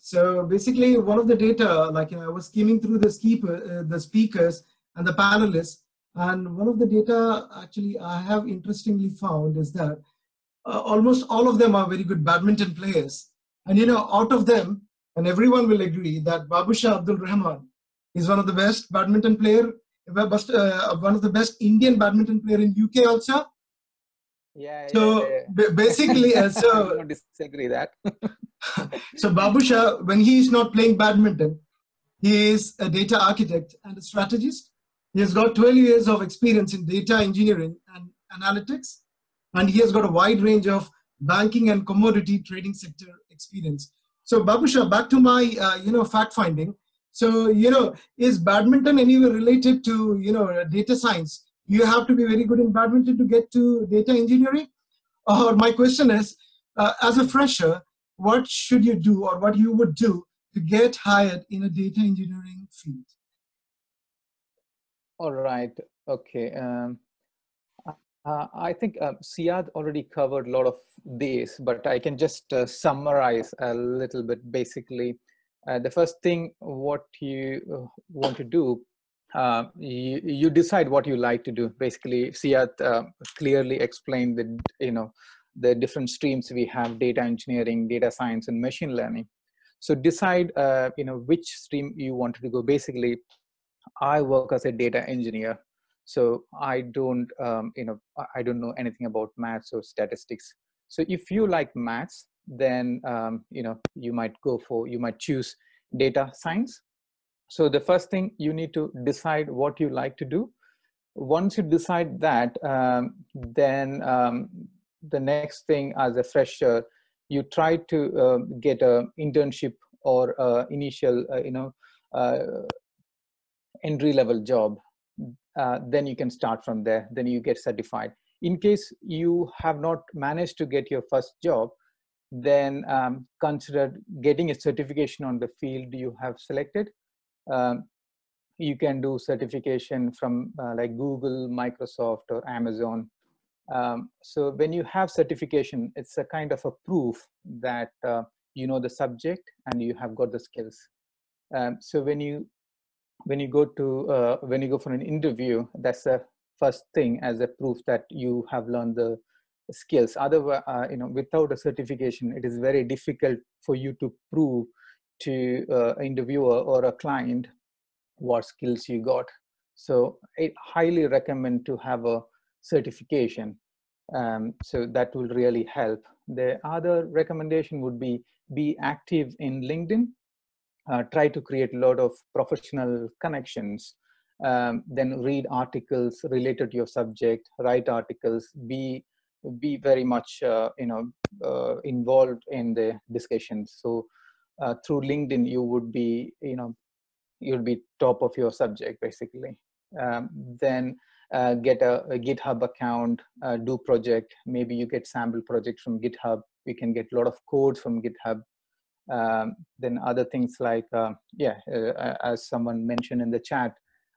Speaker 6: So basically, one of the data, like you know, I was skimming through the, uh, the speakers and the panelists, and one of the data actually I have interestingly found is that uh, almost all of them are very good badminton players. And you know, out of them, and everyone will agree that Babusha Abdul Rahman is one of the best badminton player, uh, one of the best Indian badminton player in UK also.
Speaker 8: Yeah.
Speaker 6: So
Speaker 8: yeah, yeah.
Speaker 6: basically, uh, so
Speaker 8: I don't disagree that.
Speaker 6: so Babusha, when he is not playing badminton, he is a data architect and a strategist. He has got 12 years of experience in data engineering and analytics, and he has got a wide range of banking and commodity trading sector experience. So Babusha, back to my uh, you know fact finding. So you know, is badminton anywhere related to you know data science? You have to be very good in badminton to get to data engineering. Or my question is, uh, as a fresher, what should you do or what you would do to get hired in a data engineering field?
Speaker 8: All right. Okay. Um, uh, I think uh, Siyad already covered a lot of this, but I can just uh, summarize a little bit. Basically, uh, the first thing what you uh, want to do uh, you, you decide what you like to do. Basically, Siyad clearly explained the you know the different streams we have: data engineering, data science, and machine learning. So decide you know which stream you want to go. Basically, I work as a data engineer, so I don't um, you know I don't know anything about maths or statistics. So if you like maths, then um, you know you might go for you might choose data science so the first thing you need to decide what you like to do once you decide that um, then um, the next thing as a fresher you try to uh, get a internship or uh, initial uh, you know uh, entry level job uh, then you can start from there then you get certified in case you have not managed to get your first job then um, consider getting a certification on the field you have selected um, you can do certification from uh, like Google, Microsoft, or Amazon. Um, so when you have certification, it's a kind of a proof that uh, you know the subject and you have got the skills. Um, so when you when you go to uh, when you go for an interview, that's the first thing as a proof that you have learned the skills. Otherwise, uh, you know, without a certification, it is very difficult for you to prove to uh, an interviewer or a client what skills you got. So I highly recommend to have a certification. Um, so that will really help. The other recommendation would be be active in LinkedIn. Uh, try to create a lot of professional connections. Um, then read articles related to your subject. Write articles. Be be very much uh, you know uh, involved in the discussions. So uh, through linkedin you would be you know you'll be top of your subject basically um, then uh, get a, a, github account do project maybe you get sample project from github you can get a lot of codes from github um, then other things like uh, yeah uh, as someone mentioned in the chat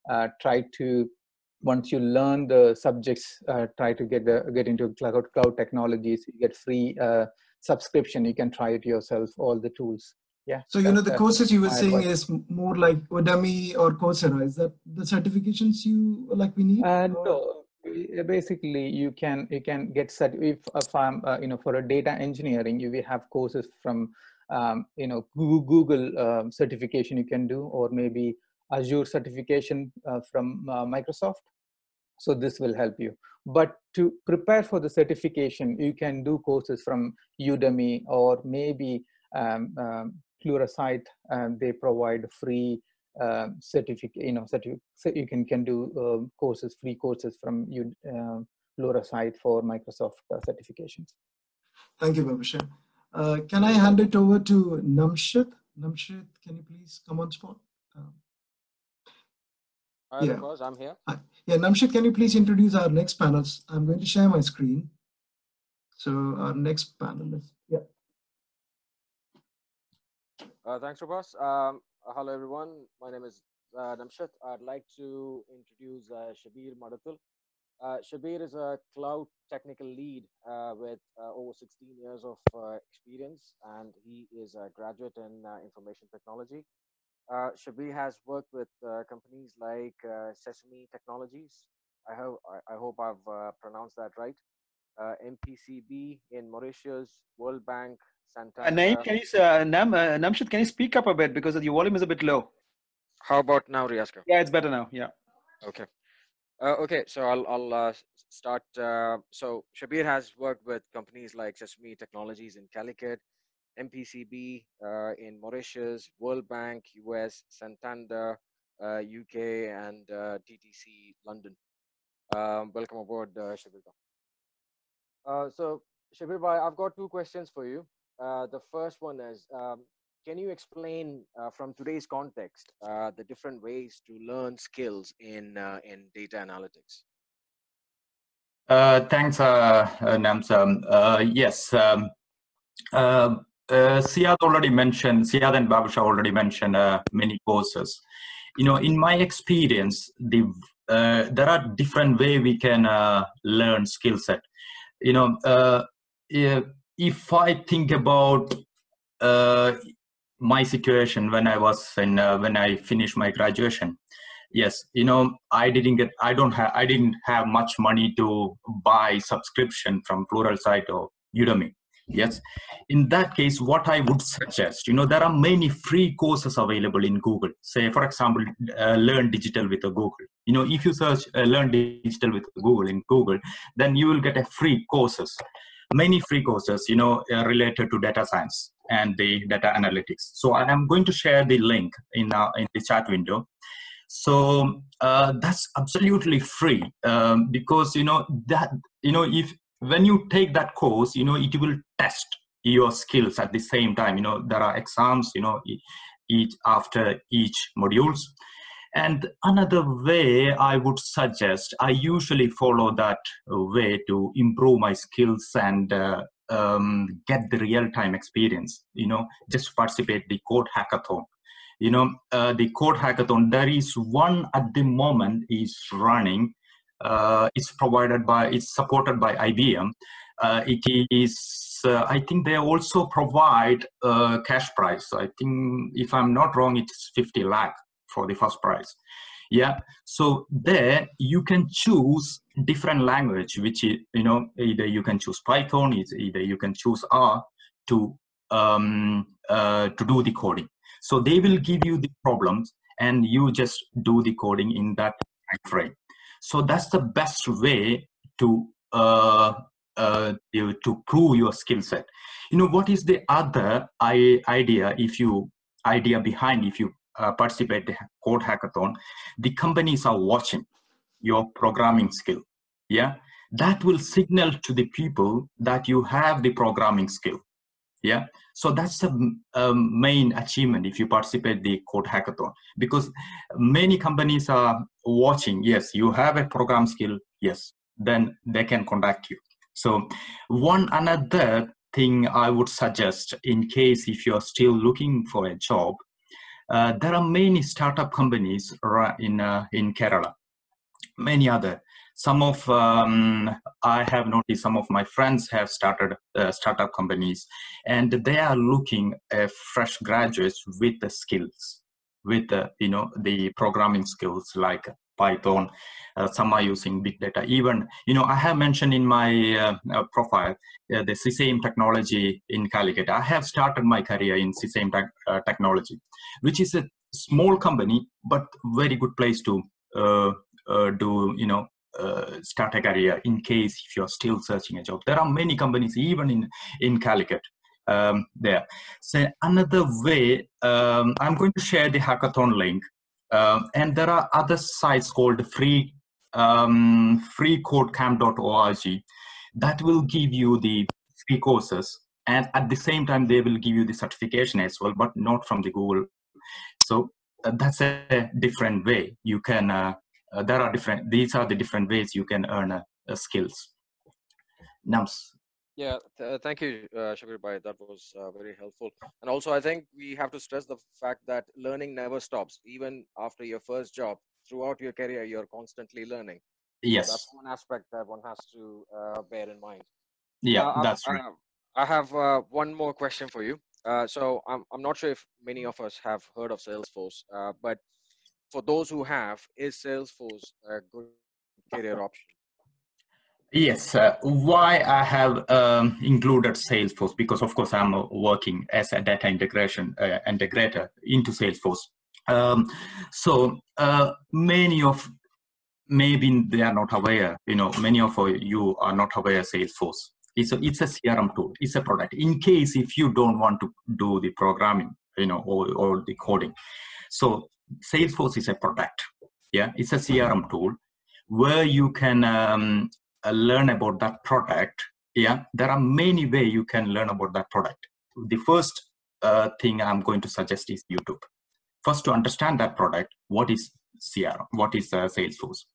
Speaker 8: uh, try to once you learn the subjects try to get the get into cloud cloud technologies you get free subscription you can try it yourself all the tools. Yeah
Speaker 6: so you know the courses you were saying is more like udemy or coursera. Is that the certifications you like we need
Speaker 8: uh, no basically you can you can get set if, if i'm uh, you know for a data engineering you will have courses from um, you know google um, certification you can do or maybe azure certification uh, from uh, microsoft so this will help you but to prepare for the certification you can do courses from udemy or maybe um, um, Pluralsight, they provide free uh, certificate. You know. So you can can do uh, courses, free courses from you uh, Pluralsight for Microsoft uh, certifications.
Speaker 6: Thank you, Babusha. Uh, can I hand it over to Namshid? Namshid, can you please come on spot? Um,
Speaker 9: Hi, yeah. Course, I'm here. Hi.
Speaker 6: Yeah, Namshid, can you please introduce our next panels? I'm going to share my screen. So our next panel is, yeah.
Speaker 9: Uh, thanks, Robas. Um, uh, hello, everyone. My name is uh, Namshid. I'd like to introduce uh, Shabir Madatul. Uh, Shabir is a cloud technical lead uh, with uh, over 16 years of experience, and he is a graduate in information technology. Shabir has worked with companies like Sesame Technologies. I hope I, I hope I've pronounced that right. MPCB in Mauritius, World Bank,
Speaker 1: Santa. Uh, Naeem, can you, uh, Nam, uh, Namshid, can you speak up a bit because your volume is a bit low?
Speaker 9: How about now, Riaska?
Speaker 1: Yeah, it's better now. Yeah.
Speaker 9: Okay. Uh, okay, so I'll, I'll uh, start. Uh, so Shabir has worked with companies like Sesame Technologies in Calicut, MPCB uh, in Mauritius, World Bank, US, Santander, UK, and TTC London. Um, welcome aboard, Shabir. so Shabir I've got two questions for you. Uh, the first one is um, can you explain uh, from today's context uh, the different ways to learn skills in uh, in data analytics
Speaker 10: uh, thanks uh, namsam yes um, Siyad already mentioned, Siyad and Babusha already mentioned many courses. You know, in my experience, the there are different way we can learn skill set. You know, if I think about uh, my situation when I was in uh, when I finished my graduation, yes you know i didn't get i don't have i didn't have much money to buy subscription from pluralsight or udemy. Yes in that case what i would suggest you know there are many free courses available in google. Say for example uh, learn digital with google. You know if you search uh, learn digital with google in google then you will get a free courses many free courses you know uh, related to data science and the data analytics. So i am going to share the link in uh, in the chat window. So uh, that's absolutely free um, because you know that you know if when you take that course you know it will test your skills at the same time. You know there are exams you know each after each modules. And another way i would suggest i usually follow that way to improve my skills and uh, um, get the real-time experience you know just participate the code hackathon you know uh, the code hackathon there is one at the moment is running uh, it's provided by it's supported by IBM. Uh, it is uh, I think they also provide cash prize. I think if I'm not wrong, it's 50 lakh for the first prize. Yeah. So there you can choose different language, which is, you know either you can choose Python, either you can choose R to um, uh, to do the coding. So they will give you the problems and you just do the coding in that frame. So that's the best way to uh, uh, to prove your skill set. You know what is the other idea if you idea behind if you uh, participate the code hackathon? The companies are watching your programming skill. Yeah, that will signal to the people that you have the programming skill yeah so that's the um, main achievement if you participate the code hackathon because many companies are watching yes you have a program skill yes then they can contact you so one another thing i would suggest in case if you're still looking for a job uh, there are many startup companies in uh, in kerala. Many other. Some of um, i have noticed some of my friends have started uh, startup companies and they are looking at fresh graduates with the skills with the you know the programming skills like python uh, some are using big data even you know i have mentioned in my uh, uh profile the CSAIM technology in calicut i have started my career in CSAIM te- technology which is a small company but very good place to do you know uh, start a career in case if you're still searching a job. There are many companies even in in Calicut um, there. So another way, um, I'm going to share the hackathon link, um, and there are other sites called free um, freecodecamp.org that will give you the free courses, and at the same time they will give you the certification as well, but not from the Google. So uh, that's a different way. You can uh, uh, there are different these are the different ways you can earn uh, skills. Nams
Speaker 9: yeah th thank you uh, Bhai. that was uh, very helpful. And also i think we have to stress the fact that learning never stops. Even after your first job throughout your career you're constantly learning.
Speaker 10: Yes.
Speaker 9: so that's one aspect that one has to uh, bear in mind.
Speaker 10: Yeah uh, that's
Speaker 9: I,
Speaker 10: right.
Speaker 9: I have one more question for you. So I'm, I'm not sure if many of us have heard of salesforce but for those who have, is Salesforce a good career option?
Speaker 10: Yes, uh, why I have um, included Salesforce because of course I'm working as a data integration uh, integrator into Salesforce. Um, so uh, many of maybe they are not aware. You know, many of you are not aware Salesforce. It's a, it's a CRM tool. It's a product. In case if you don't want to do the programming, you know, or, or the coding, so Salesforce is a product. Yeah, it's a CRM tool where you can um, uh, learn about that product. Yeah, there are many ways you can learn about that product. The first uh, thing I'm going to suggest is YouTube. First, to understand that product, what is CRM, what is uh, Salesforce,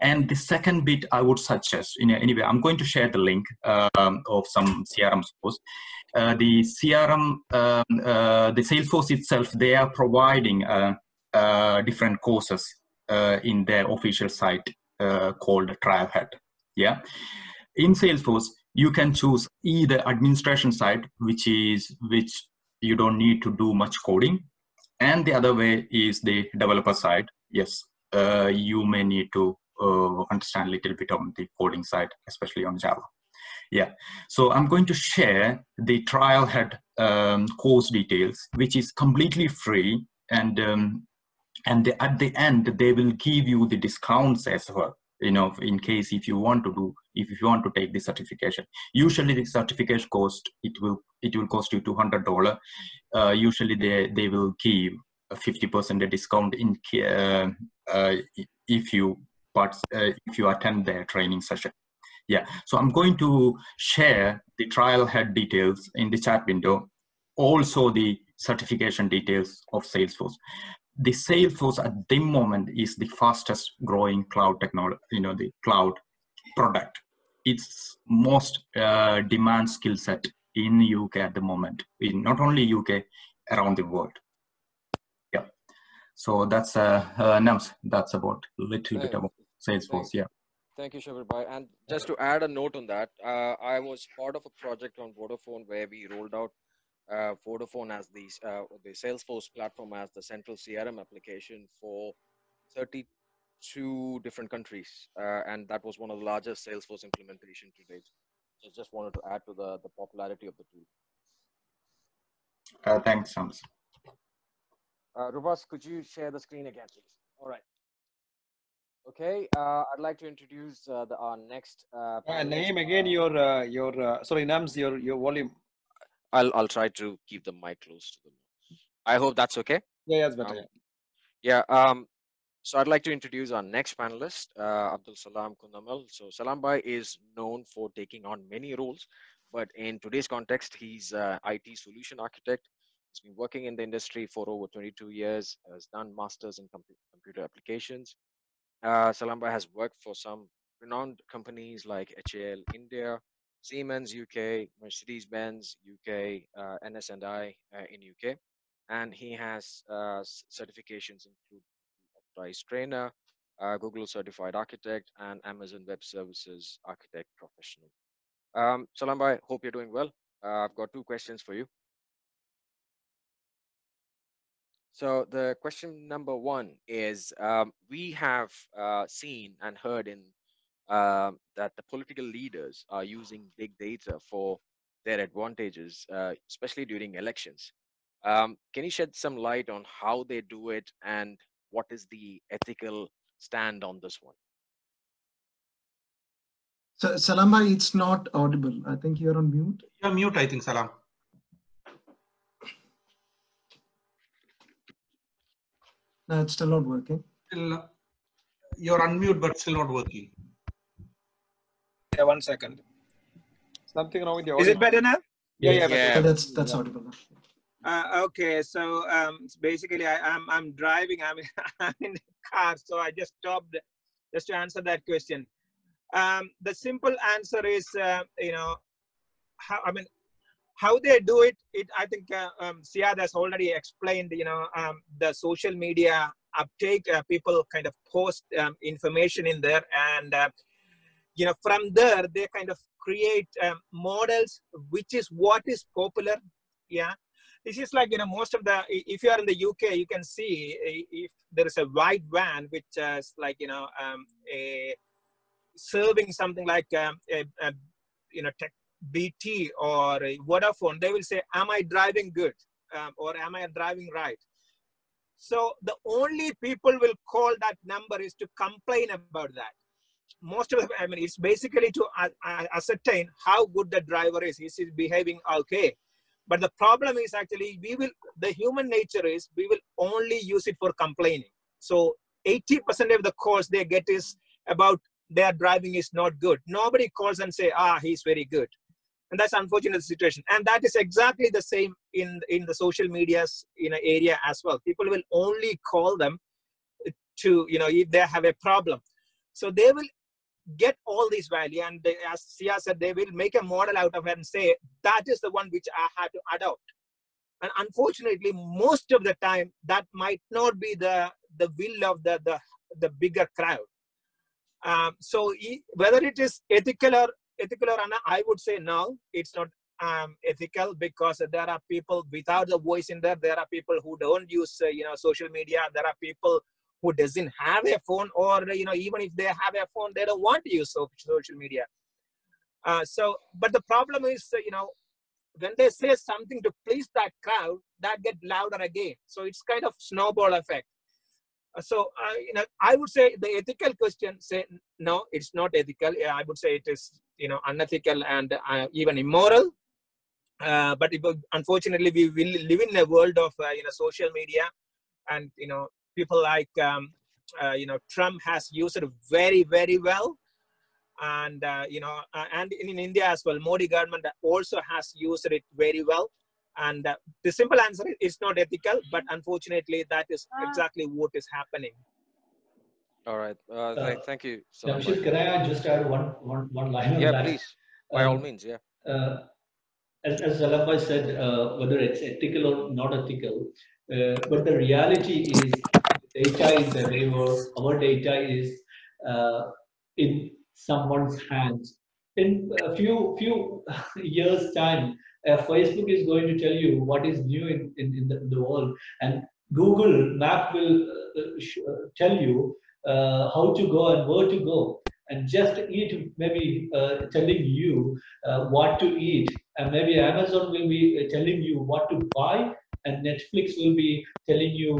Speaker 10: and the second bit I would suggest. In anyway, I'm going to share the link um, of some CRM source. Uh, the CRM, um, uh, the Salesforce itself, they are providing uh, different courses in their official site called Trailhead. Yeah, in Salesforce you can choose either administration side, which is which you don't need to do much coding, and the other way is the developer side. Yes, uh, you may need to uh, understand a little bit on the coding side, especially on Java. Yeah, so I'm going to share the Trailhead um, course details, which is completely free, and um, and at the end they will give you the discounts as well. You know, in case if you want to do if you want to take the certification. Usually, the certification cost it will it will cost you two hundred dollar. Uh, usually, they they will give a fifty percent discount in uh, uh, if you but uh, if you attend their training session yeah so i'm going to share the Trailhead details in the chat window also the certification details of salesforce the salesforce at the moment is the fastest growing cloud technology you know the cloud product. It's most uh, demand skill set in uk at the moment in not only uk around the world. Yeah. So that's uh, uh Nams, that's about a little bit about salesforce yeah.
Speaker 9: Thank you, Shabirbhai. And just to add a note on that, uh, I was part of a project on Vodafone where we rolled out uh, Vodafone as the, uh, the Salesforce platform as the central CRM application for 32 different countries. Uh, and that was one of the largest Salesforce implementation to date. So just wanted to add to the, the popularity of the tool.
Speaker 10: Uh, thanks, Shams.
Speaker 9: Uh, Rubas, could you share the screen again, please? All right. Okay, uh, I'd like to introduce uh, the, our next. Uh,
Speaker 1: uh, name again your uh, your uh, sorry Nams your your volume.
Speaker 9: I'll I'll try to keep the mic close to the. I hope that's okay.
Speaker 1: Yeah, yeah, it's better.
Speaker 9: Um, yeah. Um. So I'd like to introduce our next panelist, uh, Abdul Salam Kundamal. So Salam Bhai is known for taking on many roles, but in today's context, he's uh, IT solution architect. He's been working in the industry for over 22 years. Has done masters in com computer applications uh, Salam Bhai has worked for some renowned companies like HAL India, Siemens UK, Mercedes-Benz UK, uh, NS&I uh, in UK, and he has uh, certifications include Enterprise Trainer, uh, Google Certified Architect, and Amazon Web Services Architect Professional. Um, Salam hope you're doing well. Uh, I've got two questions for you. So the question number one is, um, we have uh, seen and heard in uh, that the political leaders are using big data for their advantages, uh, especially during elections. Um, can you shed some light on how they do it and what is the ethical stand on this one?
Speaker 6: So, Salama, it's not audible. I think you're on mute.
Speaker 4: You're mute, I think, Salam.
Speaker 6: No, it's still not working.
Speaker 4: Still, you're unmute, but still not working.
Speaker 1: Yeah, one second. Something wrong with your.
Speaker 11: Is it better now?
Speaker 1: Yeah, yeah,
Speaker 9: Yeah.
Speaker 6: So that's that's audible.
Speaker 11: Uh, okay, so um, basically, I, I'm I'm driving. I'm I'm in the car, so I just stopped just to answer that question. Um, the simple answer is, uh, you know, how I mean, how they do it. It I think uh, um, Siyad has already explained. You know, um, the social media uptake. Uh, people kind of post um, information in there, and uh, you know, from there they kind of create um, models, which is what is popular. Yeah this is like you know most of the if you are in the uk you can see if there is a white van which is like you know um, a serving something like um, a, a you know tech bt or a vodafone they will say am i driving good um, or am i driving right so the only people will call that number is to complain about that most of i mean it's basically to uh, uh, ascertain how good the driver is is he behaving okay. But the problem is actually we will the human nature is we will only use it for complaining. So 80% of the calls they get is about their driving is not good. Nobody calls and say ah he's very good. And that's unfortunate situation. And that is exactly the same in in the social medias in an area as well. People will only call them to you know if they have a problem. So they will get all these value and they, as Sia said, they will make a model out of it and say that is the one which I had to adopt. And unfortunately, most of the time that might not be the the will of the the, the bigger crowd. Um, so e- whether it is ethical or ethical or not, I would say no, it's not um, ethical because there are people without the voice in there. There are people who don't use uh, you know social media. There are people who doesn't have a phone or you know even if they have a phone they don't want to use social media. Uh, so but the problem is uh, you know when they say something to please that crowd that get louder again. So it's kind of snowball effect. Uh, so uh, you know i would say the ethical question say no it's not ethical. Yeah, i would say it is you know unethical and uh, even immoral. Uh, but unfortunately we will live in a world of uh, you know social media and you know people like um, uh, you know trump has used it very very well and uh, you know uh, and in, in india as well modi government also has used it very well and uh, the simple answer is it's not ethical but unfortunately that is exactly what is happening
Speaker 9: All right. Uh, th- thank you. so much.
Speaker 5: Jamshid, can I just add one, one, one line on
Speaker 9: Yeah,
Speaker 5: that?
Speaker 9: please. By all
Speaker 5: Um,
Speaker 9: means, yeah.
Speaker 5: uh, as, as Zalabhai said, uh, whether it's ethical or not ethical, uh, but the reality is data is everywhere. Our data is uh, in someone's hands. In a few few years' time, uh, Facebook is going to tell you what is new in, in, in, the, in the world, and Google Map will uh, uh, tell you uh, how to go and where to go and just eat maybe uh, telling you what to eat and maybe amazon will be telling you what to buy and netflix will be telling you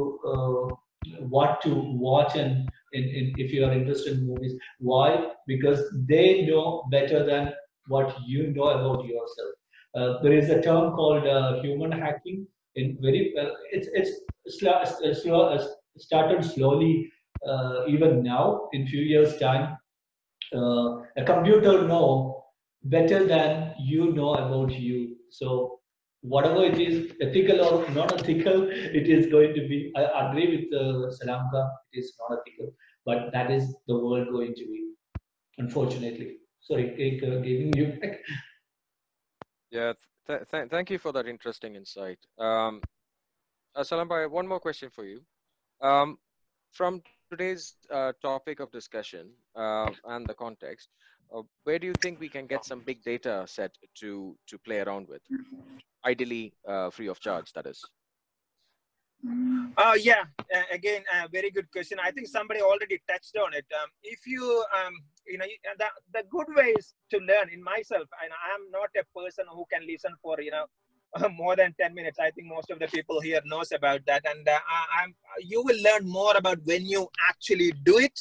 Speaker 5: what to watch and in, in, if you are interested in movies. Why? Because they know better than what you know about yourself. Uh, there is a term called uh, human hacking in very uh, it's it's uh, uh, started slowly uh, even now in few years time. A computer know better than you know about you. So whatever it is ethical or not ethical it is going to be i agree with uh, salamka it is not ethical but that is the world going to be unfortunately sorry take, uh, giving you back
Speaker 9: Yeah. Th- th- thank you for that interesting insight. Um, uh, Salam Bhai, one more question for you. Um, from today's uh, topic of discussion uh, and the context, uh, where do you think we can get some big data set to to play around with? Ideally, uh, free of charge, that is.
Speaker 11: Oh yeah, uh, again, uh, very good question. I think somebody already touched on it. Um, if you, um, you know, the, the good ways to learn in myself, and I am not a person who can listen for, you know, more than 10 minutes. I think most of the people here knows about that. And uh, I, I'm, you will learn more about when you actually do it.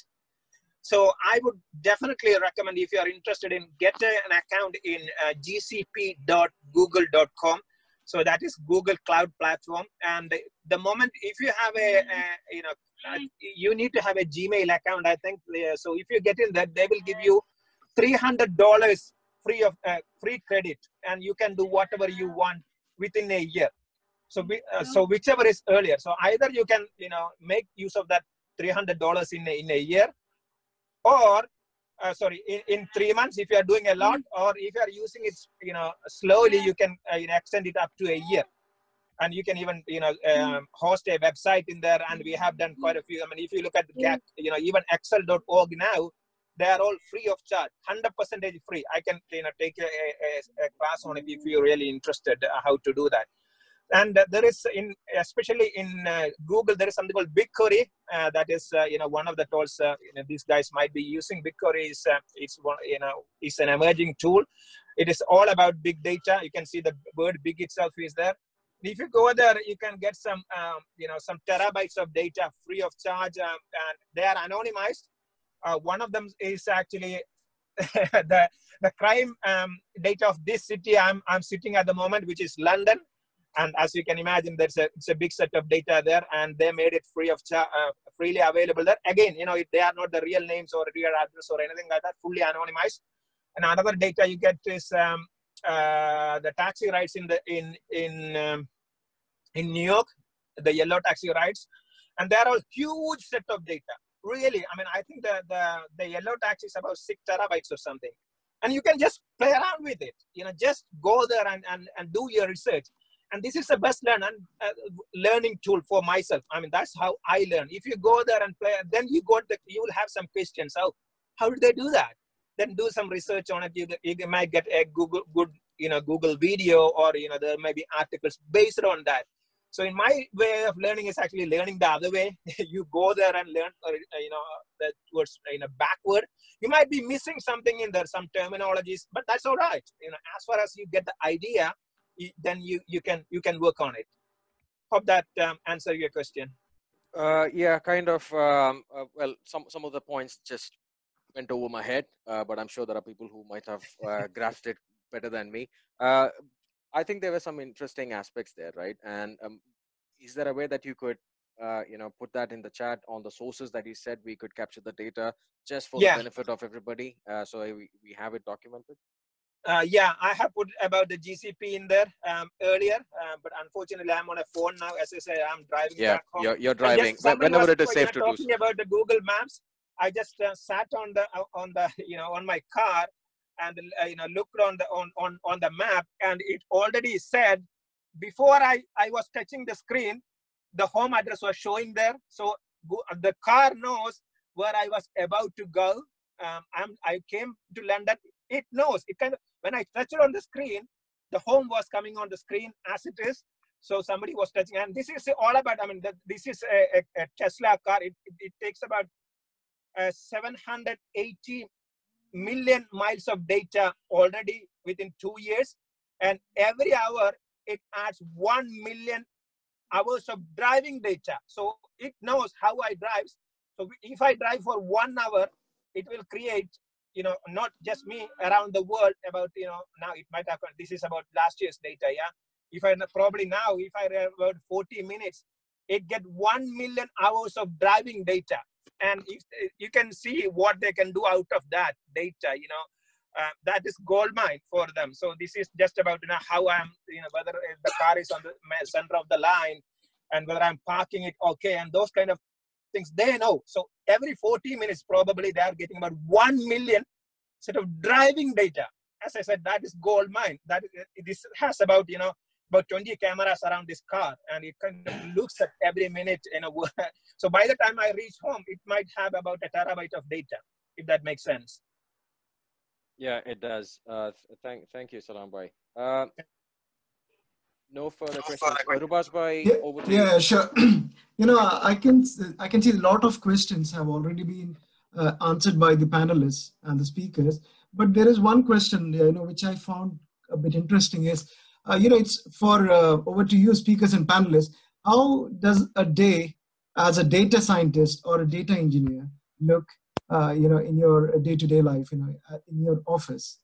Speaker 11: So I would definitely recommend if you are interested in get an account in uh, gcp.google.com. So that is Google Cloud Platform. And the moment if you have a, a you know, uh, you need to have a Gmail account. I think uh, so. If you get in that, they will give you three hundred dollars free of uh, free credit, and you can do whatever you want within a year. So we, uh, so whichever is earlier. So either you can you know make use of that three hundred dollars in a, in a year, or uh, sorry in, in three months if you are doing a lot, or if you are using it you know slowly, you can uh, you know, extend it up to a year. And you can even, you know, um, host a website in there. And we have done quite a few. I mean, if you look at the gap, you know, even Excel.org now, they are all free of charge, hundred percent free. I can, you know, take a, a, a class on it if you're really interested uh, how to do that. And uh, there is in, especially in uh, Google, there is something called BigQuery. Uh, that is, you know, one of the tools you know, these guys might be using. BigQuery is, it's one, you know, is an emerging tool. It is all about big data. You can see the word "big" itself is there if you go there you can get some um, you know some terabytes of data free of charge um, and they are anonymized uh, one of them is actually the the crime um, data of this city i'm i'm sitting at the moment which is london and as you can imagine there's a it's a big set of data there and they made it free of uh, freely available there again you know they are not the real names or real address or anything like that fully anonymized and another data you get is um, uh, the taxi rides in the in in um, in New York, the yellow taxi rides, and there are huge set of data. Really, I mean, I think the the the yellow taxi is about six terabytes or something, and you can just play around with it. You know, just go there and and, and do your research. And this is the best learn and uh, learning tool for myself. I mean, that's how I learn. If you go there and play, then you got the you will have some questions. How how did they do that? then do some research on it. You, you might get a Google good, you know, Google video, or you know, there may be articles based on that. So in my way of learning is actually learning the other way. you go there and learn, or, uh, you know, that towards you know backward. You might be missing something in there, some terminologies, but that's all right. You know, as far as you get the idea, then you you can you can work on it. Hope that um, answer your question.
Speaker 9: Uh, yeah, kind of. Um, uh, well, some some of the points just went over my head, uh, but I'm sure there are people who might have uh, grasped it better than me. Uh, I think there were some interesting aspects there, right? And um, is there a way that you could, uh, you know, put that in the chat on the sources that you said we could capture the data just for
Speaker 11: Yeah.
Speaker 9: the benefit of everybody, uh, so we, we have it documented?
Speaker 11: Uh, yeah, I have put about the GCP in there um, earlier, uh, but unfortunately, I'm on a phone now. As I say, I'm driving
Speaker 9: Yeah, you're you're driving.
Speaker 11: Somebody
Speaker 9: Whenever
Speaker 11: was,
Speaker 9: it is safe to do so.
Speaker 11: talking about the Google Maps, I just uh, sat on the uh, on the you know on my car and uh, you know looked on the on on on the map, and it already said before I I was touching the screen, the home address was showing there. So the car knows where I was about to go. Um, I'm, I came to London. It knows. It kind of when I touched it on the screen, the home was coming on the screen as it is. So somebody was touching, and this is all about. I mean, the, this is a, a, a Tesla car. It, it, it takes about uh, 780 million miles of data already within two years, and every hour it adds one million hours of driving data. So it knows how I drive. So if I drive for one hour, it will create, you know, not just me around the world about, you know, now it might happen. This is about last year's data, yeah. If I probably now, if I drive about 40 minutes, it get 1 million hours of driving data. And if you can see what they can do out of that data, you know, uh, that is gold mine for them. So this is just about you know how I'm you know whether the car is on the center of the line and whether I'm parking it okay and those kind of things they know. So every 40 minutes probably they are getting about one million set of driving data. As I said, that is gold mine. That this has about you know about 20 cameras around this car and it kind of looks at every minute in a so by the time I reach home, it might have about a terabyte of data, if that makes sense.
Speaker 9: Yeah, it does. Uh, th- thank, thank you, Salam Bhai. Uh, no further questions. Rubas Bhai,
Speaker 6: Yeah,
Speaker 9: over to you.
Speaker 6: sure. you know, I can I can see a lot of questions have already been uh, answered by the panelists and the speakers. But there is one question, you know, which I found a bit interesting. Is uh, you know, it's for uh, over to you, speakers and panelists. How does a day as a data scientist or a data engineer look, uh, you know, in your day-to-day life, you know, uh, in your office?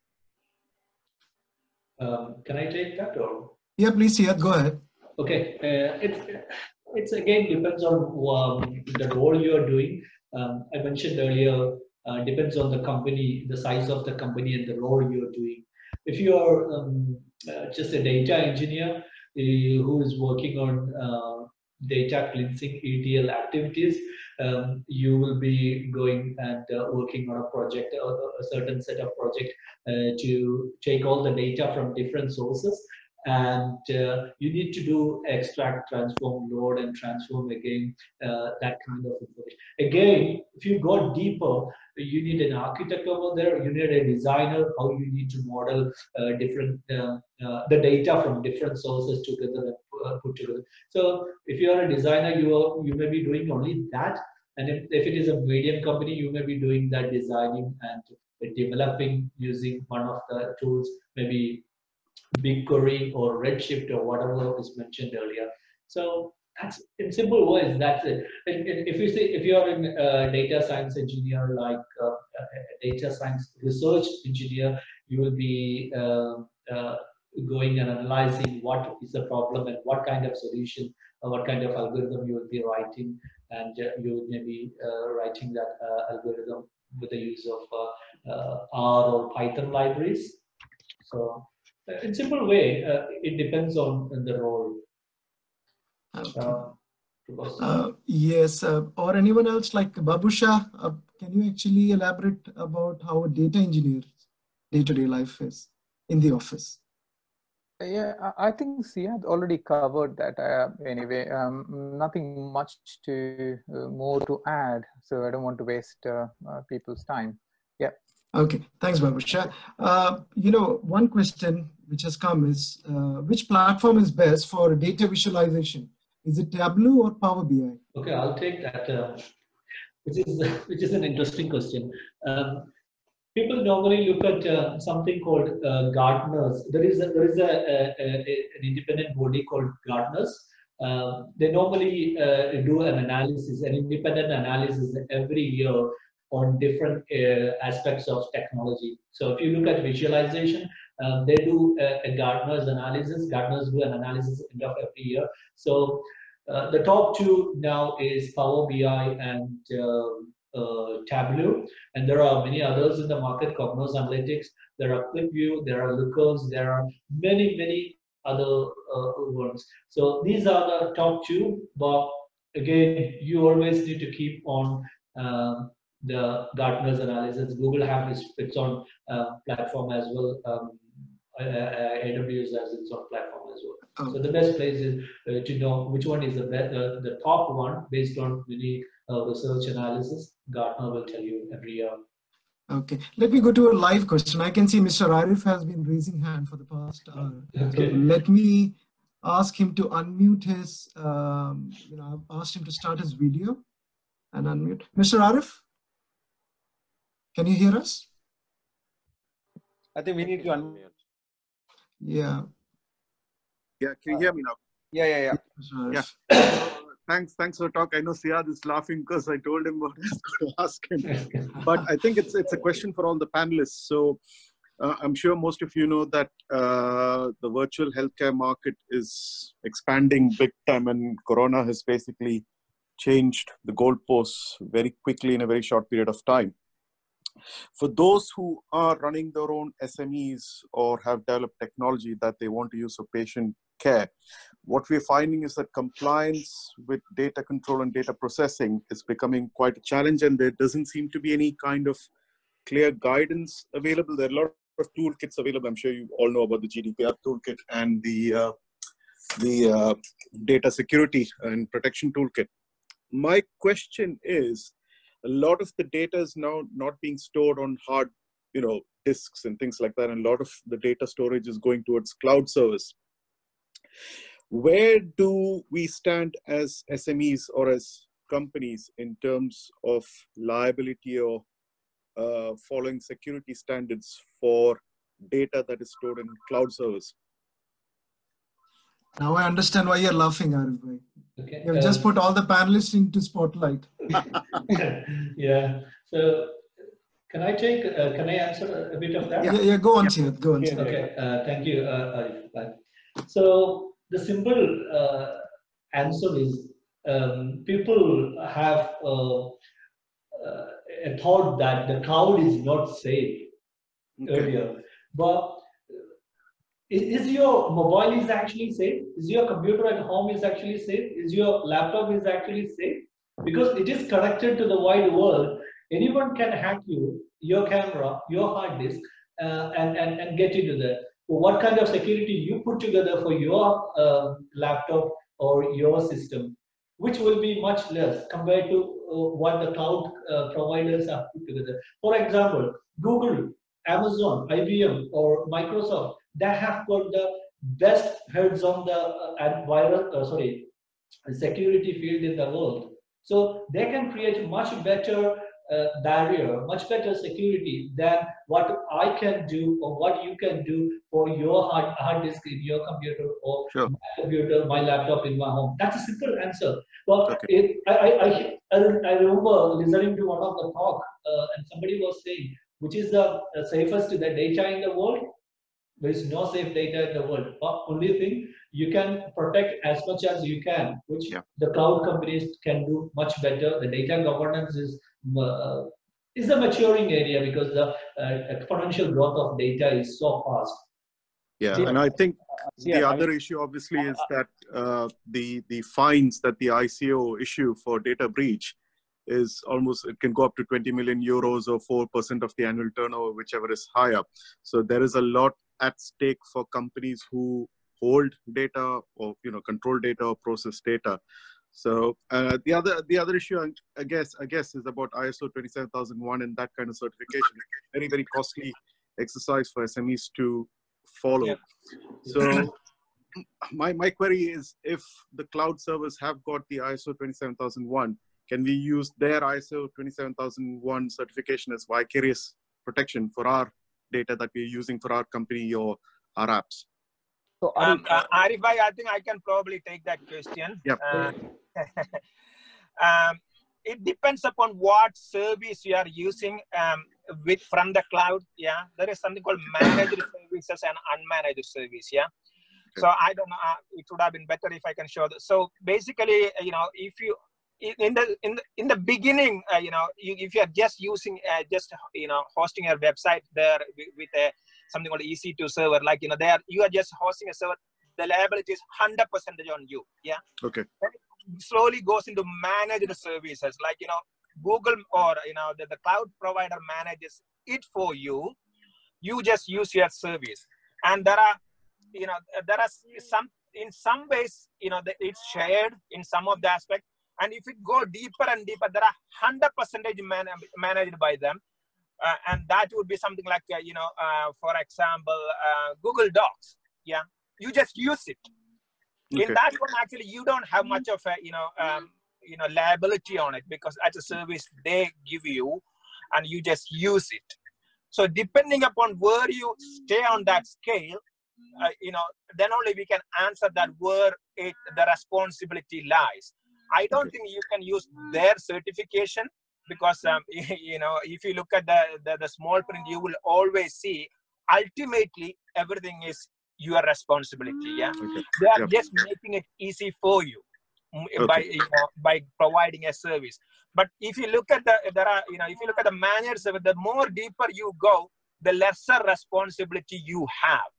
Speaker 5: Um, can I take that or?
Speaker 6: Yeah, please, yeah, go ahead.
Speaker 5: Okay, uh, it's it's again depends on um, the role you are doing. Um, I mentioned earlier, uh, depends on the company, the size of the company, and the role you are doing. If you are um, uh, just a data engineer uh, who is working on uh, data cleansing ETL activities, um, you will be going and uh, working on a project, a, a certain set of project uh, to take all the data from different sources and uh, you need to do extract, transform, load, and transform again, uh, that kind of information. Again, if you go deeper, you need an architect over there, you need a designer, how you need to model uh, different, uh, uh, the data from different sources together and uh, put together. So if you are a designer, you, are, you may be doing only that. And if, if it is a medium company, you may be doing that designing and developing using one of the tools, maybe BigQuery or Redshift or whatever was mentioned earlier. So that's in simple words. That's it. And, and if you say if you are a data science engineer, like uh, a data science research engineer, you will be uh, uh, going and analyzing what is the problem and what kind of solution or what kind of algorithm you will be writing, and uh, you may be uh, writing that uh, algorithm with the use of R or Python libraries. So in simple way, uh, it depends on the role.
Speaker 6: Okay. Uh, yes, uh, or anyone else like Babusha, uh, can you actually elaborate about how a data engineer's day-to-day life is in the office?
Speaker 8: Yeah, I think Siyad already covered that uh, anyway. Um, nothing much to uh, more to add, so I don't want to waste uh, people's time.
Speaker 6: Okay, thanks, Babusha. Uh, you know, one question which has come is, uh, which platform is best for data visualization Is it Tableau or Power BI?
Speaker 5: Okay, I'll take that, uh, which is which is an interesting question. Um, people normally look at uh, something called uh, Gartner's. There is a, there is a, a, a, an independent body called Gartner's. Um, they normally uh, do an analysis, an independent analysis every year on different uh, aspects of technology. So if you look at visualization, um, they do a, a Gartner's analysis. Gartner's do an analysis end of every year. So uh, the top two now is Power BI and uh, uh, Tableau, and there are many others in the market, Cognos Analytics, there are QlikView, there are Lookers, there are many, many other uh, ones. So these are the top two, but again, you always need to keep on um, the Gartner's analysis. Google have its, its own uh, platform as well. Um, uh, AWS has its own platform as well.
Speaker 6: Oh.
Speaker 5: So the best place is uh, to know which one is the best, uh, the top one based on many uh, research analysis. Gartner will tell you every year.
Speaker 6: Okay, let me go to a live question. I can see Mr. Arif has been raising hand for the past hour.
Speaker 5: Okay.
Speaker 6: So let me ask him to unmute his, um, you know, I've asked him to start his video and unmute. Mr. Arif, can you hear us?
Speaker 1: I think we need to unmute.
Speaker 6: Yeah.
Speaker 12: Yeah, can you hear me now?
Speaker 1: Yeah, yeah, yeah.
Speaker 12: Yeah. Thanks, thanks for the talk. I know Siyad is laughing because I told him what I was going to ask him. But I think it's it's a question for all the panelists. So uh, I'm sure most of you know that uh, the virtual healthcare market is expanding big time, and Corona has basically changed the goalposts very quickly in a very short period of time. For those who are running their own SMEs or have developed technology that they want to use for patient care, what we're finding is that compliance with data control and data processing is becoming quite a challenge, and there doesn't seem to be any kind of clear guidance available. There are a lot of toolkits available. I'm sure you all know about the GDPR toolkit and the uh, the uh, data security and protection toolkit. My question is, a lot of the data is now not being stored on hard, you know, disks and things like that, and a lot of the data storage is going towards cloud service where do we stand as SMEs or as companies in terms of liability or uh, following security standards for data that is stored in cloud service?
Speaker 6: Now I understand why you're laughing, Arif. Bhai.
Speaker 5: Okay.
Speaker 6: You've just
Speaker 5: um,
Speaker 6: put all the panelists into spotlight.
Speaker 5: yeah. So can I take? Uh, can I answer a bit of that?
Speaker 6: Yeah, yeah, go on, Siyad, go on. Siyad.
Speaker 5: Okay, uh, thank you. Uh, Arif. Bye. so the simple uh, answer is um, people have uh, uh, a thought that the cloud is not safe earlier, but is, is your mobile is actually safe? Is your computer at home is actually safe? Is your laptop is actually safe? Because it is connected to the wide world. Anyone can hack you, your camera, your hard disk, uh, and, and, and get into that. What kind of security you put together for your uh, laptop or your system, which will be much less compared to uh, what the cloud uh, providers have put together. For example, Google, Amazon, IBM, or Microsoft, they have got the best heads on the uh, virus, uh, sorry, security field in the world. So they can create much better uh, barrier, much better security than what I can do or what you can do for your hard, hard disk in your computer or
Speaker 12: Sure.
Speaker 5: my computer, my laptop in my home. That's a simple answer. Well, it, I, I, I, I remember listening to one of the talk uh, and somebody was saying, which is the safest the data in the world? There is no safe data in the world. But only thing you can protect as much as you can, which the cloud companies can do much better. The data governance is uh, is a maturing area because the uh, exponential growth of data is so fast.
Speaker 12: Yeah,
Speaker 5: Yeah.
Speaker 12: and I think
Speaker 5: Yeah,
Speaker 12: the other issue obviously is that uh, the the fines that the ICO issue for data breach is almost it can go up to 20 million euros or four percent of the annual turnover, whichever is higher. So there is a lot at stake for companies who hold data or you know control data or process data. So uh, the other the other issue I- guess I guess is about ISO 27001 and that kind of certification. Very very costly exercise for SMEs to follow. So my, my query is if the cloud servers have got the ISO 27001, can we use their ISO 27001 certification as vicarious protection for our data that we're using for our company or our apps?
Speaker 7: So,
Speaker 11: Um, uh, Arif, I think I can probably take that question.
Speaker 12: Yep.
Speaker 11: Uh, um, it depends upon what service you are using um, with from the cloud. Yeah, there is something called managed services and unmanaged service. Yeah. So I don't know. Uh, it would have been better if I can show. This. So basically, you know, if you in- in the in the, in the beginning, uh, you know, you, if you are just using uh, just you know hosting your website there with, a something called EC2 server, like you know, there you are just hosting a server. The liability is hundred percent on you. Yeah
Speaker 12: Okay.
Speaker 11: slowly goes into managed services like you know google or you know the, the cloud provider manages it for you you just use your service and there are you know there are some in some ways you know it's shared in some of the aspect and if it go deeper and deeper there are 100 percentage man, managed by them. Uh, and that would be something like uh, you know uh, for example uh, google docs. Yeah. You just use it. In that one actually you don't have much of a you know um, you know liability on it because as a service they give you and you just use it. So depending upon where you stay on that scale uh, you know then only we can answer that where it the responsibility lies i don't think you can use their certification because um, you know if you look at the, the the small print you will always see ultimately everything is your responsibility yeah
Speaker 12: Okay.
Speaker 11: they are
Speaker 12: Yep.
Speaker 11: just making it easy for you mm, by you know, by providing a service but if you look at the there are you know if you look at the service the more deeper you go the lesser responsibility you have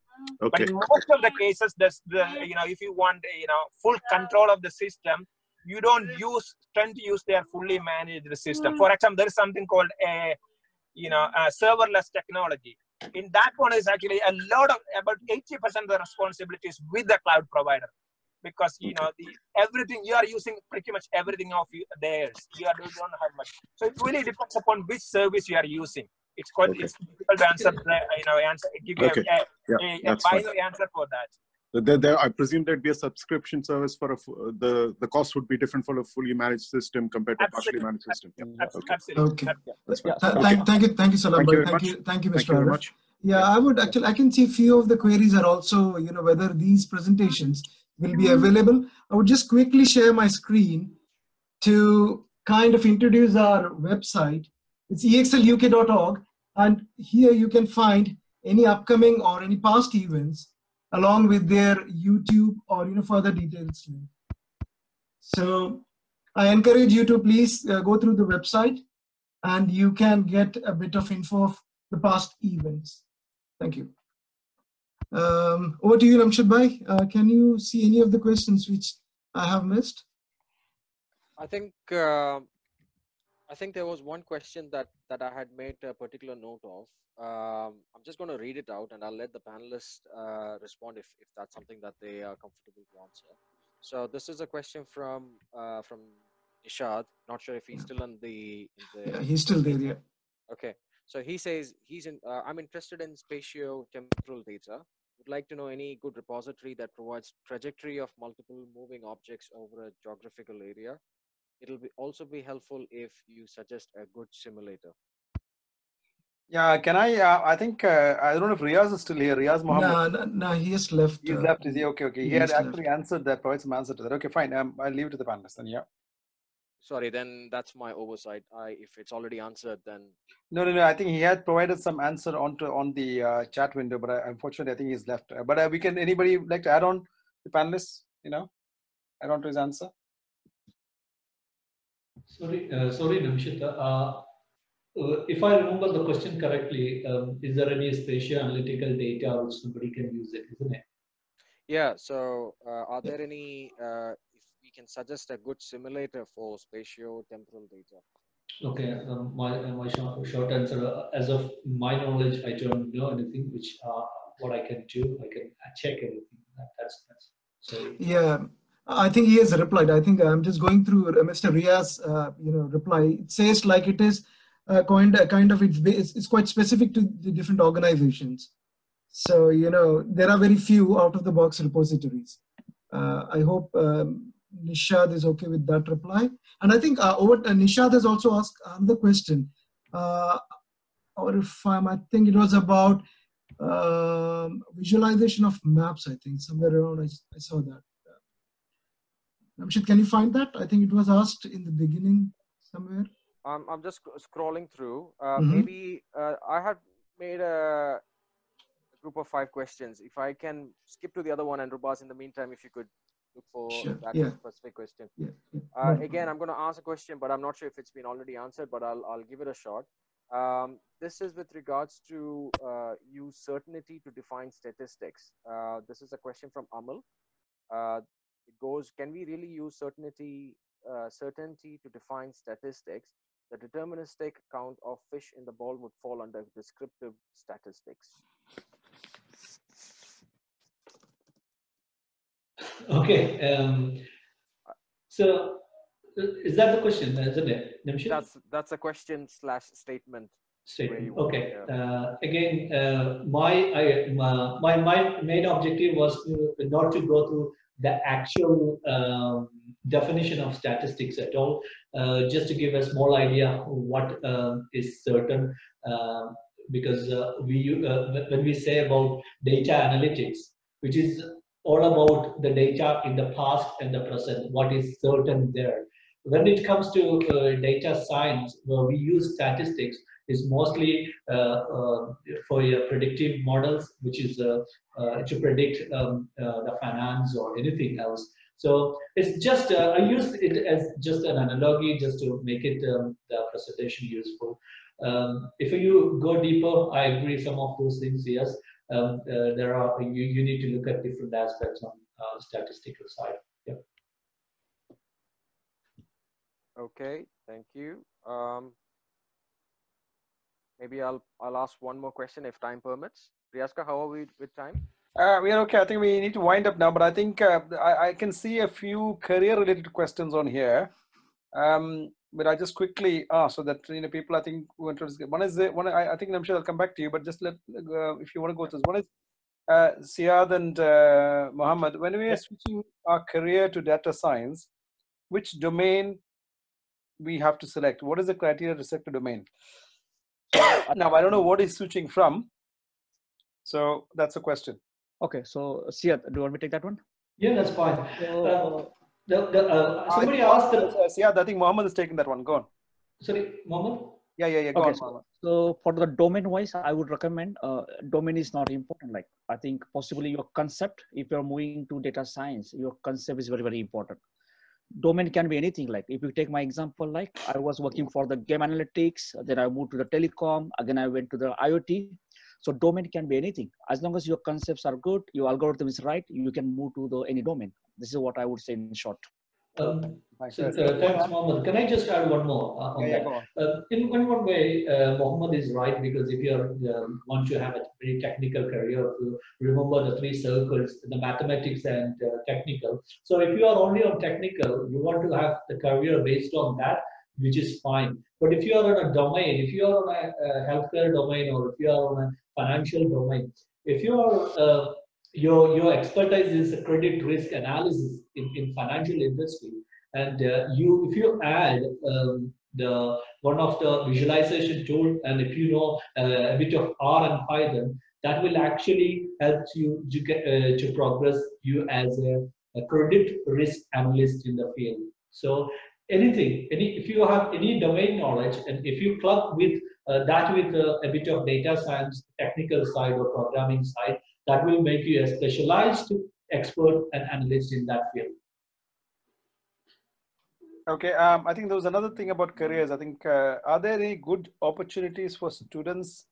Speaker 11: but
Speaker 12: Okay.
Speaker 11: in most of the cases there's the you know if you want you know full control of the system you don't use tend to use their fully managed system. For hmm. example there is something called a you know a serverless technology. In that one is actually a lot of about 80% of the responsibility is with the cloud provider. Because you know the everything you are using pretty much everything of you, theirs. You, are, you don't have much. So it really depends upon which service you are using. It's quite
Speaker 12: Okay.
Speaker 11: it's difficult to answer you know answer give you
Speaker 12: Okay.
Speaker 11: a, a,
Speaker 12: Yeah,
Speaker 11: a, a
Speaker 12: fine.
Speaker 11: answer for that
Speaker 12: there, there, I presume there'd be a subscription service for a uh, the the cost would be different for a fully managed system compared to a partially managed system. Yeah.
Speaker 11: Abs-
Speaker 12: Okay.
Speaker 11: absolutely
Speaker 6: Okay.
Speaker 7: Yeah.
Speaker 6: Th-
Speaker 12: Okay.
Speaker 6: Thank, thank you, thank you, Salam.
Speaker 12: Thank you
Speaker 6: Thank you, thank you,
Speaker 12: Thank
Speaker 6: Mr.
Speaker 12: you very much.
Speaker 6: Yeah, I would actually, I can see few of the queries are also, you know, whether these presentations will be mm-hmm. available. I would just quickly share my screen to kind of introduce our website. It's exluk.org, and here you can find any upcoming or any past events along with their YouTube or you know further details. So I encourage you to please uh, go through the website and you can get a bit of info of the past events. Thank you. Um, over to you, Ramshad Bhai. Uh, can you see any of the questions which I have missed?
Speaker 9: I think uh, I think there was one question that that I had made a particular note of. Um, I'm just going to read it out, and I'll let the panelists uh, respond if if that's something that they are comfortable to answer. So this is a question from uh, from Ishad. Not sure if he's still in the. The
Speaker 6: Yeah, he's still there. Yeah.
Speaker 9: Okay. So he says he's in. Uh, I'm interested in spatio-temporal data. Would like to know any good repository that provides trajectory of multiple moving objects over a geographical area. It'll be also be helpful if you suggest a good simulator.
Speaker 1: Yeah, can I? Uh, I think uh, I don't know if Riaz is still here. Riaz Mohammed.
Speaker 6: No, no, no, he has left.
Speaker 1: He's
Speaker 6: uh,
Speaker 1: left. Is he okay? Okay. He
Speaker 6: he
Speaker 1: had
Speaker 6: has left.
Speaker 1: actually answered that. Provide some answer to that. Okay, fine. Um, I'll leave it to the panelists then. Yeah.
Speaker 9: Sorry, then that's my oversight. I if it's already answered, then
Speaker 1: No, no, no. I think he had provided some answer onto on the uh, chat window, but I, unfortunately, I think he's left. Uh, but uh, we can. Anybody like to add on the panelists? You know, add on to his answer.
Speaker 13: Sorry, uh, sorry, Namshita. Uh, uh, if I remember the question correctly, um, is there any spatial analytical data which somebody can use it, isn't it?
Speaker 9: yeah. So uh, are there any? Uh, if we can suggest a good simulator for spatio-temporal data.
Speaker 13: Okay, um, my uh, my short, short answer, uh, as of my knowledge, I don't know anything which uh, what I can do. I can check everything. That, that's that's so.
Speaker 6: Yeah, I think he has replied. I think I'm just going through uh, Mr. Ria's, uh, you know, reply. It says like it is uh, kind, kind of it's, it's quite specific to the different organizations. So, you know, there are very few out of the box repositories. Uh, I hope um, Nishad is okay with that reply. And I think uh, over, uh, Nishad has also asked another question. Uh, or if I'm, I think it was about um, visualization of maps, I think, somewhere around I, I saw that. Can you find that? I think it was asked in the beginning somewhere.
Speaker 9: I'm, I'm just scrolling through. Uh,
Speaker 6: Mhm.
Speaker 9: Maybe uh, I have made a group of five questions. If I can skip to the other one, and Rubas, in the meantime, if you could look for
Speaker 6: Sure,
Speaker 9: that
Speaker 6: yeah.
Speaker 9: specific question.
Speaker 6: Yeah, yeah,
Speaker 9: Uh,
Speaker 6: no
Speaker 9: again, I'm going to ask a question, but I'm not sure if it's been already answered, but I'll, I'll give it a shot. Um, this is with regards to uh, use certainty to define statistics. Uh, this is a question from Amal. It goes, can we really use certainty, uh, certainty to define statistics? The deterministic count of fish in the bowl would fall under descriptive statistics.
Speaker 5: Okay. Um, so is that the question, isn't it? Nimshi?
Speaker 9: That's that's a question slash statement.
Speaker 5: Statement. Okay.
Speaker 9: yeah.
Speaker 5: Uh, again, uh, my, I, my my my main objective was to, not to go through the actual um, definition of statistics at all, uh, just to give a small idea what um, is certain. Uh, because uh, we uh, when we say about data analytics, which is all about the data in the past and the present, what is certain there. When it comes to uh, data science, where we use statistics, is mostly uh, uh, for your predictive models, which is uh, to predict um, the finance or anything else. So it's just I use it as just an analogy, just to make it um, the presentation useful. Um, if you go deeper, I agree some of those things. Yes, um, uh, there are you, you need to look at different aspects on uh, statistical side. Yeah.
Speaker 9: Okay, thank you. Um, maybe I'll I'll ask one more question if time permits. Priyaska, how are we with time?
Speaker 1: Uh, we are okay. I think we need to wind up now, but I think uh, I, I can see a few career-related questions on here. Um, but I just quickly ah, so that you know people I think want to one is the one I, I think I'm sure I'll come back to you, but just let uh, if you want to go to this one is uh, Siyad and uh, Mohammed. When we are switching our career to data science, which domain we have to select? What is the criteria to select a domain? now I don't know what is switching from, so that's a question.
Speaker 7: Okay, so Siyad, do you want me to take that one?
Speaker 5: Yeah, that's fine.
Speaker 7: So,
Speaker 5: Uh, the, the, uh, somebody
Speaker 1: I,
Speaker 5: asked the,
Speaker 1: uh, Siyad, I think Mohammed is taking that one. Go on.
Speaker 5: sorry, Mohammed?
Speaker 1: Yeah, yeah, yeah. Go
Speaker 7: okay,
Speaker 1: on,
Speaker 7: so, so for the domain wise, I would recommend uh, domain is not important. Like I think possibly your concept, if you're moving to data science, your concept is very, very important. Domain can be anything. Like if you take my example, like I was working for the game analytics, then I moved to the telecom, again I went to the IoT. So domain can be anything. As long as your concepts are good, your algorithm is right, you can move to the any domain. This is what I would say in short.
Speaker 5: Um,
Speaker 1: Thanks.
Speaker 5: so, uh, thanks. Mohammed. Can I just add one more uh, on
Speaker 1: Yeah, yeah,
Speaker 5: that?
Speaker 1: go on.
Speaker 5: Uh, in, in one way, uh, Mohammed is right because if you're um, want to have a very technical career, you remember the three circles, the mathematics and uh, technical. So if you are only on technical, you want to have the career based on that, which is fine. But if you are on a domain, if you are on a, a healthcare domain or if you are on a financial domain, if you are uh, your your expertise is credit risk analysis in, in financial industry. And uh, you if you add um, the one of the visualization tool and if you know uh, a bit of r and python that will actually help you to get uh, to progress you as a, a credit risk analyst in the field. So anything any if you have any domain knowledge and if you club with uh, that with uh, a bit of data science technical side or programming side that will make you a specialized expert and analyst in that field
Speaker 1: Okay, um, I think there was another thing about careers. I think, uh, are there any good opportunities for students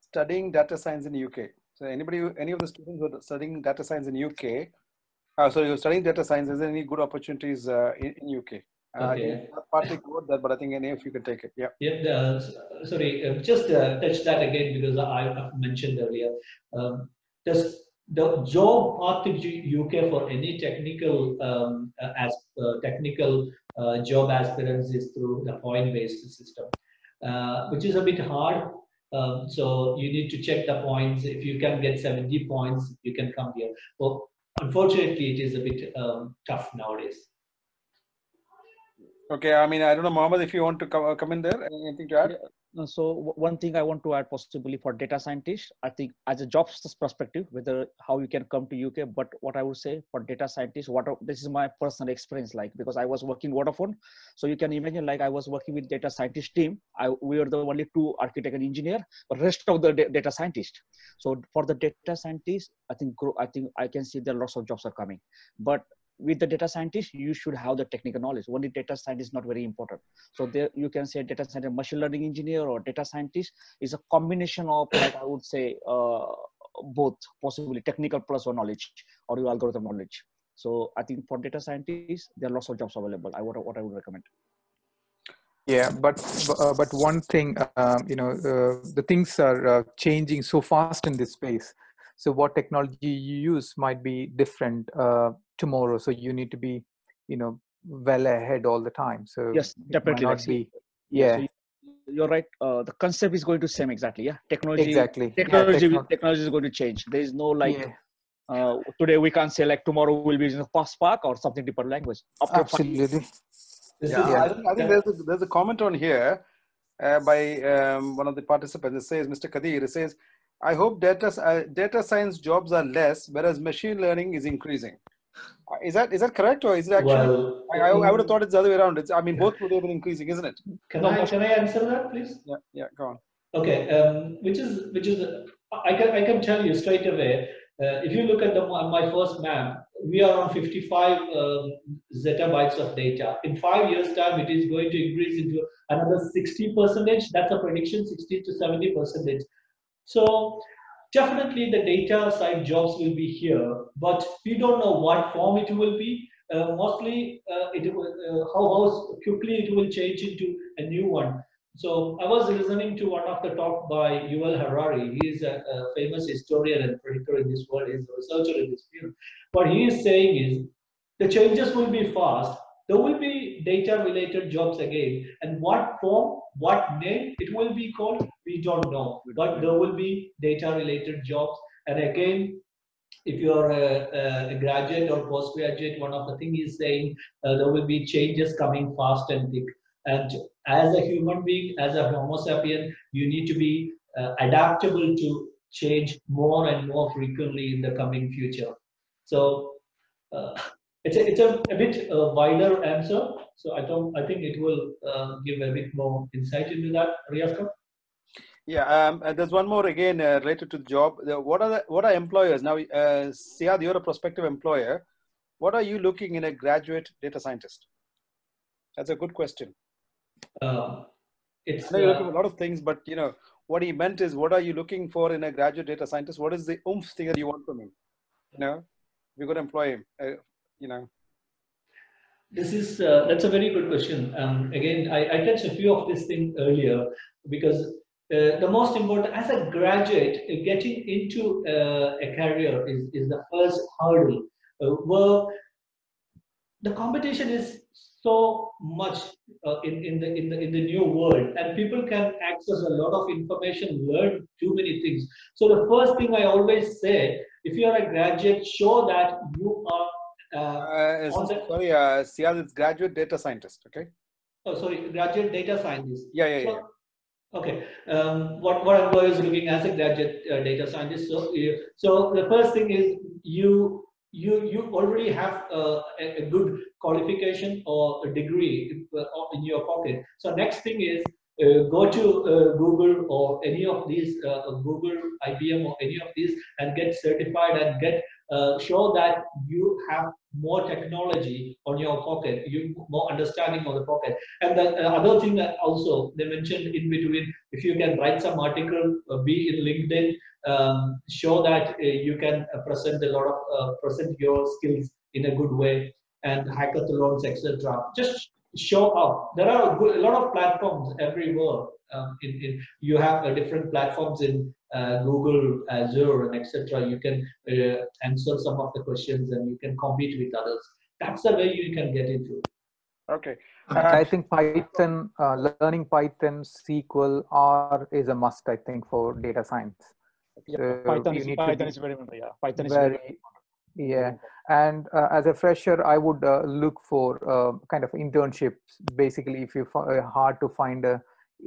Speaker 1: studying data science in UK? So anybody, any of the students who are studying data science in UK, uh, so you're studying data science, is there any good opportunities uh, in, in UK? Uh,
Speaker 5: Okay.
Speaker 1: partly covered that, but I think any of you can take it. Yeah.
Speaker 5: Yeah, s- sorry, uh, just uh, touch that again because I I mentioned earlier. Um, does the job path to UK for any technical um, uh, as uh, technical uh, job aspirants is through the point-based system, uh, which is a bit hard. Um, so you need to check the points. If you can get 70 points, you can come here. Well, unfortunately, it is a bit um, tough nowadays.
Speaker 1: Okay, I mean, I don't know, Mohammed, if you want to come, come in there, anything to add?
Speaker 7: Uh, Uh, so w- one thing I want to add possibly for data scientists, I think as a jobs perspective, whether how you can come to UK, but what I would say for data scientists, what this is my personal experience like because I was working Vodafone, so you can imagine like I was working with data scientist team. I we were the only two architect and engineer, but rest of the da- data scientist. So for the data scientists, I think I think I can see there lots of jobs are coming, but with the data scientist, you should have the technical knowledge. Only data scientist is not very important. So there you can say data scientist, machine learning engineer or data scientist is a combination of like I would say uh, both possibly technical plus or knowledge or your algorithm knowledge. So I think for data scientists, there are lots of jobs available. I would what I would recommend.
Speaker 8: Yeah, but uh, but one thing, um, you know, uh, the things are uh, changing so fast in this space. So what technology you use might be different uh, tomorrow. So you need to be, you know, well ahead all the time. So
Speaker 7: Yes, definitely.
Speaker 8: not be.
Speaker 7: yeah, so you- you're right. Uh, the concept is going to same exactly. Yeah, technology.
Speaker 8: exactly. Yeah,
Speaker 7: Technology. technology is going to change. There is no like.
Speaker 8: yeah,
Speaker 7: Uh, today we can't say like tomorrow will be in a Spark or something different language. After
Speaker 8: absolutely.
Speaker 5: This
Speaker 1: Yeah, I think, I think there's, a, there's a comment on here uh, by um, one of the participants. It says, Mr. Kadir, it says, I hope data, uh, data science jobs are less, whereas machine learning is increasing. Is that is that correct or is it actually?
Speaker 5: well.
Speaker 1: I, I, I would have thought it's the other way around. It's, I mean, both would have been increasing, isn't it?
Speaker 5: Can
Speaker 7: No,
Speaker 5: I can I answer that, please?
Speaker 1: Yeah, yeah, go on.
Speaker 5: Okay, um, which is which is I can I can tell you straight away. Uh, if you look at the my first map, we are on 55 um, zettabytes of data. In five years' time, it is going to increase into another 60 percentage. That's a prediction, 60 to 70 percentage. So definitely the data side jobs will be here, but we don't know what form it will be. Uh, mostly, uh, it uh, how, how quickly it will change into a new one. So I was listening to one of the talk by Yuval Harari. He is a, a famous historian and predictor in this world. He's a researcher in this field. What he is saying is the changes will be fast. There will be data-related jobs again, and what form, what name it will be called, we don't know. But there will be data-related jobs, and again, if you're a, a graduate or postgraduate, one of the things is saying uh, there will be changes coming fast and thick. And as a human being, as a Homo sapien, you need to be uh, adaptable to change more and more frequently in the coming future. So uh, it's a, it's a, a bit uh, wider answer. So I don't I think it will uh, give a bit more insight into that. Riyaska?
Speaker 1: Yeah, um, and there's one more again uh, related to the job. The, what are the, what are employers now? Uh, Siyad, you're a prospective employer. What are you looking in a graduate data scientist? That's a good question.
Speaker 5: Uh, it's
Speaker 1: you're looking
Speaker 5: uh,
Speaker 1: for a lot of things, but you know what he meant is, what are you looking for in a graduate data scientist? What is the oomph thing that you want from him? You know, we're going to employ him. Uh, you know,
Speaker 5: This is uh, that's a very good question. Um, again, I, I touched a few of these things earlier because uh, the most important, as a graduate, uh, getting into uh, a career is, is the first hurdle. Uh, where the competition is so much uh, in, in the in the in the new world, and people can access a lot of information, learn too many things. So the first thing I always say, if you are a graduate, show that you are uh,
Speaker 1: uh, sorry, uh, Siyad is graduate data scientist. Okay.
Speaker 5: oh sorry graduate data scientist
Speaker 1: Yeah, yeah,
Speaker 5: so,
Speaker 1: yeah.
Speaker 5: Okay um, what what employer is looking as a graduate uh, data scientist so so the first thing is you you you already have a, a good qualification or a degree uh, in your pocket. So next thing is uh, go to uh, Google or any of these uh, Google, IBM or any of these and get certified and get uh, show that you have more technology on your pocket, you more understanding on the pocket. And the uh, other thing that also they mentioned in between, if you can write some article, uh, be in LinkedIn, um, show that uh, you can uh, present a lot of uh, present your skills in a good way and hackathons, etc. Just show up. There are a, good, a lot of platforms everywhere. Um, in, in you have uh, different platforms in uh, Google, Azure, and etc. You can uh, answer some of the questions and you can compete with others. That's the way you can get into it.
Speaker 1: Okay.
Speaker 8: I think Python, uh, learning Python, SQL, R is a must. I think for data science.
Speaker 7: Yeah,
Speaker 8: So
Speaker 7: Python is
Speaker 8: need to
Speaker 7: Python is very important. Yeah, Python is
Speaker 8: very
Speaker 7: very
Speaker 8: yeah and uh, as a fresher i would uh, look for uh, kind of internships basically if you fi- uh, hard to find a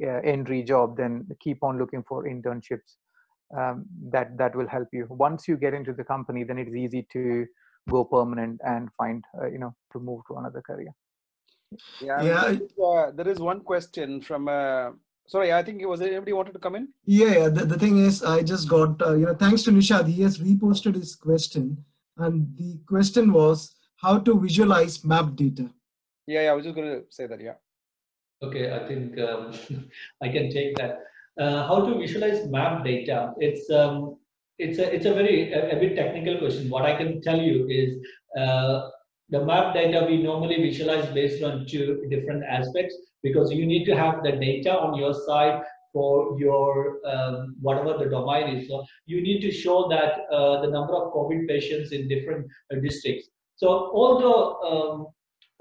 Speaker 8: uh, entry job then keep on looking for internships um, that that will help you once you get into the company then it's easy to go permanent and find uh, you know to move to another career
Speaker 1: Yeah, I mean,
Speaker 6: Yeah,
Speaker 1: there is, uh, there is one question from. Uh, sorry, I think it was anybody wanted to come in.
Speaker 6: Yeah, yeah. The, the thing is, I just got, uh, you know, thanks to Nishad, he has reposted his question. And the question was how to visualize map data.
Speaker 1: Yeah, yeah. I was just going to say that. Yeah.
Speaker 5: Okay, I think um, I can take that. Uh, how to visualize map data? It's um, it's a it's a very a, a bit technical question. What I can tell you is uh, the map data we normally visualize based on two different aspects because you need to have the data on your side for your um, whatever the domain is. So you need to show that uh, the number of COVID patients in different uh, districts. So all the um,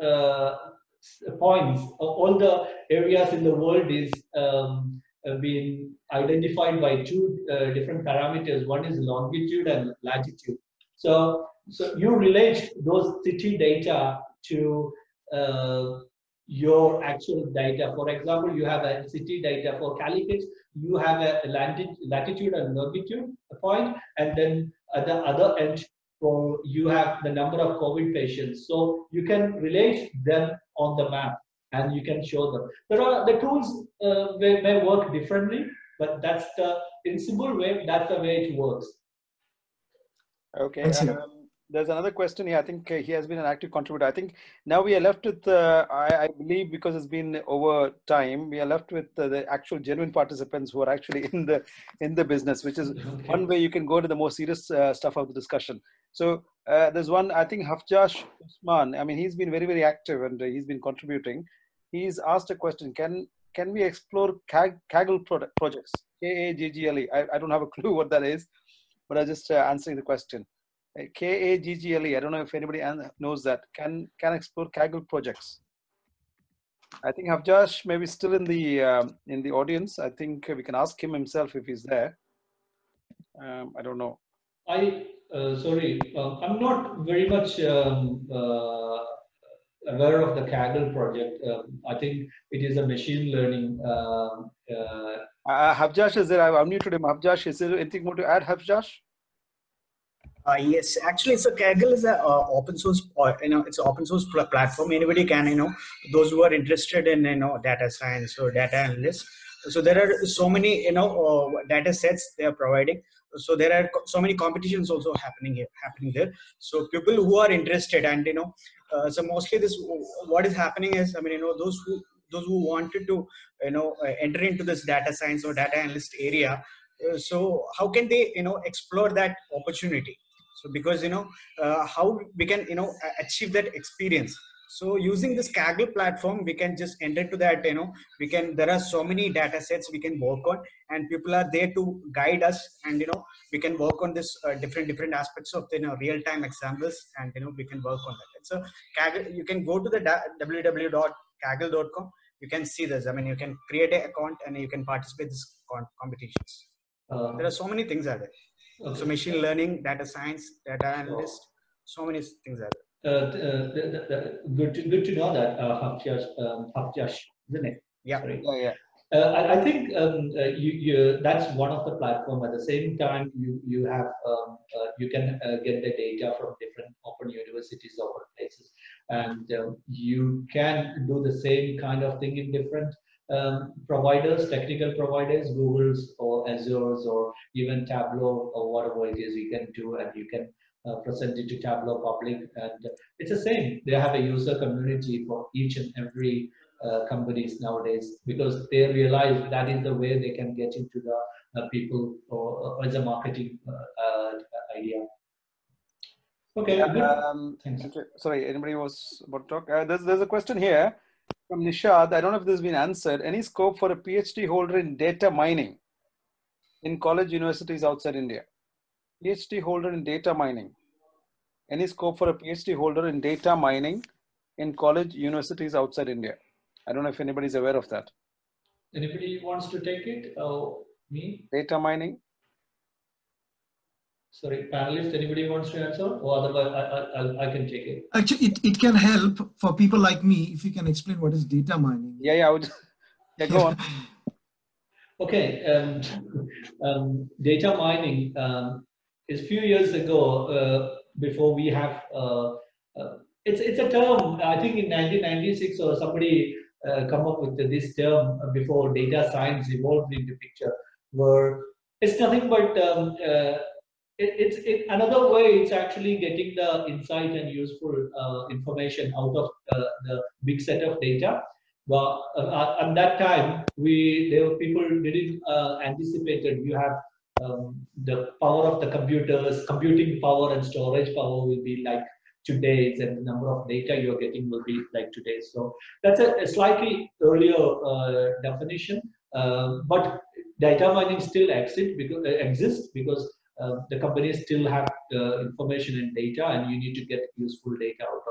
Speaker 5: uh, points, uh, all the areas in the world is um, being identified by two uh, different parameters. One is longitude and latitude. So, so you relate those city data to uh, your actual data. For example, you have a city data for Calicut, you have a lati- latitude and longitude point, and then at the other end, for you have the number of COVID patients. So you can relate them on the map and you can show them. There are the tools uh, may, may work differently, but that's the in simple way. That's the way it works.
Speaker 1: Okay.
Speaker 6: Thanks,
Speaker 1: Um, there's another question here. I think uh, he has been an active contributor. I think now we are left with, uh, I, I believe, because it's been over time, we are left with uh, the actual genuine participants who are actually in the in the business, which is one way you can go to the more serious uh, stuff of the discussion. So uh, there's one. I think Hafjash Usman. I mean, he's been very very active and uh, he's been contributing. He's asked a question. Can can we explore Kag- Kaggle product, projects? K A G G L E. I, I don't have a clue what that is, but I'm just uh, answering the question. Uh, K A G G L E. I don't know if anybody knows that. Can can explore Kaggle projects. I think Hafjash maybe still in the um, in the audience. I think we can ask him himself if he's there. Um, I don't know.
Speaker 5: I uh, sorry, um, I'm not very much um, uh, aware of the Kaggle project. Um, I think it is a machine learning. Um, uh,
Speaker 1: Uh, Hafjash is there? I've unmuted him. Hafjash, is there anything more to add, Hafjash?
Speaker 14: Uh, yes, actually, so Kaggle is a uh, open source, uh, you know, it's an open source pl- platform. Anybody can, you know, those who are interested in, you know, data science or data analysts. So there are so many, you know, uh, data sets they are providing. So there are co- so many competitions also happening here, happening there. So people who are interested and, you know, uh, so mostly this, what is happening is, I mean, you know, those who those who wanted to, you know, uh, enter into this data science or data analyst area. So how can they, you know, explore that opportunity? So because you know uh, how we can you know achieve that experience. So using this kaggle platform we can just enter to that you know we can there are so many data sets we can work on and people are there to guide us and you know we can work on this uh, different different aspects of the you know real time examples and you know we can work on that. So kaggle you can go to the www.kaggle.com you can see this. I mean you can create an account and you can participate in this competitions.
Speaker 5: Uh,
Speaker 14: there are so many things are there
Speaker 5: Okay.
Speaker 14: so machine learning, data science, data analyst, so many things are there.
Speaker 5: uh, uh, the, the, the, good to good to know that uh, Hafjash, um, Hafjash, isn't it?
Speaker 14: Yeah.
Speaker 5: Sorry.
Speaker 1: Yeah, yeah.
Speaker 5: Uh, I, I think um, uh, you, you that's one of the platform. At the same time, you you have um, uh, you can uh, get the data from different open universities, open places, and um, you can do the same kind of thing in different um, providers, technical providers, Google's or Azure's or even Tableau or whatever it is you can do, and you can uh, present it to Tableau public, and it's the same. They have a user community for each and every uh, companies nowadays because they realize that is the way they can get into the uh, people or, or as a marketing uh, uh, idea. Okay,
Speaker 1: um,
Speaker 5: Thanks.
Speaker 1: Sorry, anybody was about to talk? Uh, there's, there's a question here from Nishad. I don't know if this has been answered. Any scope for a PhD holder in data mining in college universities outside India? PhD holder in data mining. Any scope for a PhD holder in data mining in college universities outside India? I don't know if anybody's aware of that.
Speaker 5: Anybody wants to take it? Oh, me?
Speaker 1: Data mining.
Speaker 5: Sorry, panelists, anybody wants to answer? Or otherwise, I, I, I, I can take it.
Speaker 6: Actually, it, it can help for people like me if you can explain what is data mining.
Speaker 1: Yeah, yeah, I would. Yeah, go on.
Speaker 5: Okay, um, um, data mining um, is few years ago uh, before we have uh, uh, it's it's a term I think in 1996 or somebody uh, come up with this term before data science evolved into picture where it's nothing but um, uh, it, it's it, another way it's actually getting the insight and useful uh, information out of the big set of data. Well, uh, at that time, we there were people didn't uh, anticipated. You have um, the power of the computers, computing power and storage power will be like today's, and the number of data you're getting will be like today's. So that's a, a slightly earlier uh, definition, uh, but data mining still exists because uh, exists because uh, the companies still have information and data, and you need to get useful data out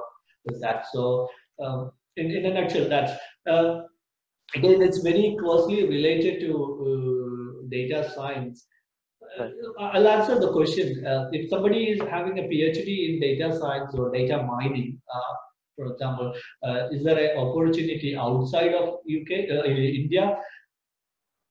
Speaker 5: of that. So. Um, in, in a nutshell, that's uh, again, it's very closely related to uh, data science. Uh, I'll answer the question. Uh, if somebody is having a PhD in data science or data mining, uh, for example, uh, is there an opportunity outside of UK, India?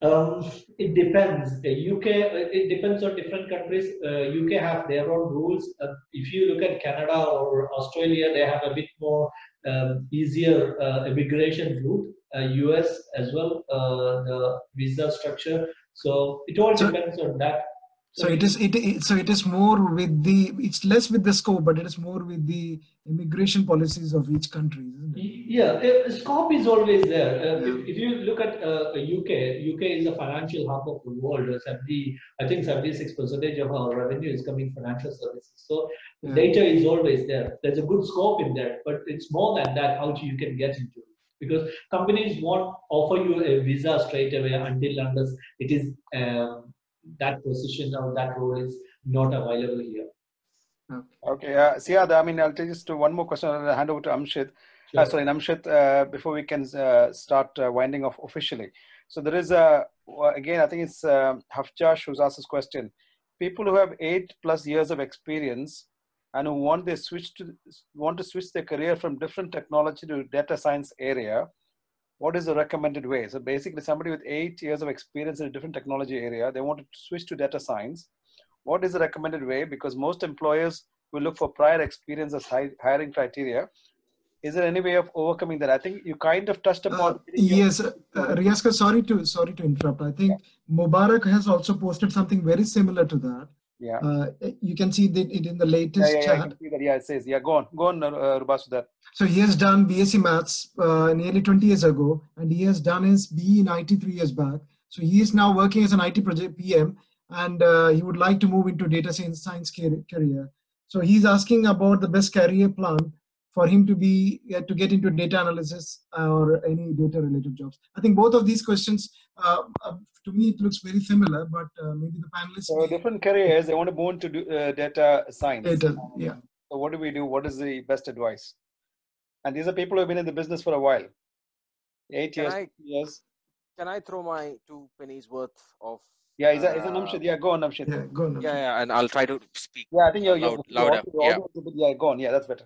Speaker 5: Um, it depends. The UK, it depends on different countries. UK have their own rules. if you look at Canada or Australia, they have a bit more um, easier uh, immigration route. US uh, as well, uh, the visa structure. So it all depends on that.
Speaker 6: So it is it, it, so it is more with the it's less with the scope, but it is more with the immigration policies of each country,
Speaker 5: Yeah, uh, scope is always there. Uh, yeah. if, if, you look at uh, UK, UK is a financial hub of the world. 70, I think 76 percentage of our revenue is coming financial services. So yeah. data is always there. There's a good scope in there, but it's more than that. How you can get into it because companies won't offer you a visa straight away until unless it is. Um, that position or that role is not available here.
Speaker 1: Okay, uh, Siyad, I mean, I'll take just one more question and I'll hand over to Amshit. Uh, sure. Uh, sorry, Amshit, uh, before we can uh, start uh, winding off officially. So there is a, again, I think it's uh, Hafjash who's asked this question. People who have eight plus years of experience and who want they switch to want to switch their career from different technology to data science area, what is the recommended way? So basically somebody with eight years of experience in a different technology area, they want to switch to data science. What is the recommended way? Because most employers will look for prior experience as hiring criteria. Is there any way of overcoming that? I think you kind of touched upon. Uh,
Speaker 6: yes, uh, Riyaska, sorry to sorry to interrupt. I think yeah. Mubarak has also posted something very similar to that.
Speaker 1: Yeah.
Speaker 6: Uh, you can see that it in the latest
Speaker 1: yeah, yeah,
Speaker 6: chat.
Speaker 1: Yeah, I can see that. Yeah, it says. Yeah, go on, go on, uh.
Speaker 6: So he has done BSc Maths uh, nearly 20 years ago, and he has done his BE in IT three years back. So he is now working as an IT project PM, and uh, he would like to move into data science, science career. So he's asking about the best career plan for him to be uh, to get into data analysis or any data related jobs. I think both of these questions, uh, uh, to me, it looks very similar, but uh, maybe the panelists.
Speaker 1: So different careers, they want to move into data science.
Speaker 6: Data, yeah.
Speaker 1: So what do we do? What is the best advice? And these are people who have been in the business for a while. Eight
Speaker 9: can
Speaker 1: years,
Speaker 9: I,
Speaker 1: years.
Speaker 9: Can I throw my two pennies worth of?
Speaker 1: Yeah, is that is that Namshid? Yeah, go on, Namshid.
Speaker 6: Yeah, go on. Namshid.
Speaker 9: Yeah, yeah, and I'll try to speak.
Speaker 1: Yeah, I think you're, you're
Speaker 9: loud, louder.
Speaker 1: You're,
Speaker 9: yeah.
Speaker 1: yeah, go on. Yeah, that's better.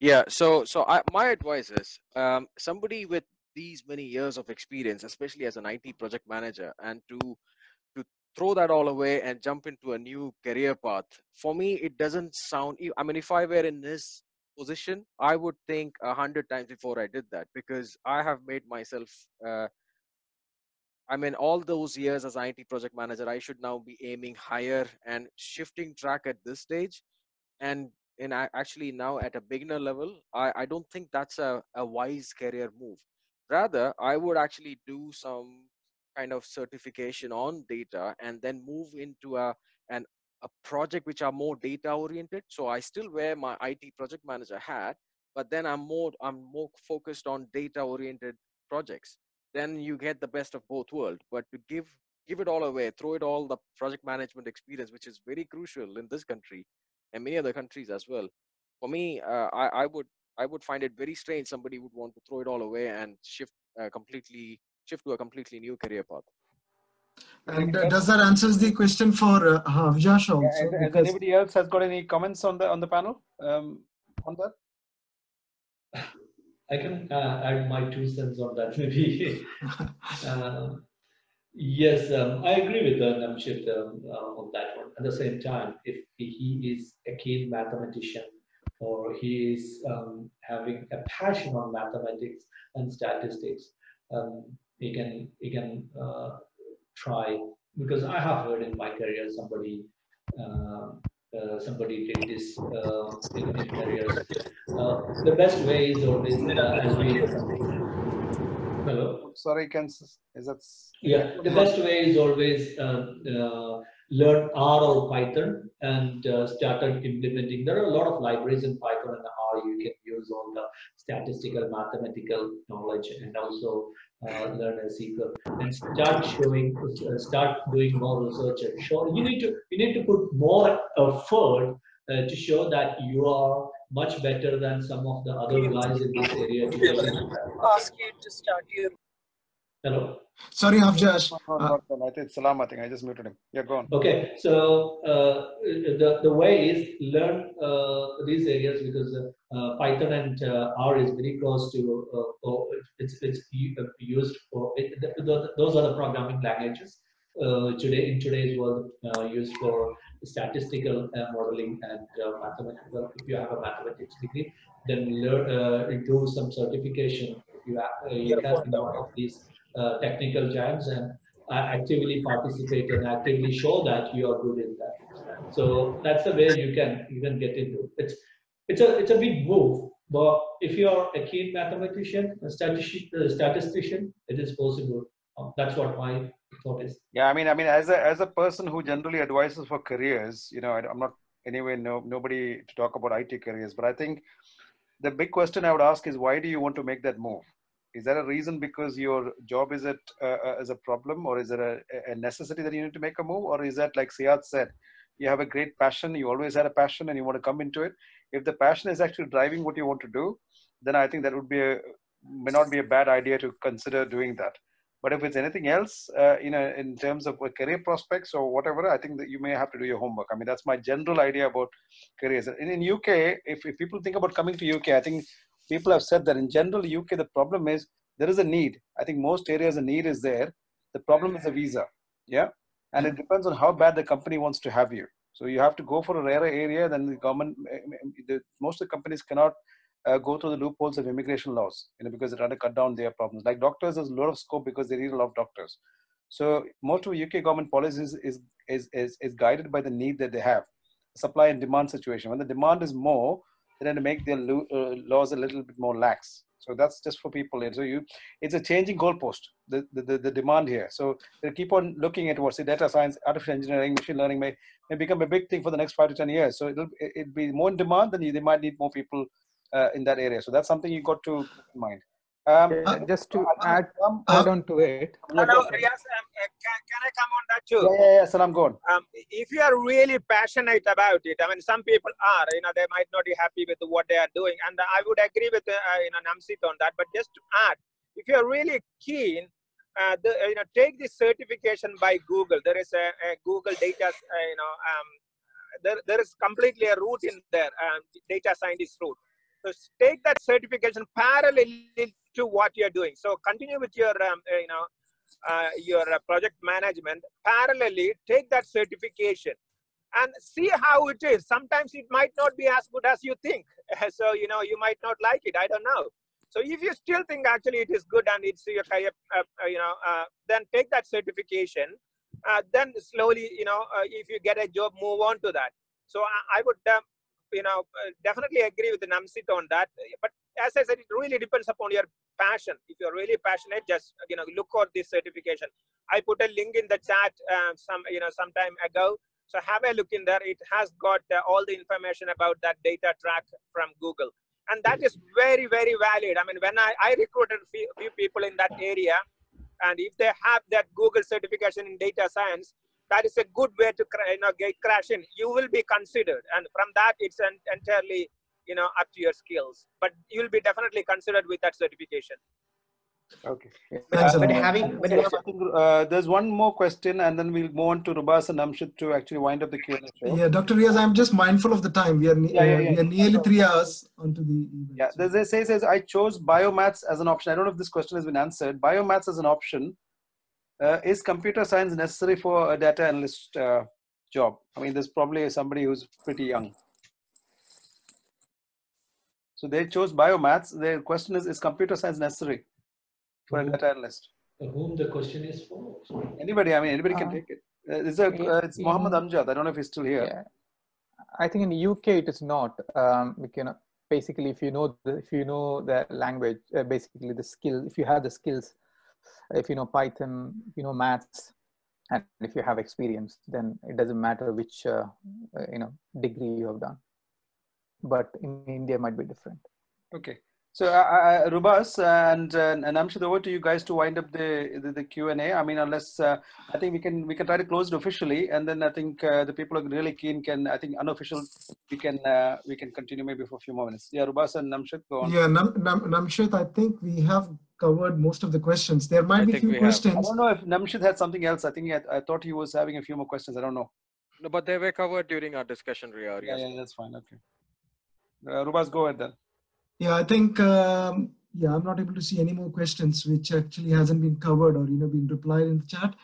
Speaker 9: Yeah, so so I, my advice is um, somebody with these many years of experience, especially as an IT project manager, and to to throw that all away and jump into a new career path. For me, it doesn't sound. I mean, if I were in this position, I would think a hundred times before I did that because I have made myself. Uh, I mean, all those years as IT project manager, I should now be aiming higher and shifting track at this stage. And in actually now at a beginner level, I, I don't think that's a, a wise career move. Rather, I would actually do some kind of certification on data and then move into a an a project which are more data oriented so i still wear my it project manager hat but then i'm more i'm more focused on data oriented projects. Then you get the best of both worlds but to give give it all away throw it all the project management experience which is very crucial in this country and many other countries as well for me uh, I, I would i would find it very strange somebody would want to throw it all away and shift uh, completely shift to a completely new career path.
Speaker 6: And uh, does that answers the question for uh, Avjash also?
Speaker 1: Yeah, and, and
Speaker 6: because
Speaker 1: anybody else has got any comments on the on the panel um, on that?
Speaker 5: I can uh, add my two cents on that maybe. Um, yes, um, I agree with uh, Namshid um, uh, on that one. At the same time, if he is a keen mathematician or he is um, having a passion on mathematics and statistics, um, he can he can uh, try because I have heard in my career somebody uh, uh, somebody did this uh, in, in careers. Uh, the best way is always uh, as we hello.
Speaker 1: Sorry, can is that?
Speaker 5: Yeah, the best way is always uh, uh, learn R or Python and uh, started implementing. There are a lot of libraries in Python and R you can use all the statistical, mathematical knowledge and also uh, learn a SQL and start showing, uh, start doing more research and show. You need to you need to put more effort uh, to show that you are much better than some of the other guys in this area. To get into that.
Speaker 15: ask you to start your
Speaker 5: Hello.
Speaker 6: Sorry, Avjash.
Speaker 1: No,
Speaker 6: Uh,
Speaker 1: not one. I think it's Salam. I think I just muted him. Yeah, go on.
Speaker 5: Okay, so uh, the, the way is learn uh, these areas because uh, uh, Python and uh, R is very close to, uh, oh, it's, it's uh, used for, it, th- th- those are the programming languages uh, today in today's world uh, used for statistical uh, modeling and uh, mathematical. If you have a mathematics degree, then learn, uh, do some certification. If you, have, uh, you can be one of these uh, technical giants and actively participate and actively show that you are good in that. So that's the way you can even get into it. It's it's a it's a big move, but if you are a keen mathematician, a statistician, statistician it is possible. Um, that's what my thought is.
Speaker 1: Yeah, I mean, I mean, as a as a person who generally advises for careers, you know, I, am not anyway no nobody to talk about IT careers, but I think the big question I would ask is why do you want to make that move? Is that a reason because your job is it uh, uh, is a problem, or is it a, a necessity that you need to make a move, or is that like Siyad said, you have a great passion, you always had a passion, and you want to come into it? If the passion is actually driving what you want to do, then I think that would be a may not be a bad idea to consider doing that. But if it's anything else, uh, you know, in terms of career prospects or whatever, I think that you may have to do your homework. I mean, that's my general idea about careers. In, in UK, if, if people think about coming to UK, I think people have said that in general, UK, the problem is there is a need. I think most areas, the need is there. The problem is a visa. Yeah. And it depends on how bad the company wants to have you. So you have to go for a rarer area than the government. The, most of the companies cannot uh, go through the loopholes of immigration laws, you know, because they're trying to cut down their problems. Like doctors, there's a lot of scope because they need a lot of doctors. So most of UK government policies is, is, is, is guided by the need that they have, supply and demand situation. When the demand is more, tend to make their lo- uh, laws a little bit more lax. So that's just for people. So you, it's a changing goalpost, the, the, the, the demand here. So they keep on looking at what's the data science, artificial engineering, machine learning may, may become a big thing for the next five to 10 years. So it'll, it'll be more in demand, then you, they might need more people uh, in that area. So that's something you got to mind. Um,
Speaker 8: Yeah, just to add
Speaker 1: um,
Speaker 8: add on to it.
Speaker 11: Hello,
Speaker 1: go-
Speaker 11: um, uh, can, can I come on that too?
Speaker 1: yeah, yeah, yeah, Salam, go on.
Speaker 11: um, if you are really passionate about it, I mean, some people are, you know, they might not be happy with what they are doing, and I would agree with, uh, you know, Namshid on that. But just to add, if you are really keen, uh, the, uh, you know, take this certification by Google. There is a, a Google data, uh, you know, um, there, there is completely a route in there, um, data scientist route. So take that certification parallel to what you're doing. So continue with your, um, uh, you know, uh, your uh, project management. Parallelly take that certification and see how it is. Sometimes it might not be as good as you think. So you know you might not like it. I don't know. So if you still think actually it is good and it's your career, uh, uh, you know uh, then take that certification uh, then slowly you know if you get a job move on to that. So i, I would um, you know uh, definitely agree with namshid on that. But as i said it really depends upon your passion. If you're really passionate just you know look for this certification. I put a link in the chat uh, some you know some time ago. So have a look in there. It has got uh, all the information about that data track from google. And that is very very valid. I mean when i, I recruited few, few people in that area and if they have that google certification in data science that is a good way to cra- you know get crash in you will be considered and from that it's an entirely you know up to your skills but you'll be definitely considered with that certification
Speaker 1: Okay.
Speaker 6: Thanks
Speaker 1: Uh.
Speaker 14: But having, but
Speaker 1: so uh, there's one more question, and then we'll move on to Rubas and Namshid to actually wind up the Q&A show.
Speaker 6: Yeah, Dr. Riaz, I'm just mindful of the time. We are, ne-
Speaker 1: Yeah, yeah,
Speaker 6: uh,
Speaker 1: yeah.
Speaker 6: we are nearly three hours onto the.
Speaker 1: Yeah, there's a say says I chose biomaths as an option. I don't know if this question has been answered. Biomaths as an option. Uh, is computer science necessary for a data analyst uh, job? I mean, there's probably somebody who's pretty young. So they chose biomaths. Their question is: Is computer science necessary for a data analyst?
Speaker 13: Whom the question is for?
Speaker 1: Anybody? I mean, anybody can
Speaker 8: Uh,
Speaker 1: take it. Uh, it's a, uh, it's
Speaker 8: in-
Speaker 1: Mohammed Amjad. I don't know if he's still here.
Speaker 8: Yeah. I think in the UK it is not. Um, we can basically, if you know the, if you know the language, uh, basically the skill, if you have the skills, if you know Python, you know maths, and if you have experience, then it doesn't matter which uh, you know degree you have done. But in India, might be different.
Speaker 1: Okay. So, uh, uh, Rubas and uh, and Amshad, over to you guys to wind up the the, the Q and A. I mean, unless uh, I think we can we can try to close it officially, and then I think uh, the people are really keen can I think unofficial we can uh, we can continue maybe for a few more minutes. Yeah, Rubas and Namshid, go on.
Speaker 6: Yeah, Nam, Nam, Namshid, I think we have covered most of the questions. There might
Speaker 9: I
Speaker 6: be
Speaker 9: think
Speaker 6: few
Speaker 9: questions. have.
Speaker 1: I don't know if Namshid had something else. I think he had, I thought he was having a few more questions. I don't know.
Speaker 9: No, but they were covered during our discussion, Ria.
Speaker 1: Yeah, yeah, that's fine. Okay. Uh, Rubas, go ahead then.
Speaker 6: Yeah, I think, um, yeah, I'm not able to see any more questions which actually hasn't been covered or, you know, been replied in the chat.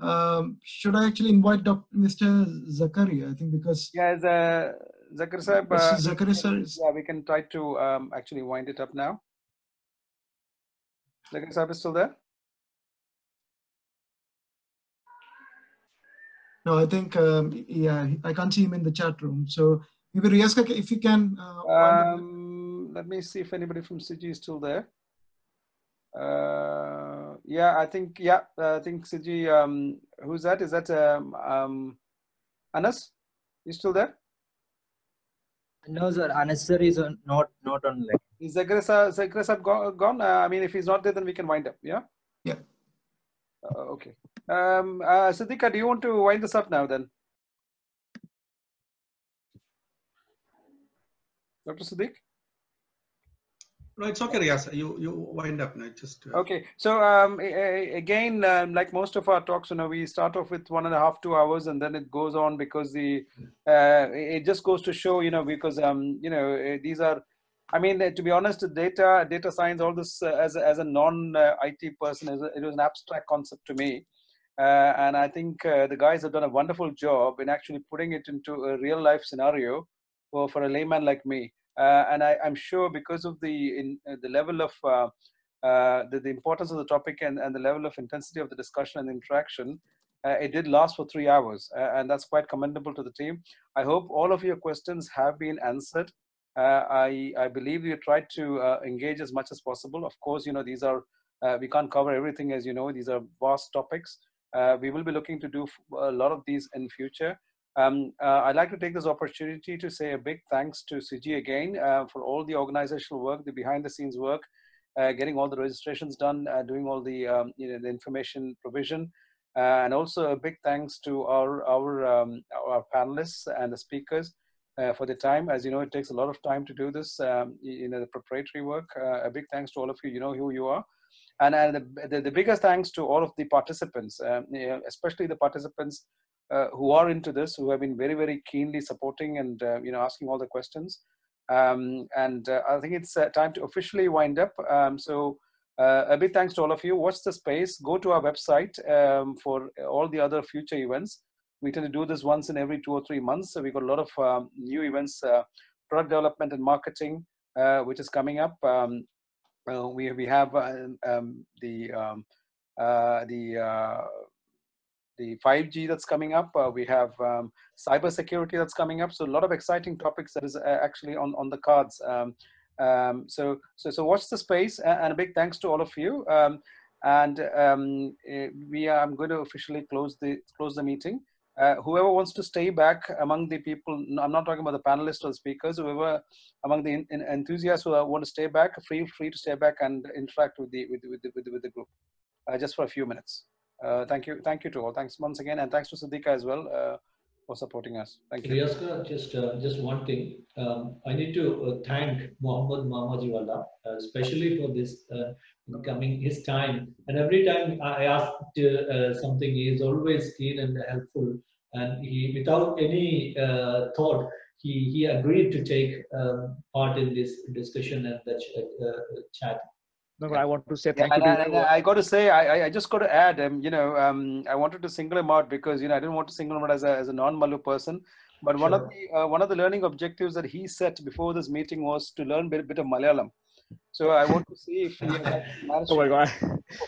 Speaker 6: Um, should I actually invite Dr. Mr. Zakaria? I think because
Speaker 1: Yeah, uh, Zakir Saab, uh,
Speaker 6: sir is,
Speaker 1: yeah, we can try to um, actually wind it up now. Zakir Saab is still there?
Speaker 6: no, I think, um, yeah, I can't see him in the chat room. So maybe Riyaska, if you can, uh, wind up-
Speaker 1: Um, let me see if anybody from CIGI is still there. Uh, yeah, I think, yeah, uh, I think CIGI, um, who's that? Is that um, um, Anas? You still there?
Speaker 16: No, sir. Anas sir is on, not not online.
Speaker 1: Is Zagresa, Zagresa go- gone? Uh, I mean, if he's not there, then we can wind up. Yeah?
Speaker 6: Yeah.
Speaker 1: Uh, okay. Um, uh, Siddhika, do you want to wind this up now then? Dr. Siddiq?
Speaker 4: No, it's okay, Riaz. You you wind up now. Just uh,
Speaker 1: Okay, so um, again, um, like most of our talks, you know, we start off with one and a half, two hours, and then it goes on because the uh, it just goes to show, you know, because um, you know, eh, these are, I mean, to be honest, data, data science, all this uh, as a, as a non-IT person, it was an abstract concept to me, uh, and I think uh, the guys have done a wonderful job in actually putting it into a real life scenario for for a layman like me. Uh, and I, I'm sure because of the in, uh, the level of uh, the, the importance of the topic and, and the level of intensity of the discussion and interaction, uh, it did last for three hours, uh, and that's quite commendable to the team. I hope all of your questions have been answered. Uh, I, I believe you tried to engage as much as possible. Of course, you know these are we can't cover everything, as you know. These are vast topics. We will be looking to do a lot of these in future. Um, uh, I'd like to take this opportunity to say a big thanks to CG again uh, for all the organizational work, the behind the scenes work, uh, getting all the registrations done, uh, doing all the um, you know the information provision, uh, and also a big thanks to our our um, our panelists and the speakers uh, for the time. As you know, it takes a lot of time to do this. Um, you know the preparatory work. A big thanks to all of you. You know who you are. And, and the, the, the biggest thanks to all of the participants, um, especially the participants uh, who are into this, who have been very, very keenly supporting and uh, you know asking all the questions. Um, and uh, I think it's uh, time to officially wind up. Um, so uh, a big thanks to all of you. Watch the space. Go to our website um, for all the other future events. We tend to do this once in every two or three months. So we got a lot of um, new events, product development and marketing, which is coming up. Um, we we have um, the the the 5G that's coming up. Uh, we have um, cybersecurity that's coming up. So a lot of exciting topics that is uh, actually on on the cards. Um, um, so so so watch the space and a big thanks to all of you. Um, and um, eh, we are, I'm going to officially close the close the meeting. Uh, whoever wants to stay back among the people, I'm not talking about the panelists or the speakers, whoever among the in, in enthusiasts who want to stay back, feel free to stay back and interact with the with with with the, with the group, uh, just for a few minutes. Uh, thank you, thank you to all. Thanks once again, and thanks to Siddiqa as well. Uh, for supporting us. Thank you.
Speaker 5: Riyaska, just uh, just one thing. Um, I need to uh, thank Mohammed Mamajiwala, uh, especially for this coming his time. And every time I ask something, he is always keen and helpful. And he, without any thought, he he agreed to take um, part in this discussion and the ch- chat.
Speaker 7: No, I want to say thank
Speaker 1: and,
Speaker 7: you
Speaker 1: I-
Speaker 7: to
Speaker 1: and. I got to say, I, I- just got to add, um, you know, um, I wanted to single him out because, you know, I didn't want to single him out as a, as a non-Malu person. But one of the uh, one of the learning objectives that he set before this meeting was to learn a bit, bit of Malayalam. So I want to see if he has managed
Speaker 7: Oh my God.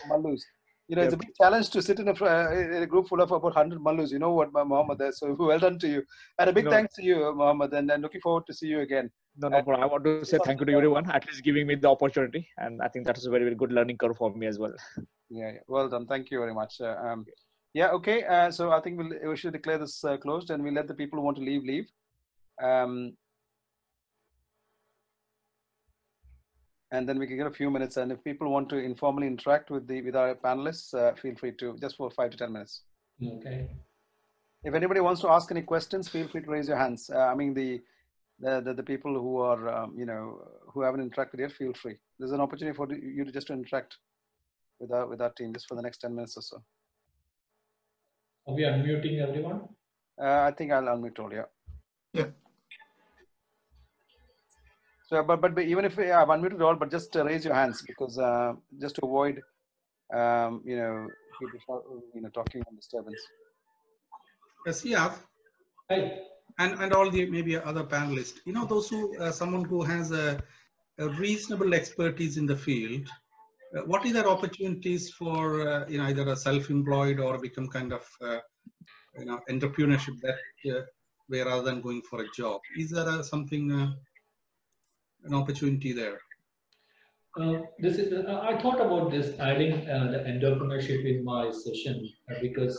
Speaker 1: Malus. You know, it's a big challenge to sit in a, uh, in a group full of about 100 Malus. You know what, Mohammed? There. So well done to you. And a big
Speaker 7: No.
Speaker 1: thanks to you, Mohammed. And, and looking forward to see you again.
Speaker 7: No, no problem. I want to say thank you to everyone, at least giving me the opportunity. And I think that is a very, very good learning curve for me as well.
Speaker 1: Yeah, yeah. well done. Thank you very much. Uh, um, yeah, okay. Uh, so I think we'll, we should declare this uh, closed and we'll let the people who want to leave leave. Um, and then we can get a few minutes. And if people want to informally interact with the with our panelists, uh, feel free to just for five to ten minutes.
Speaker 5: Okay.
Speaker 1: If anybody wants to ask any questions, feel free to raise your hands. Uh, I mean the the, the, the people who are um, you know who haven't interacted yet, feel free. There's an opportunity for you to just to interact with our with our team just for the next ten minutes or so.
Speaker 5: Are we unmuting everyone?
Speaker 1: Uh, I think I'll unmute all. Yeah.
Speaker 6: Yeah.
Speaker 1: So, but but, even if yeah, I've unmuted all, but just uh, raise your hands because uh, just to avoid, um, you know, people you know, talking on disturbance.
Speaker 4: Yes, yeah. And and all the maybe other panelists. You know, those who uh, someone who has a, a reasonable expertise in the field. Uh, what are their opportunities for uh, you know either a self-employed or become kind of uh, you know entrepreneurship that way rather than going for a job? Is there a, something an opportunity there?
Speaker 5: Uh, this is, uh, I thought about this adding uh, the entrepreneurship in my session uh, because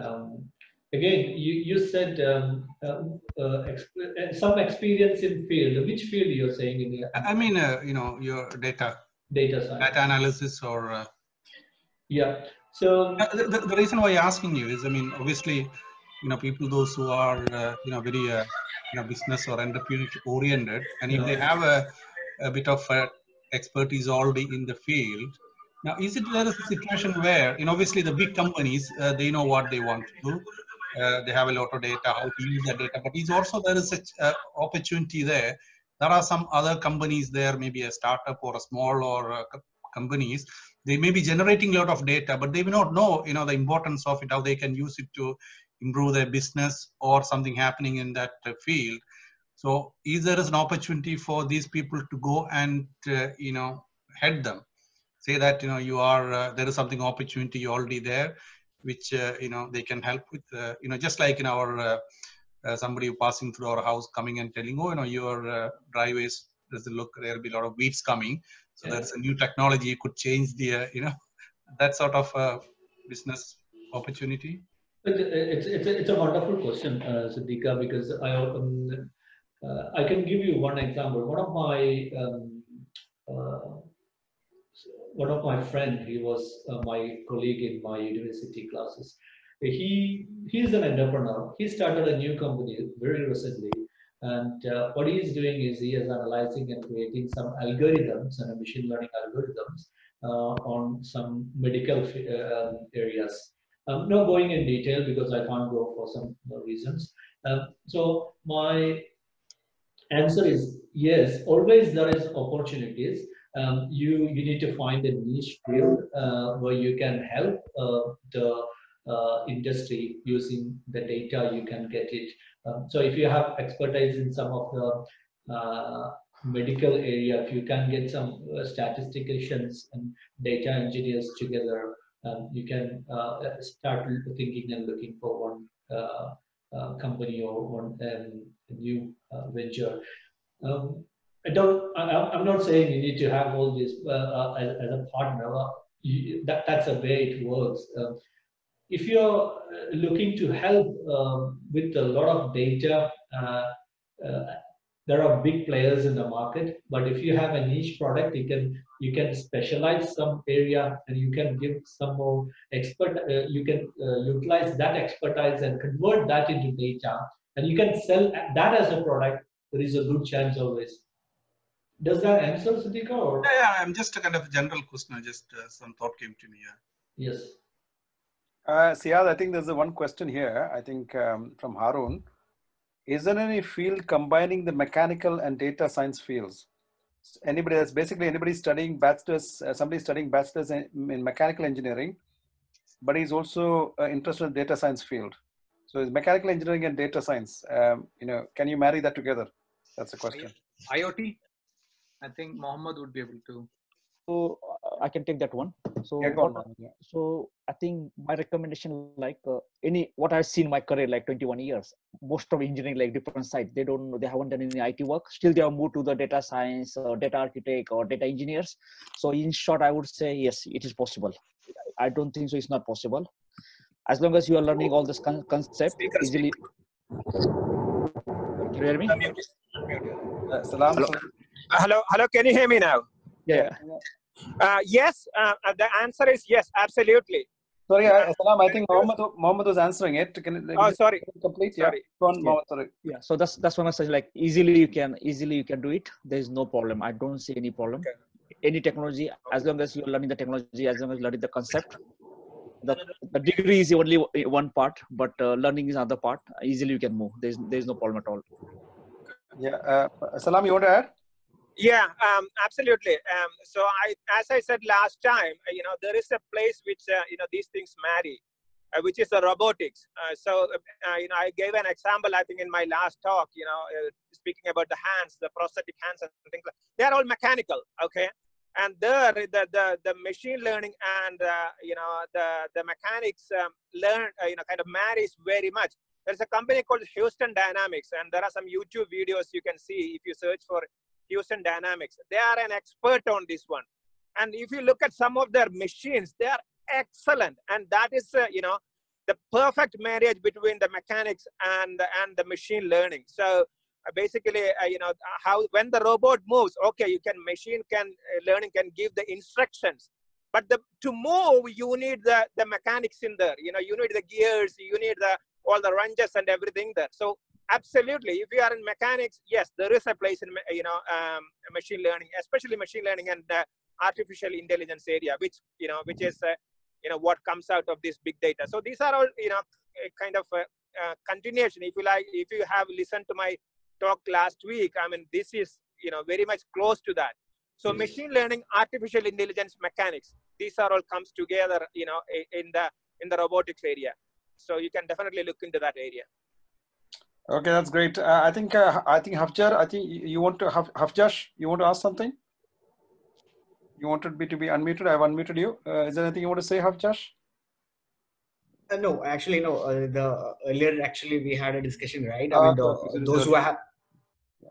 Speaker 5: um, again you, you said um, uh, uh, exp- some experience in field. Which field you're saying in your
Speaker 4: I mean, uh, you know, your data,
Speaker 5: data science?
Speaker 4: data analysis, or uh,
Speaker 5: Yeah. So
Speaker 4: the, the, the reason why I'm asking you is, I mean, obviously, you know, people those who are uh, you know very uh, you know business or entrepreneurship oriented, and if they have a, a bit of uh, expertise already in the field. Now, is it there is a situation where, you know, obviously the big companies uh, they know what they want to do. Uh, they have a lot of data, how to use that data, but is also there is such opportunity there. There are some other companies there, maybe a startup or a small or co- companies. They may be generating a lot of data, but they may not know, you know, the importance of it, how they can use it to improve their business or something happening in that uh, field. So, is there is an opportunity for these people to go and uh, you know head them? Say that you know you are uh, there is something opportunity already there, which uh, you know they can help with. Uh, you know, just like in our uh, uh, somebody passing through our house coming and telling, oh, you know, your uh, driveways doesn't look there'll be a lot of weeds coming. So
Speaker 5: Yeah.
Speaker 4: there's a new technology could change the uh, you know that sort of uh, business opportunity.
Speaker 5: Uh, It's, it's, a, it's a wonderful question, uh, because I, um, uh, I can give you one example. One of my um, uh, one of my friend, he was uh, my colleague in my university classes. He he is an entrepreneur. He started a new company very recently, and uh, what he is doing is he is analyzing and creating some algorithms and machine learning algorithms uh, on some medical uh, areas. Um, not going in detail because I can't go for some reasons. Um, so my answer is yes. Always there is opportunities. Um, you you need to find a niche field uh, where you can help uh, the uh, industry using the data you can get it. Um, so if you have expertise in some of the uh, medical area, if you can get some uh, statisticians and data engineers together, um, you can uh, start thinking and looking for one uh, uh, company or one um, new venture. Um, I don't. I, I'm not saying you need to have all this as, as a partner. You, that that's the way it works. Um, if you're looking to help um, with a lot of data,
Speaker 13: there are big players in the market. But if you have a niche product, you can you can specialize some area and you can give some more expert. Uh, you can uh, utilize that expertise and convert that into data, and you can sell that as a product. There is a good chance always. Does that answer, Siddhika? Or?
Speaker 4: Yeah, yeah, I'm just a kind of general question. Just uh, some thought came to me. Yeah.
Speaker 13: Yes.
Speaker 1: Uh, Siyad, I think there's a one question here. I think um, from Harun. Is there any field combining the mechanical and data science fields? Anybody that's basically anybody studying bachelor's, uh, somebody studying bachelor's in, in, mechanical engineering, but he's also uh, interested in data science field. So is mechanical engineering and data science, um, you know, can you marry that together? That's the question.
Speaker 17: IoT, I think Mohammed would be able to.
Speaker 7: So uh, I can take that one. So
Speaker 1: yeah,
Speaker 7: what,
Speaker 1: on, yeah.
Speaker 7: so I think my recommendation, like uh, any what I've seen in my career, like 21 years, most of engineering, like different sites, they don't, they haven't done any IT work. Still, they have moved to the data science or data architect or data engineers. So in short, I would say yes, it is possible. I don't think so. It's not possible. As long as you are learning all this con concept easily. Can you hear me?
Speaker 1: Uh.
Speaker 11: Hello. hello, hello. Can you hear me now?
Speaker 7: Yeah.
Speaker 11: Uh, yes, uh, the answer is yes, absolutely.
Speaker 1: Sorry, uh, Salam, I think Mohammed, Mohammed was answering it. Can,
Speaker 11: oh, sorry.
Speaker 1: Complete.
Speaker 11: Sorry.
Speaker 1: Yeah. On,
Speaker 7: yeah.
Speaker 1: Mohammed, sorry.
Speaker 7: Yeah. So that's that's one message. Like easily you can easily you can do it. There is no problem. I don't see any problem.
Speaker 11: Okay.
Speaker 7: Any technology, as long as you're learning the technology, as long as you learning the concept, the, the degree is only one part, but uh, learning is another part. Easily you can move. There's there's no problem at all.
Speaker 1: Yeah. Uh, Salam, you want to add?
Speaker 11: Yeah, um, absolutely. Um, so I, as I said last time, you know, there is a place which uh, you know these things marry, uh, which is the robotics. Uh, so uh, you know, I gave an example. I think in my last talk, you know, uh, speaking about the hands, the prosthetic hands, and things like they are all mechanical. Okay, and there the the, the machine learning and uh, you know the the mechanics um, learn you know kind of marries very much. There's a company called Boston Dynamics, and there are some YouTube videos you can see if you search for Boston Dynamics. They are an expert on this one. And if you look at some of their machines, they are excellent. And that is, uh, you know, the perfect marriage between the mechanics and, and the machine learning. So uh, basically, uh, you know, how when the robot moves, okay, you can machine can uh, learning can give the instructions. But the, to move, you need the, the mechanics in there. You know, you need the gears, you need the all the wrenches and everything there. So absolutely. If you are in mechanics yes there is a place in you know um, machine learning especially machine learning and uh, artificial intelligence area which you know which is uh, you know what comes out of this big data. So these are all you know kind of a, a continuation. If you like if you have listened to my talk last week i mean this is you know very much close to that. So machine learning artificial intelligence mechanics these are all comes together you know in the in the robotics area. So you can definitely look into that area
Speaker 1: Okay, that's great. Uh, I think uh, I think Hafjar, I think you want to have Hafjash, you want to ask something? You wanted me to be unmuted. I've unmuted you. Uh, is there anything you want to say, Hafjash?
Speaker 14: Uh, no, actually, no. Uh, the earlier, actually, we had a discussion, right? I mean, the, those who have,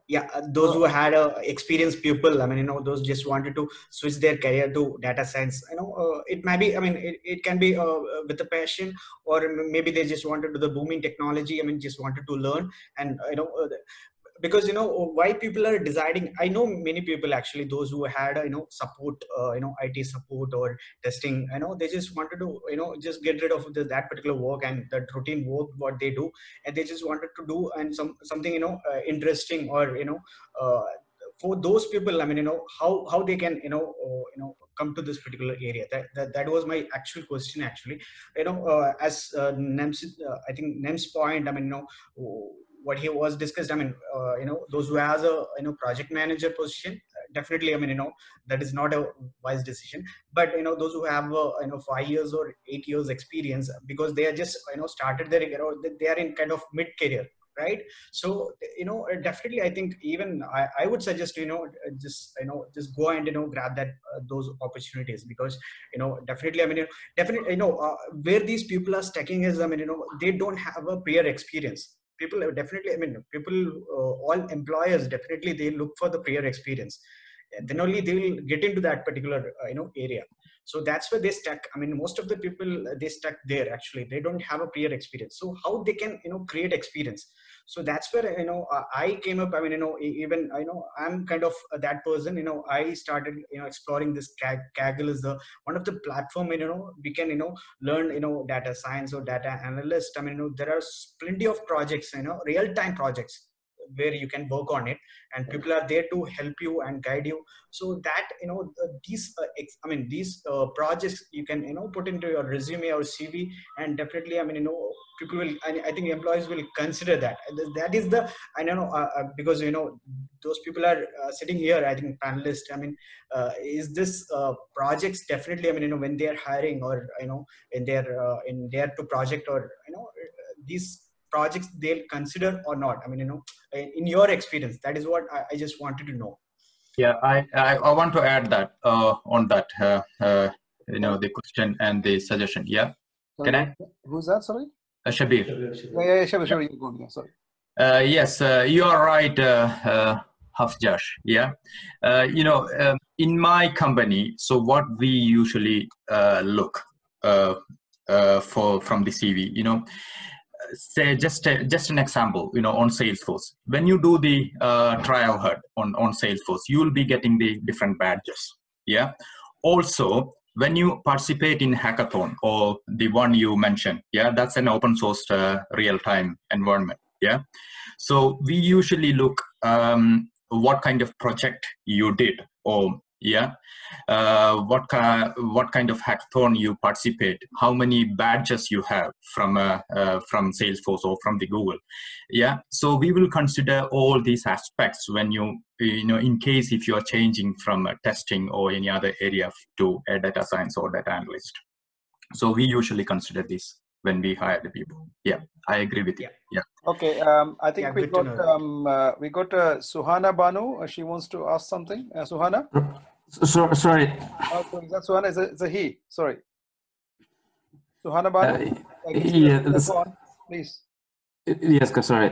Speaker 14: yeah, those who had a experienced pupil. I mean, you know, those just wanted to switch their career to data science. You know, uh, it might be. I mean, it, it can be uh, with a passion, or maybe they just wanted to the booming technology. I mean, just wanted to learn, and you know, uh, because you know why people are deciding i know many people actually those who had you know support uh, you know it support or testing you know they just wanted to you know just get rid of the, that particular work and that routine work what they do and they just wanted to do and some something you know uh, interesting or you know uh, for those people i mean you know how how they can you know uh, you know come to this particular area that that, that was my actual question actually you know uh, as uh, Nems, uh, i think nem's point i mean you know what he was discussed i mean uh, you know those who has a you know project manager position uh, definitely i mean you know that is not a wise decision but you know those who have uh, you know 5 years or 8 years experience because they are just you know started their you know they are in kind of mid career right so you know definitely i think even i, I would suggest you know just you know just go and you know grab that uh, those opportunities because you know definitely i mean definitely you know uh, where these people are stacking is i mean you know they don't have a prior experience people definitely i mean people uh, all employers definitely they look for the prior experience. And then only they will get into that particular uh, you know area. So that's where they stuck. I mean most of the people uh, they stuck there actually. They don't have a prior experience. So how they can you know create experience so that's where you know uh, i came up i mean you know e- even i know i'm kind of uh, that person you know i started you know exploring this Kag- kaggle is the one of the platform you know we can you know learn you know data science or data analyst i mean you know there are plenty of projects you know real time projects where you can work on it and people are there to help you and guide you. So that you know these uh, ex- i mean these uh, projects you can you know put into your resume or cv and definitely i mean you know people will i, think employees will consider that. That is the i don't know uh, uh, because you know those people are uh, sitting here i think panelists i mean uh, is this uh, projects definitely i mean you know when they are hiring or you know in their uh, in their to project or you know these projects they'll consider or not i mean you know in in your experience that is what i, I just wanted to know
Speaker 10: Yeah, I, I, I want to add that uh, on that, uh, uh, you know, the question and the suggestion. Yeah, can I?
Speaker 1: Who's that? Sorry.
Speaker 10: Uh, Shabir.
Speaker 1: Yeah, yeah, yeah, sure, sure. You go. Yeah, sorry.
Speaker 10: Uh, yes, uh, you are right, uh, uh, Hafjash. Yeah, uh, you know, um, in my company, so what we usually uh, look uh, uh, for from the CV, you know, say just a, just an example, you know, on Salesforce. When you do the uh, Trailhead on on Salesforce, you will be getting the different badges. Yeah. Also, when you participate in hackathon or the one you mentioned, yeah, that's an open source uh, real time environment. Yeah. So we usually look um, what kind of project you did or yeah. Uh, what kind what kind of hackathon you participate? How many badges you have from uh, uh, from salesforce or from the google? Yeah. So we will consider all these aspects when you you know in case if you are changing from uh, testing or any other area to a data science or data analyst. So we usually consider this when we hire the people. Yeah. I agree with you. Yeah.
Speaker 1: Okay. Um, I think
Speaker 14: Yeah,
Speaker 1: we got um, uh, we got uh, Suhana Banu. Uh, she wants to ask something. Uh, Suhana.
Speaker 18: So, sorry.
Speaker 1: Oh, so is that Suhana? Is it, it's a he. Sorry. Suhana Banu.
Speaker 18: Uh,
Speaker 1: yes,
Speaker 18: yeah, this-
Speaker 1: on, please.
Speaker 18: Yes, go- sorry.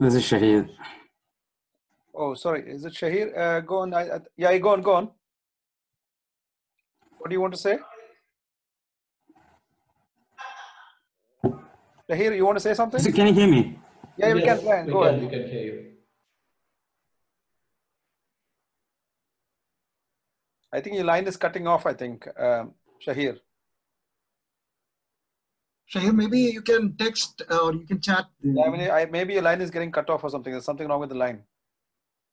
Speaker 18: This is Shahid.
Speaker 1: Oh, sorry. Is it Shahir? Uh, go on. I, I, yeah, go on. Go on. What do you want to say? Shahir, you want to say something?
Speaker 18: So can you hear me?
Speaker 1: Yeah, we
Speaker 13: Yes,
Speaker 1: can. Go ahead.
Speaker 13: we
Speaker 1: Go
Speaker 13: can,
Speaker 1: ahead.
Speaker 13: we can hear you.
Speaker 1: I think your line is cutting off. I think, um, Shahir.
Speaker 6: Shahir, maybe you can text uh, or you can chat.
Speaker 1: Yeah, I mean, I, maybe your line is getting cut off or something. There's something wrong with the line.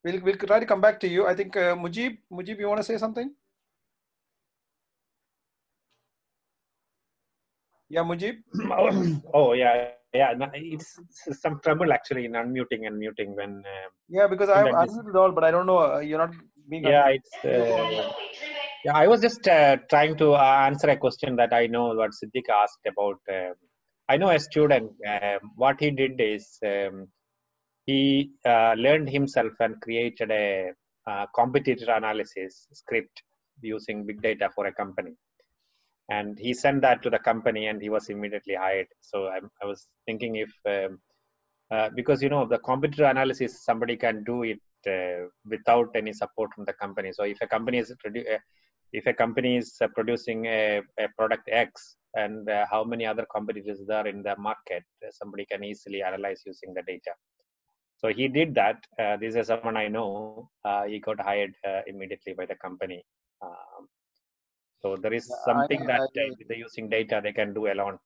Speaker 1: We'll we'll try to come back to you. I think uh, Mujib, Mujib, you want to say something? Yeah, Mujib.
Speaker 19: oh yeah, yeah. no, It's, it's some trouble actually in unmuting and muting when. Uh,
Speaker 1: Yeah, because I've
Speaker 19: that
Speaker 1: unmuted it all, but I don't know. Uh, you're not being.
Speaker 19: yeah, it's. Uh, yeah, I was just uh, trying to uh, answer a question that I know what Siddiq asked about. Um, I know a student. Um, what he did is um, he uh, learned himself and created a uh, competitor analysis script using big data for a company and he sent that to the company and he was immediately hired so i, I was thinking if um, uh, because you know the competitor analysis somebody can do it without any support from the company. So if a company is uh, if a company is uh, producing a, a product x and uh, how many other competitors there are in the market uh, somebody can easily analyze using the data. So he did that. Uh, this is someone i know. Uh, he got hired uh, immediately by the company. Um, so there is something
Speaker 1: I-
Speaker 19: that
Speaker 1: I-
Speaker 19: uh, with the using data they can do alone.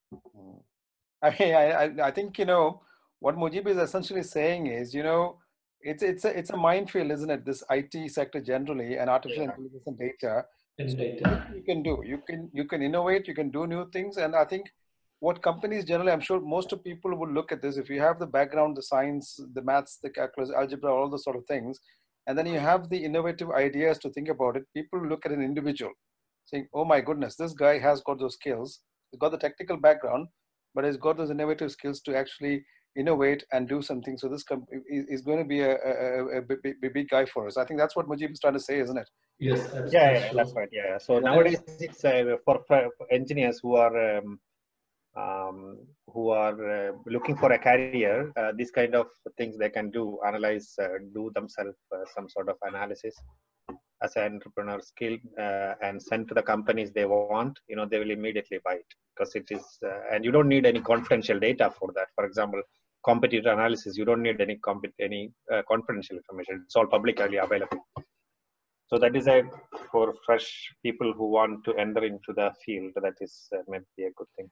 Speaker 1: I mean, I, I think you know what Mujib is essentially saying is, you know, it's it's a it's a minefield, isn't it? This IT sector generally and artificial intelligence and data. So
Speaker 13: data.
Speaker 1: you can do. You can you can innovate. You can do new things, and I think what companies generally, I'm sure most of people would look at this. If you have the background, the science, the maths, the calculus, algebra, all those sort of things, and then you have the innovative ideas to think about it. People look at an individual, saying, "Oh my goodness, this guy has got those skills. He's got the technical background, but he's got those innovative skills to actually innovate and do something. So this com- is, is going to be a, a, a, a big, big, big guy for us. I think that's what Mujib is trying to say, isn't it?
Speaker 13: Yes, that's,
Speaker 19: Yeah,
Speaker 13: that's
Speaker 19: yeah, that's right. Yeah. So
Speaker 1: Yeah.
Speaker 19: nowadays it's uh, for, for engineers who are um, um, who are uh, looking for a career. Uh, these kind of things they can do, analyze, uh, do themselves uh, some sort of analysis as an entrepreneur skill uh, and send to the companies they want. You know, they will immediately buy it because it is, uh, and you don't need any confidential data for that. For example, competitor analysis. You don't need any compet any uh, confidential information. It's all publicly available. So that is a for fresh people who want to enter into the field. That is uh, maybe a good thing.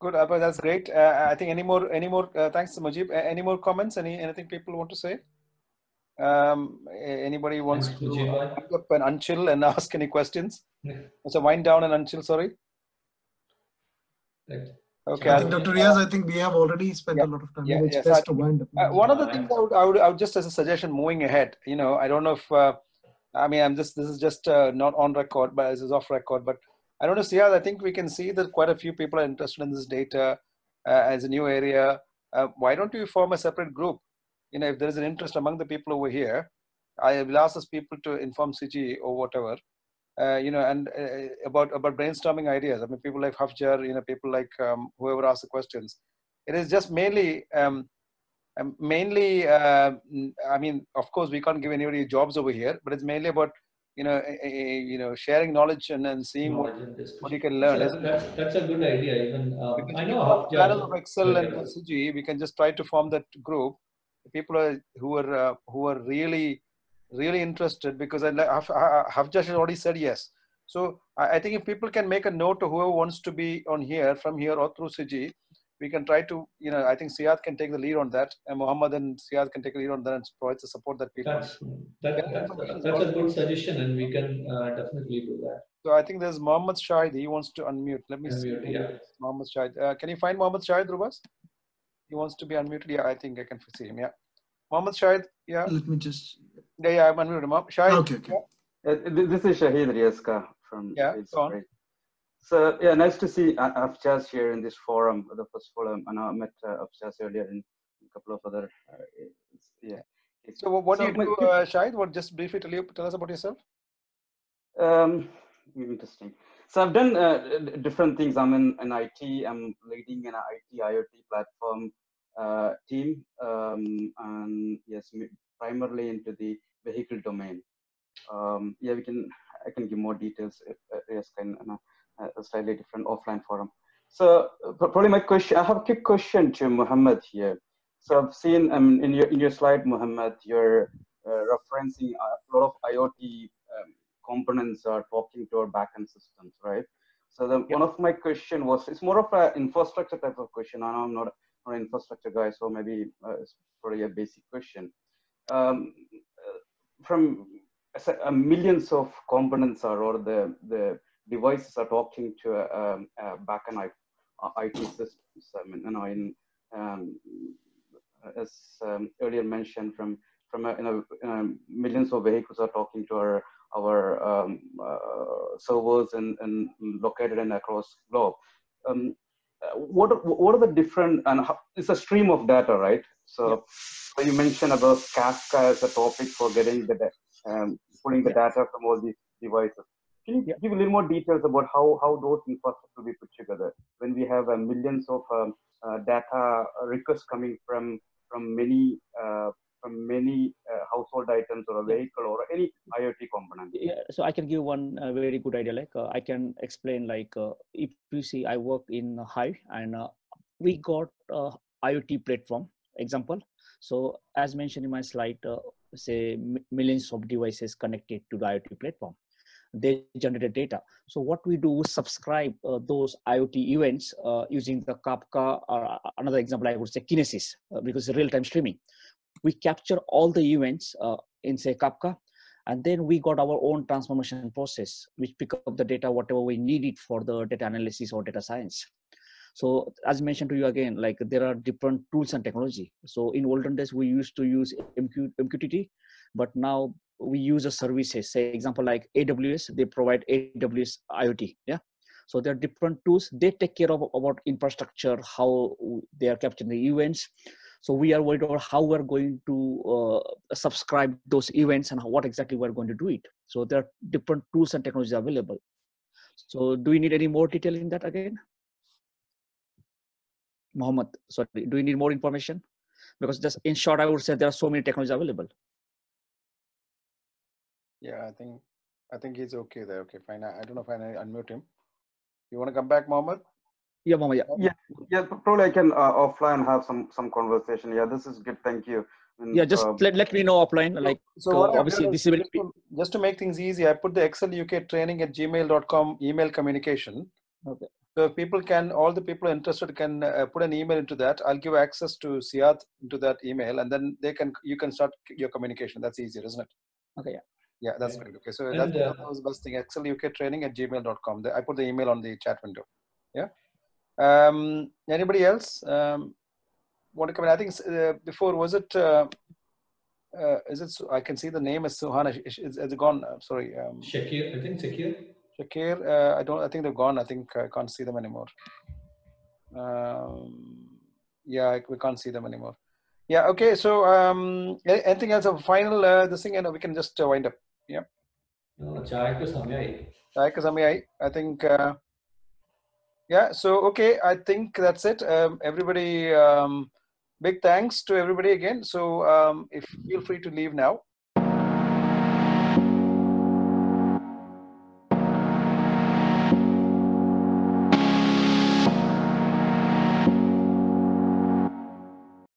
Speaker 1: Good, that's great. Uh, I think any more, any more, uh, thanks, Mujib. A- Any more comments? Any Anything people want to say? Um, anybody wants to
Speaker 5: Mujib.
Speaker 1: uh, wind up and unchill and ask any questions?
Speaker 5: Yeah.
Speaker 1: So wind down and unchill, sorry.
Speaker 5: Right.
Speaker 1: Okay.
Speaker 6: I
Speaker 1: I'll-
Speaker 6: think Dr. Riaz, I think we have already spent a lot of time.
Speaker 1: yeah,
Speaker 6: Maybe it's
Speaker 1: yes, I
Speaker 6: best to wind up.
Speaker 1: Uh, one of the things I would, I would, I would just as a suggestion moving ahead, you know, I don't know if, uh, I mean, I'm just, this is just uh, not on record, but this is off record, but I don't know, Siyad, I think we can see that quite a few people are interested in this data uh, as a new area. Uh, why don't you form a separate group? You know, if there is an interest among the people over here, I will ask those people to inform CIGI or whatever, uh, you know, and uh, about about brainstorming ideas. I mean, people like Hafjar, you know, people like um, whoever asks the questions. It is just mainly, um, um, mainly. Uh, I mean, of course, we can't give anybody jobs over here, but it's mainly about you know, a, a- you know, sharing knowledge and then seeing what,
Speaker 5: and
Speaker 1: what you can learn.
Speaker 5: That's, a, that's, that's a good idea. Even um, I know Hafjar.
Speaker 1: of EXL and. CIGI, we can just try to form that group. People are, who are uh, who are really really interested because I, like- Haf- Ha- Hafjar has already said yes. So I, I think if people can make a note to whoever wants to be on here from here or through CIGI, we can try to you know I think Siyad can take the lead on that, and Mohammed and Siyad can take the lead on that and provide the support that people.
Speaker 5: That's that, that's, that's a good suggestion, and we can uh, definitely do that.
Speaker 1: So I think there's Muhammad Shahid. He wants to unmute. Let me see.
Speaker 5: Unmute, yeah.
Speaker 1: Mohammed Shahid. Uh, can you find Muhammad Shahid, Rubas? He wants to be unmuted. Yeah, I think I can see him. Yeah. Mohammed Shahid. Yeah.
Speaker 6: Let me just.
Speaker 1: Yeah, yeah, I'm unmuted. Mom- Shahid.
Speaker 6: Okay, okay.
Speaker 1: yeah.
Speaker 20: Uh, This is Shahid Riaska from
Speaker 1: Yeah,
Speaker 20: Wales,
Speaker 1: go on.
Speaker 20: So yeah, nice to see uh, Afjaz here in this forum. The first forum, and I met uh, Afjaz earlier in a couple of other. Uh, yeah.
Speaker 1: So what, what do you
Speaker 20: my
Speaker 1: do,
Speaker 20: quick-
Speaker 1: uh, Shahid? What just briefly tell you tell us about yourself?
Speaker 20: Um, interesting. So I've done uh, different things. I'm in, in IT. I'm leading an IT IoT platform uh, team, um, and yes, primarily into the vehicle domain. Um, yeah, we can. I can give more details if uh, yes, can in a, a slightly different offline forum. So uh, probably my question. I have a quick question to Mohammed here. So I've seen um, in your in your slide, Mohammed, you're uh, referencing a lot of IoT components are talking to our backend systems, right? So the, one of my question was, it's more of an infrastructure type of question. I know I'm not, an infrastructure guy, so maybe uh, it's probably a basic question. Um, from uh, millions of components are, or the, the devices are talking to a, um, a backend I- uh, IT systems. I mean, you know, in, um, as um, earlier mentioned, from from you know, millions of vehicles are talking to our our um, uh, servers and, and located in across globe. Um, uh, what are, what are the different and how, it's a stream of data, right? So, so you mentioned about Kafka as a topic for getting the um, pulling the data from all these devices. Can you give a little more details about how how those infrastructure will be put together when we have uh, millions of um, uh, data requests coming from from many uh, many uh, household items or a vehicle or any IoT component?
Speaker 7: yeah so i can give one uh, very good idea like uh, i can explain like uh, if you see i work in hive and uh, we got uh, iot platform example. So as mentioned in my slide uh, say millions of devices connected to the iot platform. They generated data. So what we do is subscribe uh, those iot events uh, using the kafka or another example i would say kinesis uh, because real-time streaming we capture all the events uh, in say kafka and then we got our own transformation process which pick up the data whatever we need it for the data analysis or data science. So as mentioned to you again like there are different tools and technology. So in olden days we used to use MQ, mqtt but now we use a services. Say example like aws they provide aws iot yeah? So there are different tools. They take care of about infrastructure how they are capturing the events so we are worried about how we're going to uh, subscribe those events and how, what exactly we're going to do it so there are different tools and technologies available so do we need any more detail in that again Mohammed, sorry, do you need more information? Because just in short, I would say there are so many technologies available.
Speaker 1: Yeah, I think I think he's okay there. Okay, fine. I, I don't know if I unmute him. You want to come back, Mohammed?
Speaker 7: Yeah, Mama. Yeah.
Speaker 20: Yeah, yeah. Probably I can uh, offline have some some conversation. Yeah, this is good. Thank you. And,
Speaker 7: Yeah, just
Speaker 20: uh,
Speaker 7: let, let me know offline. Like
Speaker 1: So
Speaker 7: uh, obviously
Speaker 1: done
Speaker 7: this
Speaker 1: is
Speaker 7: is
Speaker 1: just to, just to make things easy, I put the EXL UK training at gmail.com email communication.
Speaker 7: Okay.
Speaker 1: So if people can, all the people interested can uh, put an email into that. I'll give access to Siyad into that email, and then they can you can start your communication. That's easier, isn't it?
Speaker 7: Okay. Yeah.
Speaker 1: Yeah, that's great. Okay, so
Speaker 7: And,
Speaker 1: that's
Speaker 7: uh,
Speaker 1: that was the best thing. EXL UK training at gmail.com. The- I put the email on the chat window. Yeah. Um, anybody else um, want to come in? I think uh, before was it? Uh, uh, is it? I can see the name is Suhana. Is, is, is it gone? I'm sorry. Um,
Speaker 5: Shakir, I think Shakir.
Speaker 1: Shakir. Uh, I don't. I think they're gone. I think I can't see them anymore. Um, yeah, we can't see them anymore. Yeah. Okay. So um, anything else? A final uh, this thing, and we can just uh, wind up. Yeah.
Speaker 5: No, chai
Speaker 1: samay. Chai samay. I think. Yeah. So okay. I think that's it. Um, everybody. Um, big thanks to everybody again. So um, if feel free to leave now.